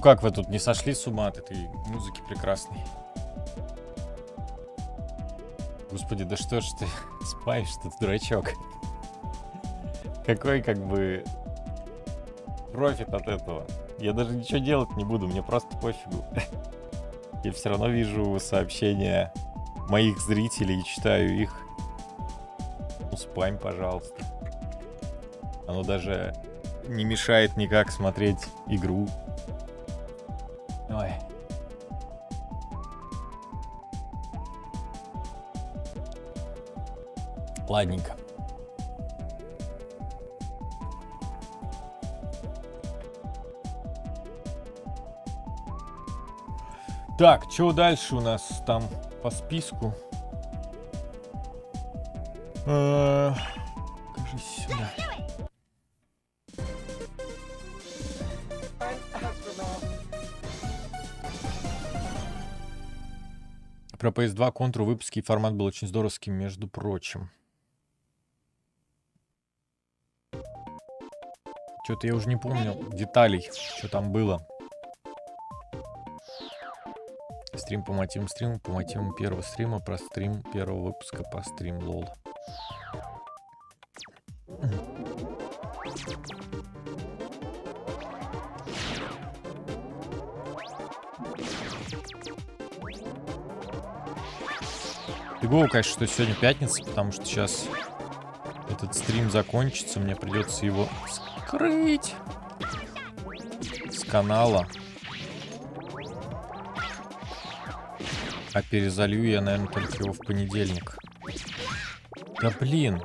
Ну как вы тут не сошли с ума от этой музыки прекрасной? Господи, да что ж ты спаешь тут, дурачок? Какой как бы профит от этого? Я даже ничего делать не буду, мне просто пофигу. Я все равно вижу сообщения моих зрителей и читаю их. Ну, спань, пожалуйста. Оно даже не мешает никак смотреть игру. Ой. Ладненько. Так, что дальше у нас там по списку? Э, Кажись, сюда. Про PS2 контру выпуски и формат был очень здоровский, между прочим. Что-то я уже не помню деталей, что там было. Стрим по мотивам стрима, по мотивам первого стрима, про стрим первого выпуска по стрим лол. Фигово, конечно, что сегодня пятница, потому что сейчас этот стрим закончится, мне придется его скрыть с канала. А перезалью я, наверное, только его в понедельник. Да блин.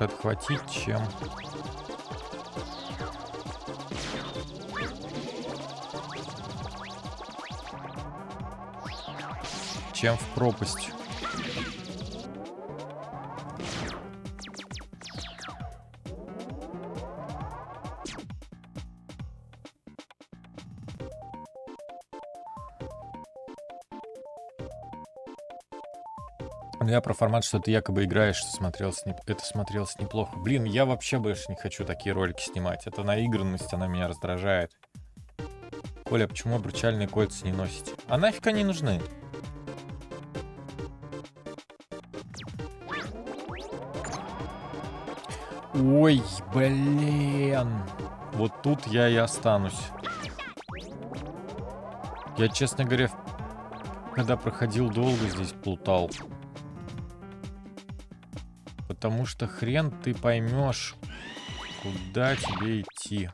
Лучше отхватить, чем... Чем в пропасть. Я про формат, что ты якобы играешь, смотрелось не... это смотрелось неплохо. Блин, я вообще больше не хочу такие ролики снимать. Это наигранность, она меня раздражает. Коля, почему обручальные кольца не носите? А нафиг они нужны? Ой, блин. Вот тут я и останусь. Я, честно говоря, когда проходил долго, здесь плутал. Потому что хрен ты поймешь, куда тебе идти.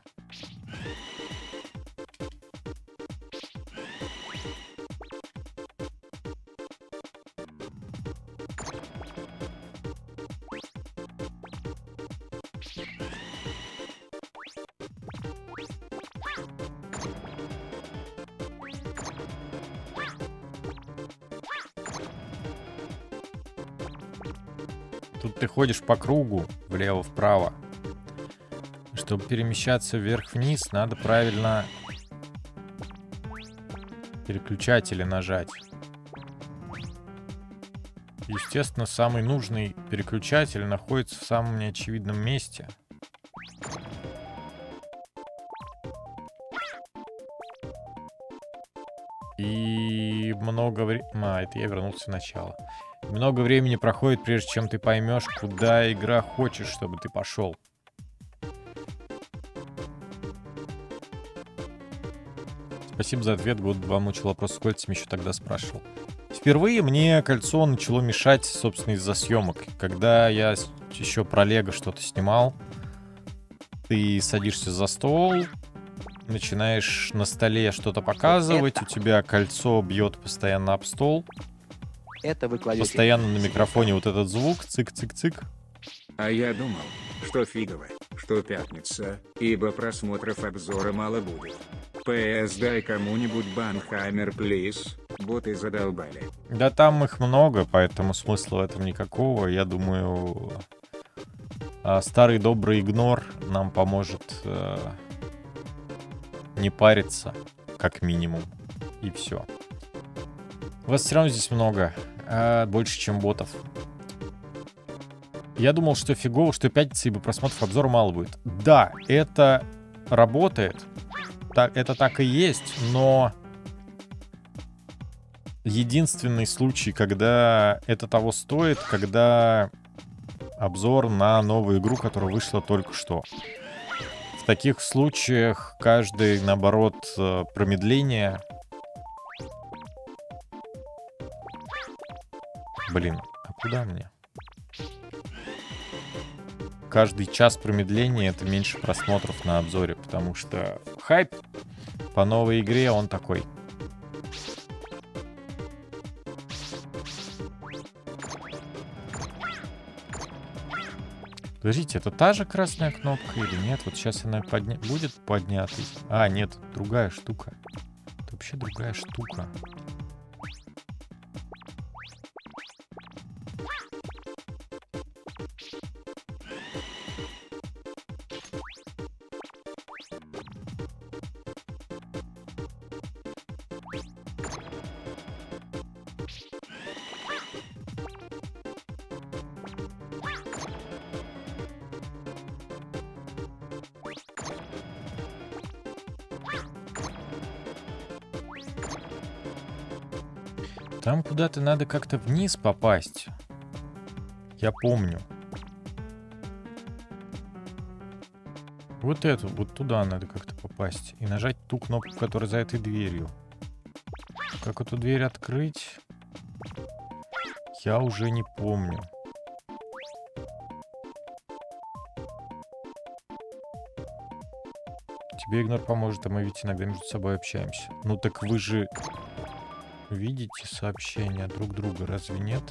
Ходишь по кругу, влево-вправо. Чтобы перемещаться вверх-вниз, надо правильно переключатели нажать. Естественно, самый нужный переключатель находится в самом неочевидном месте. И много времени... А, это я вернулся в начало. Много времени проходит, прежде чем ты поймешь, куда игра хочет, чтобы ты пошел. Спасибо за ответ. Год два мучил вопрос с кольцами, еще тогда спрашивал. Впервые мне кольцо начало мешать, собственно, из-за съемок. Когда я еще про Лего что-то снимал, ты садишься за стол, начинаешь на столе что-то показывать, Это- у тебя кольцо бьет постоянно об стол, Это вы кладете... постоянно на микрофоне вот этот звук, цик-цик-цик. А я думал, что фигово, что пятница, ибо просмотров обзора мало будет. ПС дай кому-нибудь Банхаймер, плиз. Боты задолбали. Да там их много, поэтому смысла в этом никакого. Я думаю, а, старый добрый игнор нам поможет э, не париться, как минимум. И все. Вас все равно здесь много. а, больше, чем ботов. Я думал, что фигово, что пятница, ибо просмотров обзора мало будет. Да, это работает. Так, это так и есть, но единственный случай, когда это того стоит, когда обзор на новую игру, которая вышла только что. В таких случаях каждый, наоборот, э, промедление... Блин, а куда мне? Каждый час промедления это меньше просмотров на обзоре, потому что хайп по новой игре он такой. Подождите, это та же красная кнопка или нет? Вот сейчас она подня... будет поднятой. А, нет, другая штука. Это вообще другая штука. Куда-то надо как-то вниз попасть. Я помню. Вот эту, вот туда надо как-то попасть. И нажать ту кнопку, которая за этой дверью. Как эту дверь открыть? Я уже не помню. Тебе игнор поможет, а мы ведь иногда между собой общаемся. Ну так вы же видите сообщения друг друга, разве нет?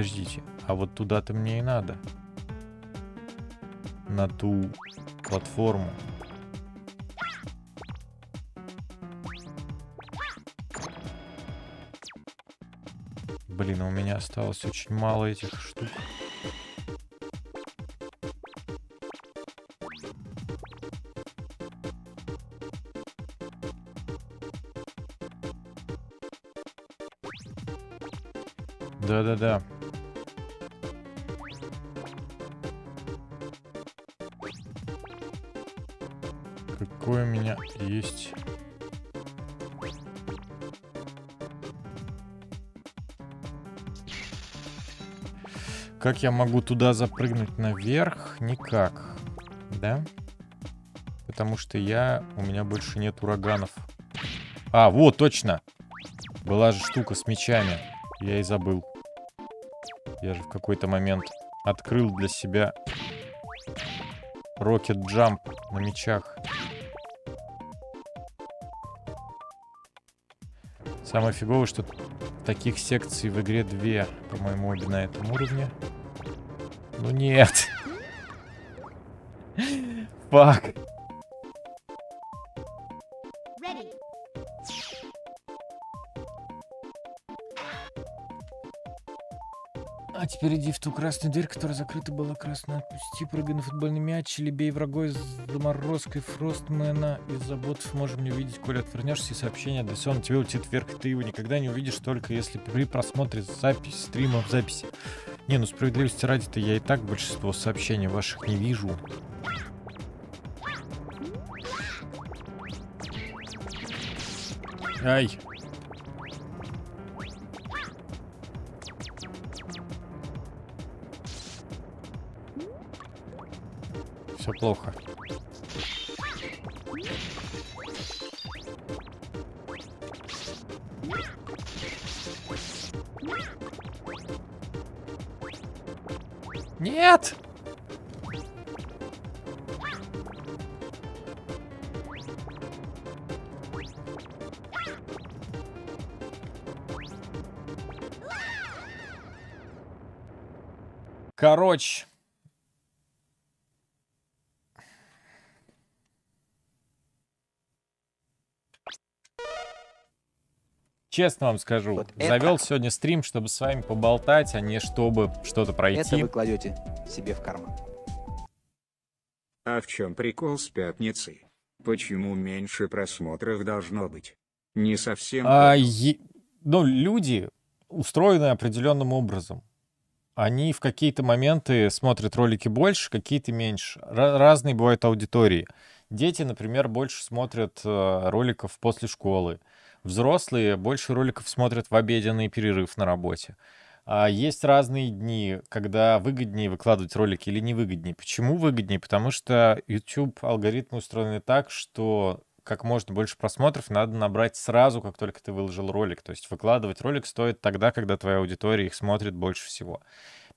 Подождите, а вот туда-то мне и надо. На ту платформу. Блин, у меня осталось очень мало этих штук. Да-да-да. Какой у меня есть... Как я могу туда запрыгнуть наверх? Никак. Да? Потому что я... У меня больше нет ураганов. А, вот, точно. Была же штука с мечами. Я и забыл. Я же в какой-то момент открыл для себя Rocket Jump на мечах. Самое фиговое, что таких секций в игре две, по-моему, обе на этом уровне. Ну нет. Фак. А теперь иди в ту красную дверь, которая закрыта была красной. Отпусти, прыгай на футбольный мяч или бей врагой с заморозкой Фростмена. Из-за ботов можем не увидеть, коли отвернешься, и сообщение адресовано тебе улетит вверх, и ты его никогда не увидишь, только если при просмотре запись, стрима в записи. Не, ну справедливости ради-то я и так большинство сообщений ваших не вижу. Ай. Все плохо. Короче. Честно вам скажу, Вот это- завел сегодня стрим, чтобы с вами поболтать, а не чтобы что-то Это пройти. вы кладете себе в карман. А в чем прикол с пятницей? Почему меньше просмотров должно быть? Не совсем. А, е- Ну, люди устроены определенным образом. Они в какие-то моменты смотрят ролики больше, какие-то меньше. Ра- разные бывают аудитории. Дети, например, больше смотрят э, роликов после школы. Взрослые больше роликов смотрят в обеденный перерыв на работе. А есть разные дни, когда выгоднее выкладывать ролики или невыгоднее. Почему выгоднее? Потому что YouTube алгоритмы устроены так, что как можно больше просмотров надо набрать сразу, как только ты выложил ролик. То есть выкладывать ролик стоит тогда, когда твоя аудитория их смотрит больше всего.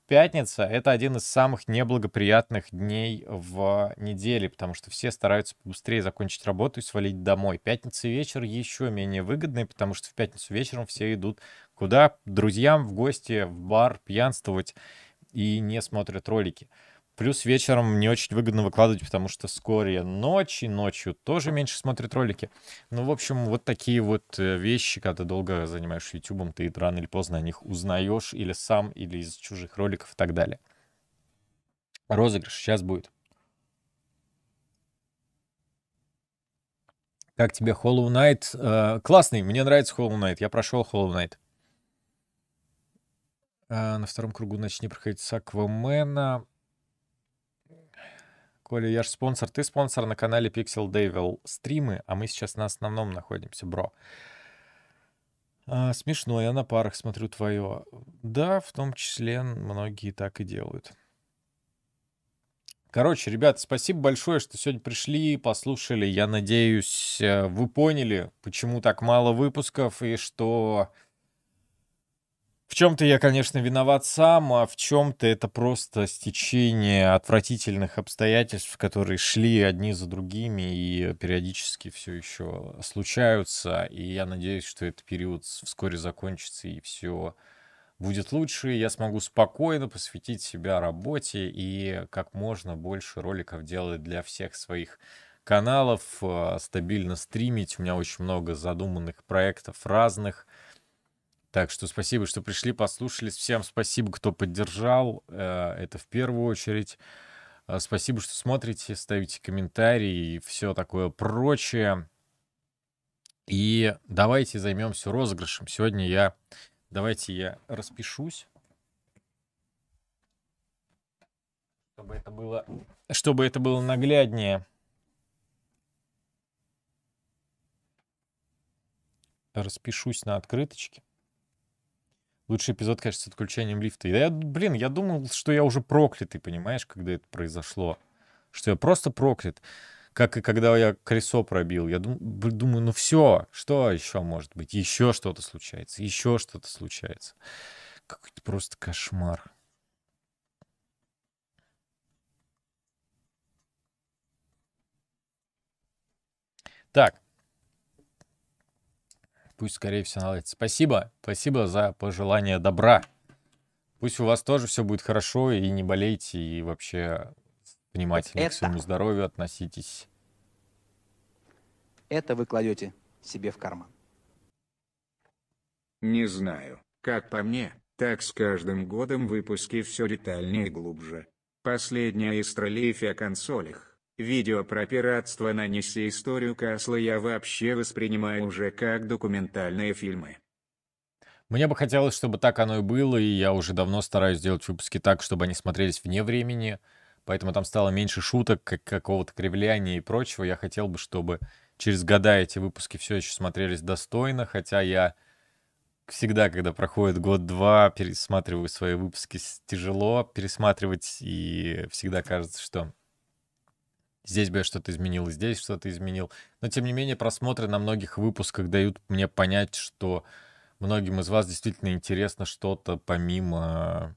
Пятница — это один из самых неблагоприятных дней в неделе, потому что все стараются быстрее закончить работу и свалить домой. Пятница вечер еще менее выгодный, потому что в пятницу вечером все идут куда? Друзьям в гости, в бар, пьянствовать и не смотрят ролики. Плюс вечером не очень выгодно выкладывать, потому что вскоре ночь, и ночью тоже меньше смотрят ролики. Ну, в общем, вот такие вот э, вещи, когда ты долго занимаешься ютубом, ты рано или поздно о них узнаешь или сам, или из чужих роликов и так далее. Розыгрыш сейчас будет. Как тебе Hollow Knight? Э, классный, мне нравится Hollow Knight. Я прошел Hollow Knight. Э, на втором кругу начни проходить с Аквамена. Коля, я же спонсор. Ты спонсор на канале Pixel Devil стримы, а мы сейчас на основном находимся, бро. А, смешно, я на парах смотрю твое. Да, в том числе многие так и делают. Короче, ребят, спасибо большое, что сегодня пришли, послушали. Я надеюсь, э, вы поняли, почему так мало выпусков и что в чем-то я, конечно, виноват сам, а в чем-то это просто стечение отвратительных обстоятельств, которые шли одни за другими и периодически все еще случаются. И я надеюсь, что этот период вскоре закончится и все будет лучше, я смогу спокойно посвятить себя работе и как можно больше роликов делать для всех своих каналов, э, стабильно стримить. У меня очень много задуманных проектов разных. Так что спасибо, что пришли, послушали. Всем спасибо, кто поддержал. э, Это в первую очередь. Э, Спасибо, что смотрите, ставите комментарии и все такое прочее. И давайте займемся розыгрышем. Сегодня я... Давайте я распишусь. Чтобы это было... Чтобы это было нагляднее. Распишусь на открыточке. Лучший эпизод, конечно, с отключением лифта. Я, блин, я думал, что я уже проклятый, понимаешь, когда это произошло. Что я просто проклят. Как и когда я колесо пробил. Я дум- думаю, ну все, что еще может быть? Еще что-то случается, еще что-то случается. Какой-то просто кошмар. Так. Пусть скорее всего наладится. Спасибо. Спасибо за пожелание добра. Пусть у вас тоже все будет хорошо, и не болейте, и вообще внимательнее к это- своему здоровью относитесь. Это вы кладете себе в карман. Не знаю. Как по мне, так с каждым годом выпуски все детальнее и глубже. Последняя из троллейфи о консолях. Видео про пиратство на Несе историю Касла я вообще воспринимаю уже как документальные фильмы. Мне бы хотелось, чтобы так оно и было, и я уже давно стараюсь сделать выпуски так, чтобы они смотрелись вне времени, поэтому там стало меньше шуток, как какого-то кривляния и прочего. Я хотел бы, чтобы через года эти выпуски все еще смотрелись достойно, хотя я всегда, когда проходит год-два, пересматриваю свои выпуски, тяжело пересматривать, и всегда кажется, что здесь бы я что-то изменил, здесь что-то изменил. Но, тем не менее, просмотры на многих выпусках дают мне понять, что многим из вас действительно интересно что-то помимо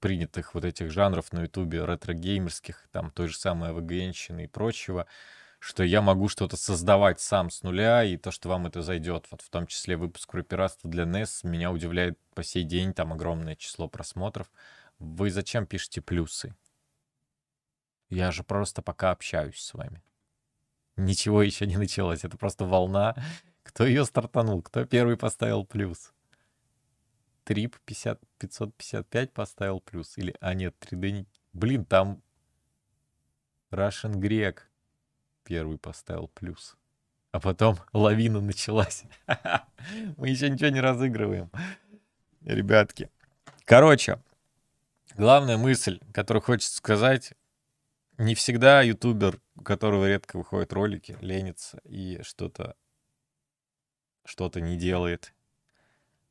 принятых вот этих жанров на ютубе, ретро-геймерских, там той же самой АВГНщины и прочего, что я могу что-то создавать сам с нуля, и то, что вам это зайдет. Вот в том числе выпуск про пиратство для NES меня удивляет по сей день, там огромное число просмотров. Вы зачем пишете плюсы? Я же просто пока общаюсь с вами. Ничего еще не началось. Это просто волна. Кто ее стартанул? Кто первый поставил плюс? Трип 50, 555 поставил плюс. Или, а нет, 3D не... Блин, там Russian Грек первый поставил плюс. А потом лавина началась. Мы еще ничего не разыгрываем. Ребятки. Короче, главная мысль, которую хочется сказать, не всегда ютубер, у которого редко выходят ролики, ленится и что-то что-то не делает.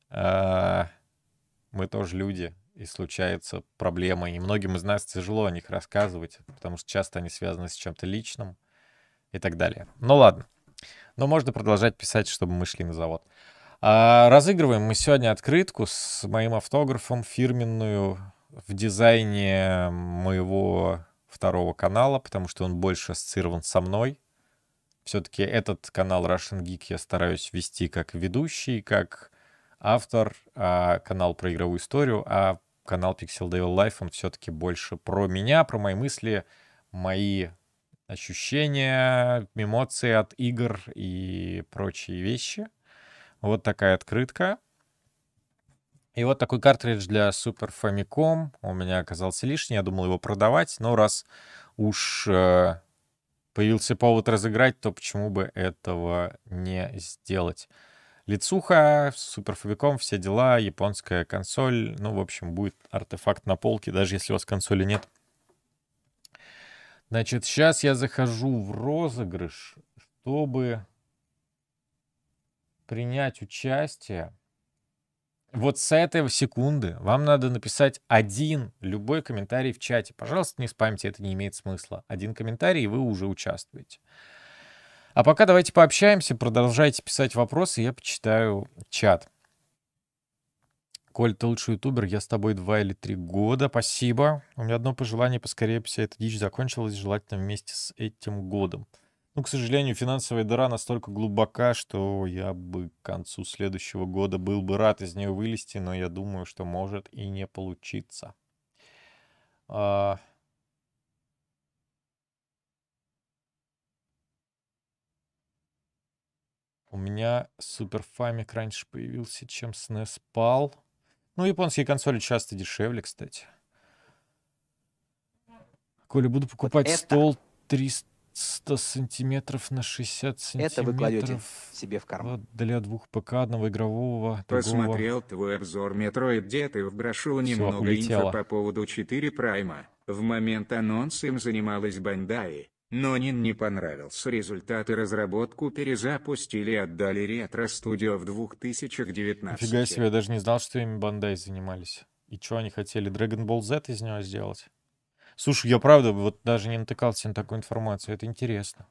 А, мы тоже люди, и случаются проблемы, и многим из нас тяжело о них рассказывать, потому что часто они связаны с чем-то личным и так далее. Ну ладно. Но можно продолжать писать, чтобы мы шли на завод. А, разыгрываем мы сегодня открытку с моим автографом фирменную в дизайне моего второго канала, потому что он больше ассоциирован со мной. Все-таки этот канал Russian Geek я стараюсь вести как ведущий, как автор, а канал про игровую историю, а канал Pixel Devil Life, он все-таки больше про меня, про мои мысли, мои ощущения, эмоции от игр и прочие вещи. Вот такая открытка. И вот такой картридж для Super Famicom у меня оказался лишний. Я думал его продавать, но раз уж э, появился повод разыграть, то почему бы этого не сделать? Лицуха, Super Famicom, все дела, японская консоль. Ну, в общем, будет артефакт на полке, даже если у вас консоли нет. Значит, сейчас я захожу в розыгрыш, чтобы принять участие вот с этой секунды вам надо написать один любой комментарий в чате. Пожалуйста, не спамьте, это не имеет смысла. Один комментарий, и вы уже участвуете. А пока давайте пообщаемся, продолжайте писать вопросы, я почитаю чат. Коль, ты лучший ютубер, я с тобой два или три года, спасибо. У меня одно пожелание, поскорее вся эта дичь закончилась, желательно вместе с этим годом. Ну, к сожалению, финансовая дыра настолько глубока, что я бы к концу следующего года был бы рад из нее вылезти, но я думаю, что может и не получиться. А... У меня Супер Фамик раньше появился, чем SNES пал. Ну, японские консоли часто дешевле, кстати. Коля, буду покупать вот это... стол 300 100 сантиметров на 60 сантиметров. Это вы кладете себе в карман. Для двух ПК, одного игрового, Посмотрел твой обзор Metroid Dead и вброшу немного улетело. инфо по поводу 4 Прайма. В момент анонса им занималась Бандай. Но Нин не понравился. Результаты разработку перезапустили и отдали ретро-студио в 2019. Нифига себе, я даже не знал, что ими Бандай занимались. И что они хотели? Dragon Ball Z из него сделать? Слушай, я правда вот даже не натыкался на такую информацию. Это интересно.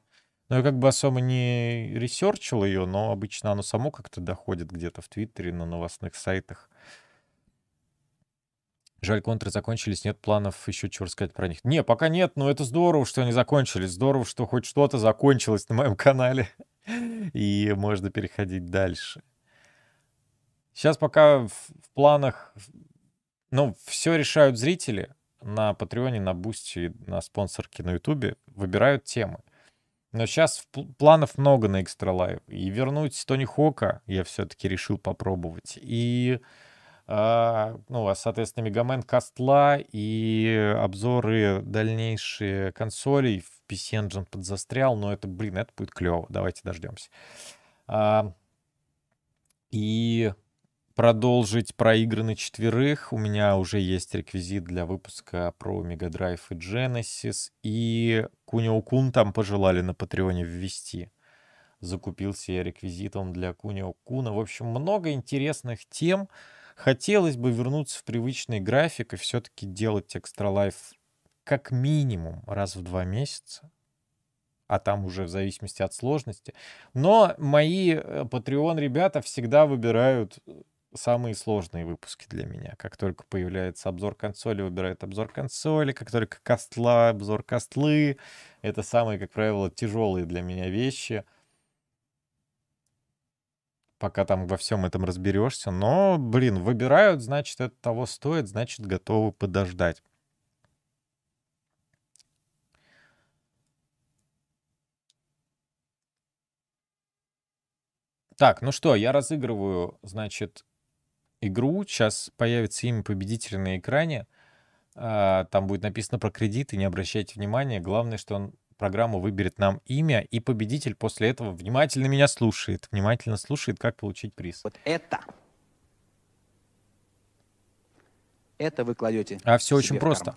Но я как бы особо не ресерчил ее, но обычно оно само как-то доходит где-то в Твиттере, на новостных сайтах. Жаль, контры закончились, нет планов еще чего рассказать про них. Не, пока нет, но это здорово, что они закончились. Здорово, что хоть что-то закончилось на моем канале. И можно переходить дальше. Сейчас пока в, в планах... Ну, все решают зрители на Патреоне, на Бусти, на спонсорке на Ютубе выбирают темы. Но сейчас планов много на Extra Life. И вернуть Тони Хока я все-таки решил попробовать. И, э, ну, а, соответственно, Mega Man, Касла и обзоры дальнейшие консолей в PC Engine подзастрял. Но это, блин, это будет клево. Давайте дождемся. А, и продолжить про игры на четверых. У меня уже есть реквизит для выпуска про Mega Drive и Genesis. И Кунио Кун там пожелали на Патреоне ввести. Закупился я реквизитом для Кунио Куна. В общем, много интересных тем. Хотелось бы вернуться в привычный график и все-таки делать Life как минимум раз в два месяца а там уже в зависимости от сложности. Но мои Patreon э, ребята всегда выбирают самые сложные выпуски для меня. Как только появляется обзор консоли, выбирает обзор консоли. Как только костла, обзор костлы. Это самые, как правило, тяжелые для меня вещи. пока там во всем этом разберешься. Но, блин, выбирают, значит, это того стоит, значит, готовы подождать. Так, ну что, я разыгрываю, значит, игру. Сейчас появится имя победителя на экране. А, Там будет написано про кредиты, не обращайте внимания. Главное, что он программа выберет нам имя, и победитель после этого внимательно меня слушает. Внимательно слушает, как получить приз. Вот это. Это вы кладете. А все себе очень в просто.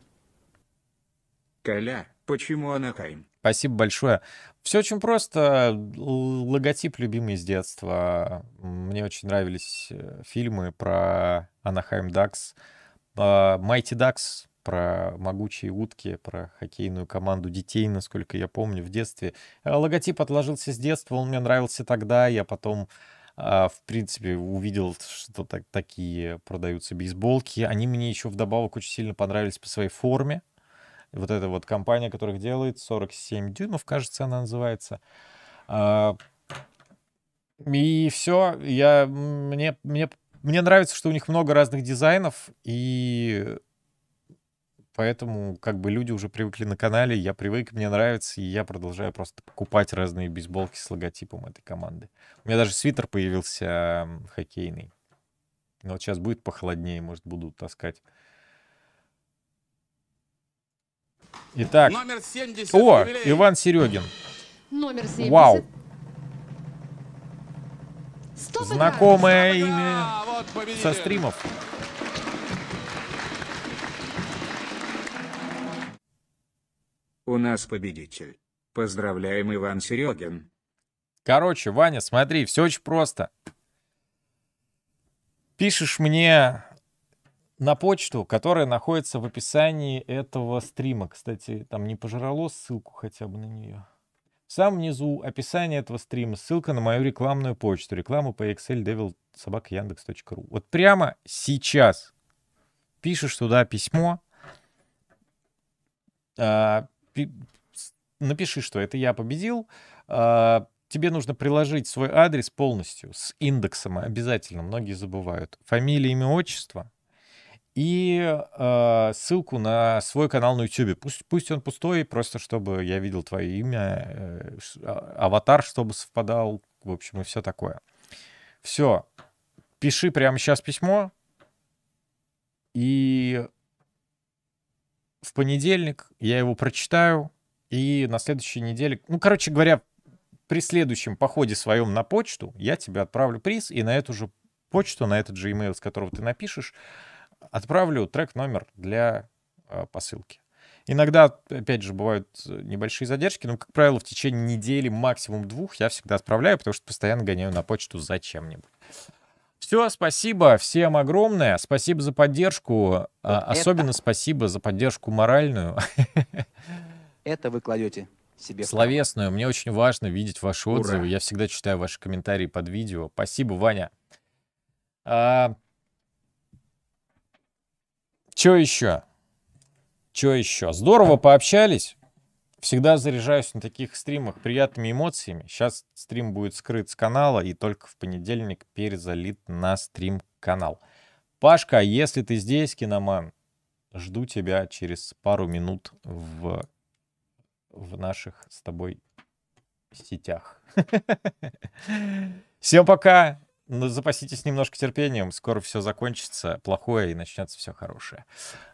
Коля, почему Анахайм? Спасибо большое. Все очень просто. Логотип любимый с детства. Мне очень нравились э, фильмы про Анахайм Дакс. Майти Дакс, про могучие утки, про хоккейную команду детей, насколько я помню, в детстве. Э, Логотип отложился с детства, он мне нравился тогда. Я потом, а, в принципе, увидел, что так- такие продаются бейсболки. Они мне еще вдобавок очень сильно понравились по своей форме. Вот эта вот компания, которых делает 47 дюймов, кажется, она называется. А, И все, я, мне, мне, мне нравится, что у них много разных дизайнов, и поэтому как бы люди уже привыкли на канале, я привык, мне нравится, и я продолжаю просто покупать разные бейсболки с логотипом этой команды. У меня даже свитер появился хоккейный. Но вот сейчас будет похолоднее, может, буду таскать. Итак, Номер 70. о, юбилей. Иван Серегин. Номер 70. Вау, знакомое имя вот победитель. со стримов. У нас победитель. Поздравляем, Иван Серегин. Короче, Ваня, смотри, все очень просто. Пишешь мне на почту, которая находится в описании этого стрима. Кстати, там не пожрало ссылку хотя бы на нее. В самом низу описание этого стрима ссылка на мою рекламную почту. Рекламу по Excel Devil собака Яндекс.ру. Вот прямо сейчас пишешь туда письмо, а, пи- напиши, что это я победил. а, Тебе нужно приложить свой адрес полностью с индексом обязательно. Многие забывают. Фамилия, имя, отчество. И э, ссылку на свой канал на YouTube. Пусть, пусть он пустой, просто чтобы я видел твое имя, э, а- аватар, чтобы совпадал, в общем, и все такое. Все. Пиши прямо сейчас письмо. И в понедельник я его прочитаю. И на следующей неделе, ну, короче говоря, при следующем походе своем на почту я тебе отправлю приз, и на эту же почту, на этот же email, с которого ты напишешь, отправлю трек номер для э, посылки. Иногда, опять же, бывают э, небольшие задержки, но, как правило, в течение недели, максимум двух, я всегда отправляю, потому что постоянно гоняю на почту за чем-нибудь. Все, спасибо всем огромное. Спасибо за поддержку. а, это- Особенно спасибо за поддержку моральную. Это вы кладете себе словесную. Мне очень важно видеть ваши Ура. отзывы. Я всегда читаю ваши комментарии под видео. Спасибо, Ваня. А... Че еще? Че еще? Здорово пообщались. Всегда заряжаюсь на таких стримах приятными эмоциями. Сейчас стрим будет скрыт с канала и только в понедельник перезалит на стрим-канал. Пашка, если ты здесь, киноман, жду тебя через пару минут в в наших с тобой сетях. Всем пока. Ну, запаситесь немножко терпением. Скоро все закончится плохое и начнется все хорошее.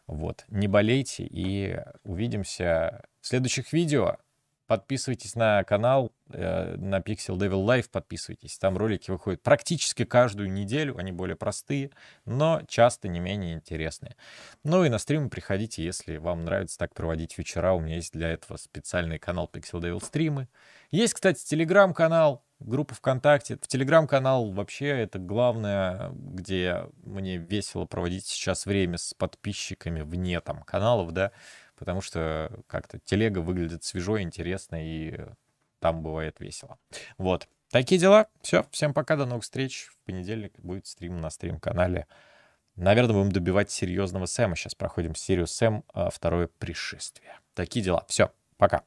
Вот. Не болейте и увидимся в следующих видео. Подписывайтесь на канал, э, на Pixel Devil Live подписывайтесь. Там ролики выходят практически каждую неделю. Они более простые, но часто не менее интересные. Ну и на стримы приходите, если вам нравится так проводить вечера. У меня есть для этого специальный канал Pixel Devil стримы. Есть, кстати, телеграм-канал, группа ВКонтакте. В телеграм-канал вообще это главное, где мне весело проводить сейчас время с подписчиками вне там каналов, да, потому что как-то телега выглядит свежо, интересно, и там бывает весело. Вот. Такие дела. Все. Всем пока. До новых встреч. В понедельник будет стрим на стрим-канале. Наверное, будем добивать серьезного Сэма. Сейчас проходим серию Сэм, второе пришествие. Такие дела. Все. Пока.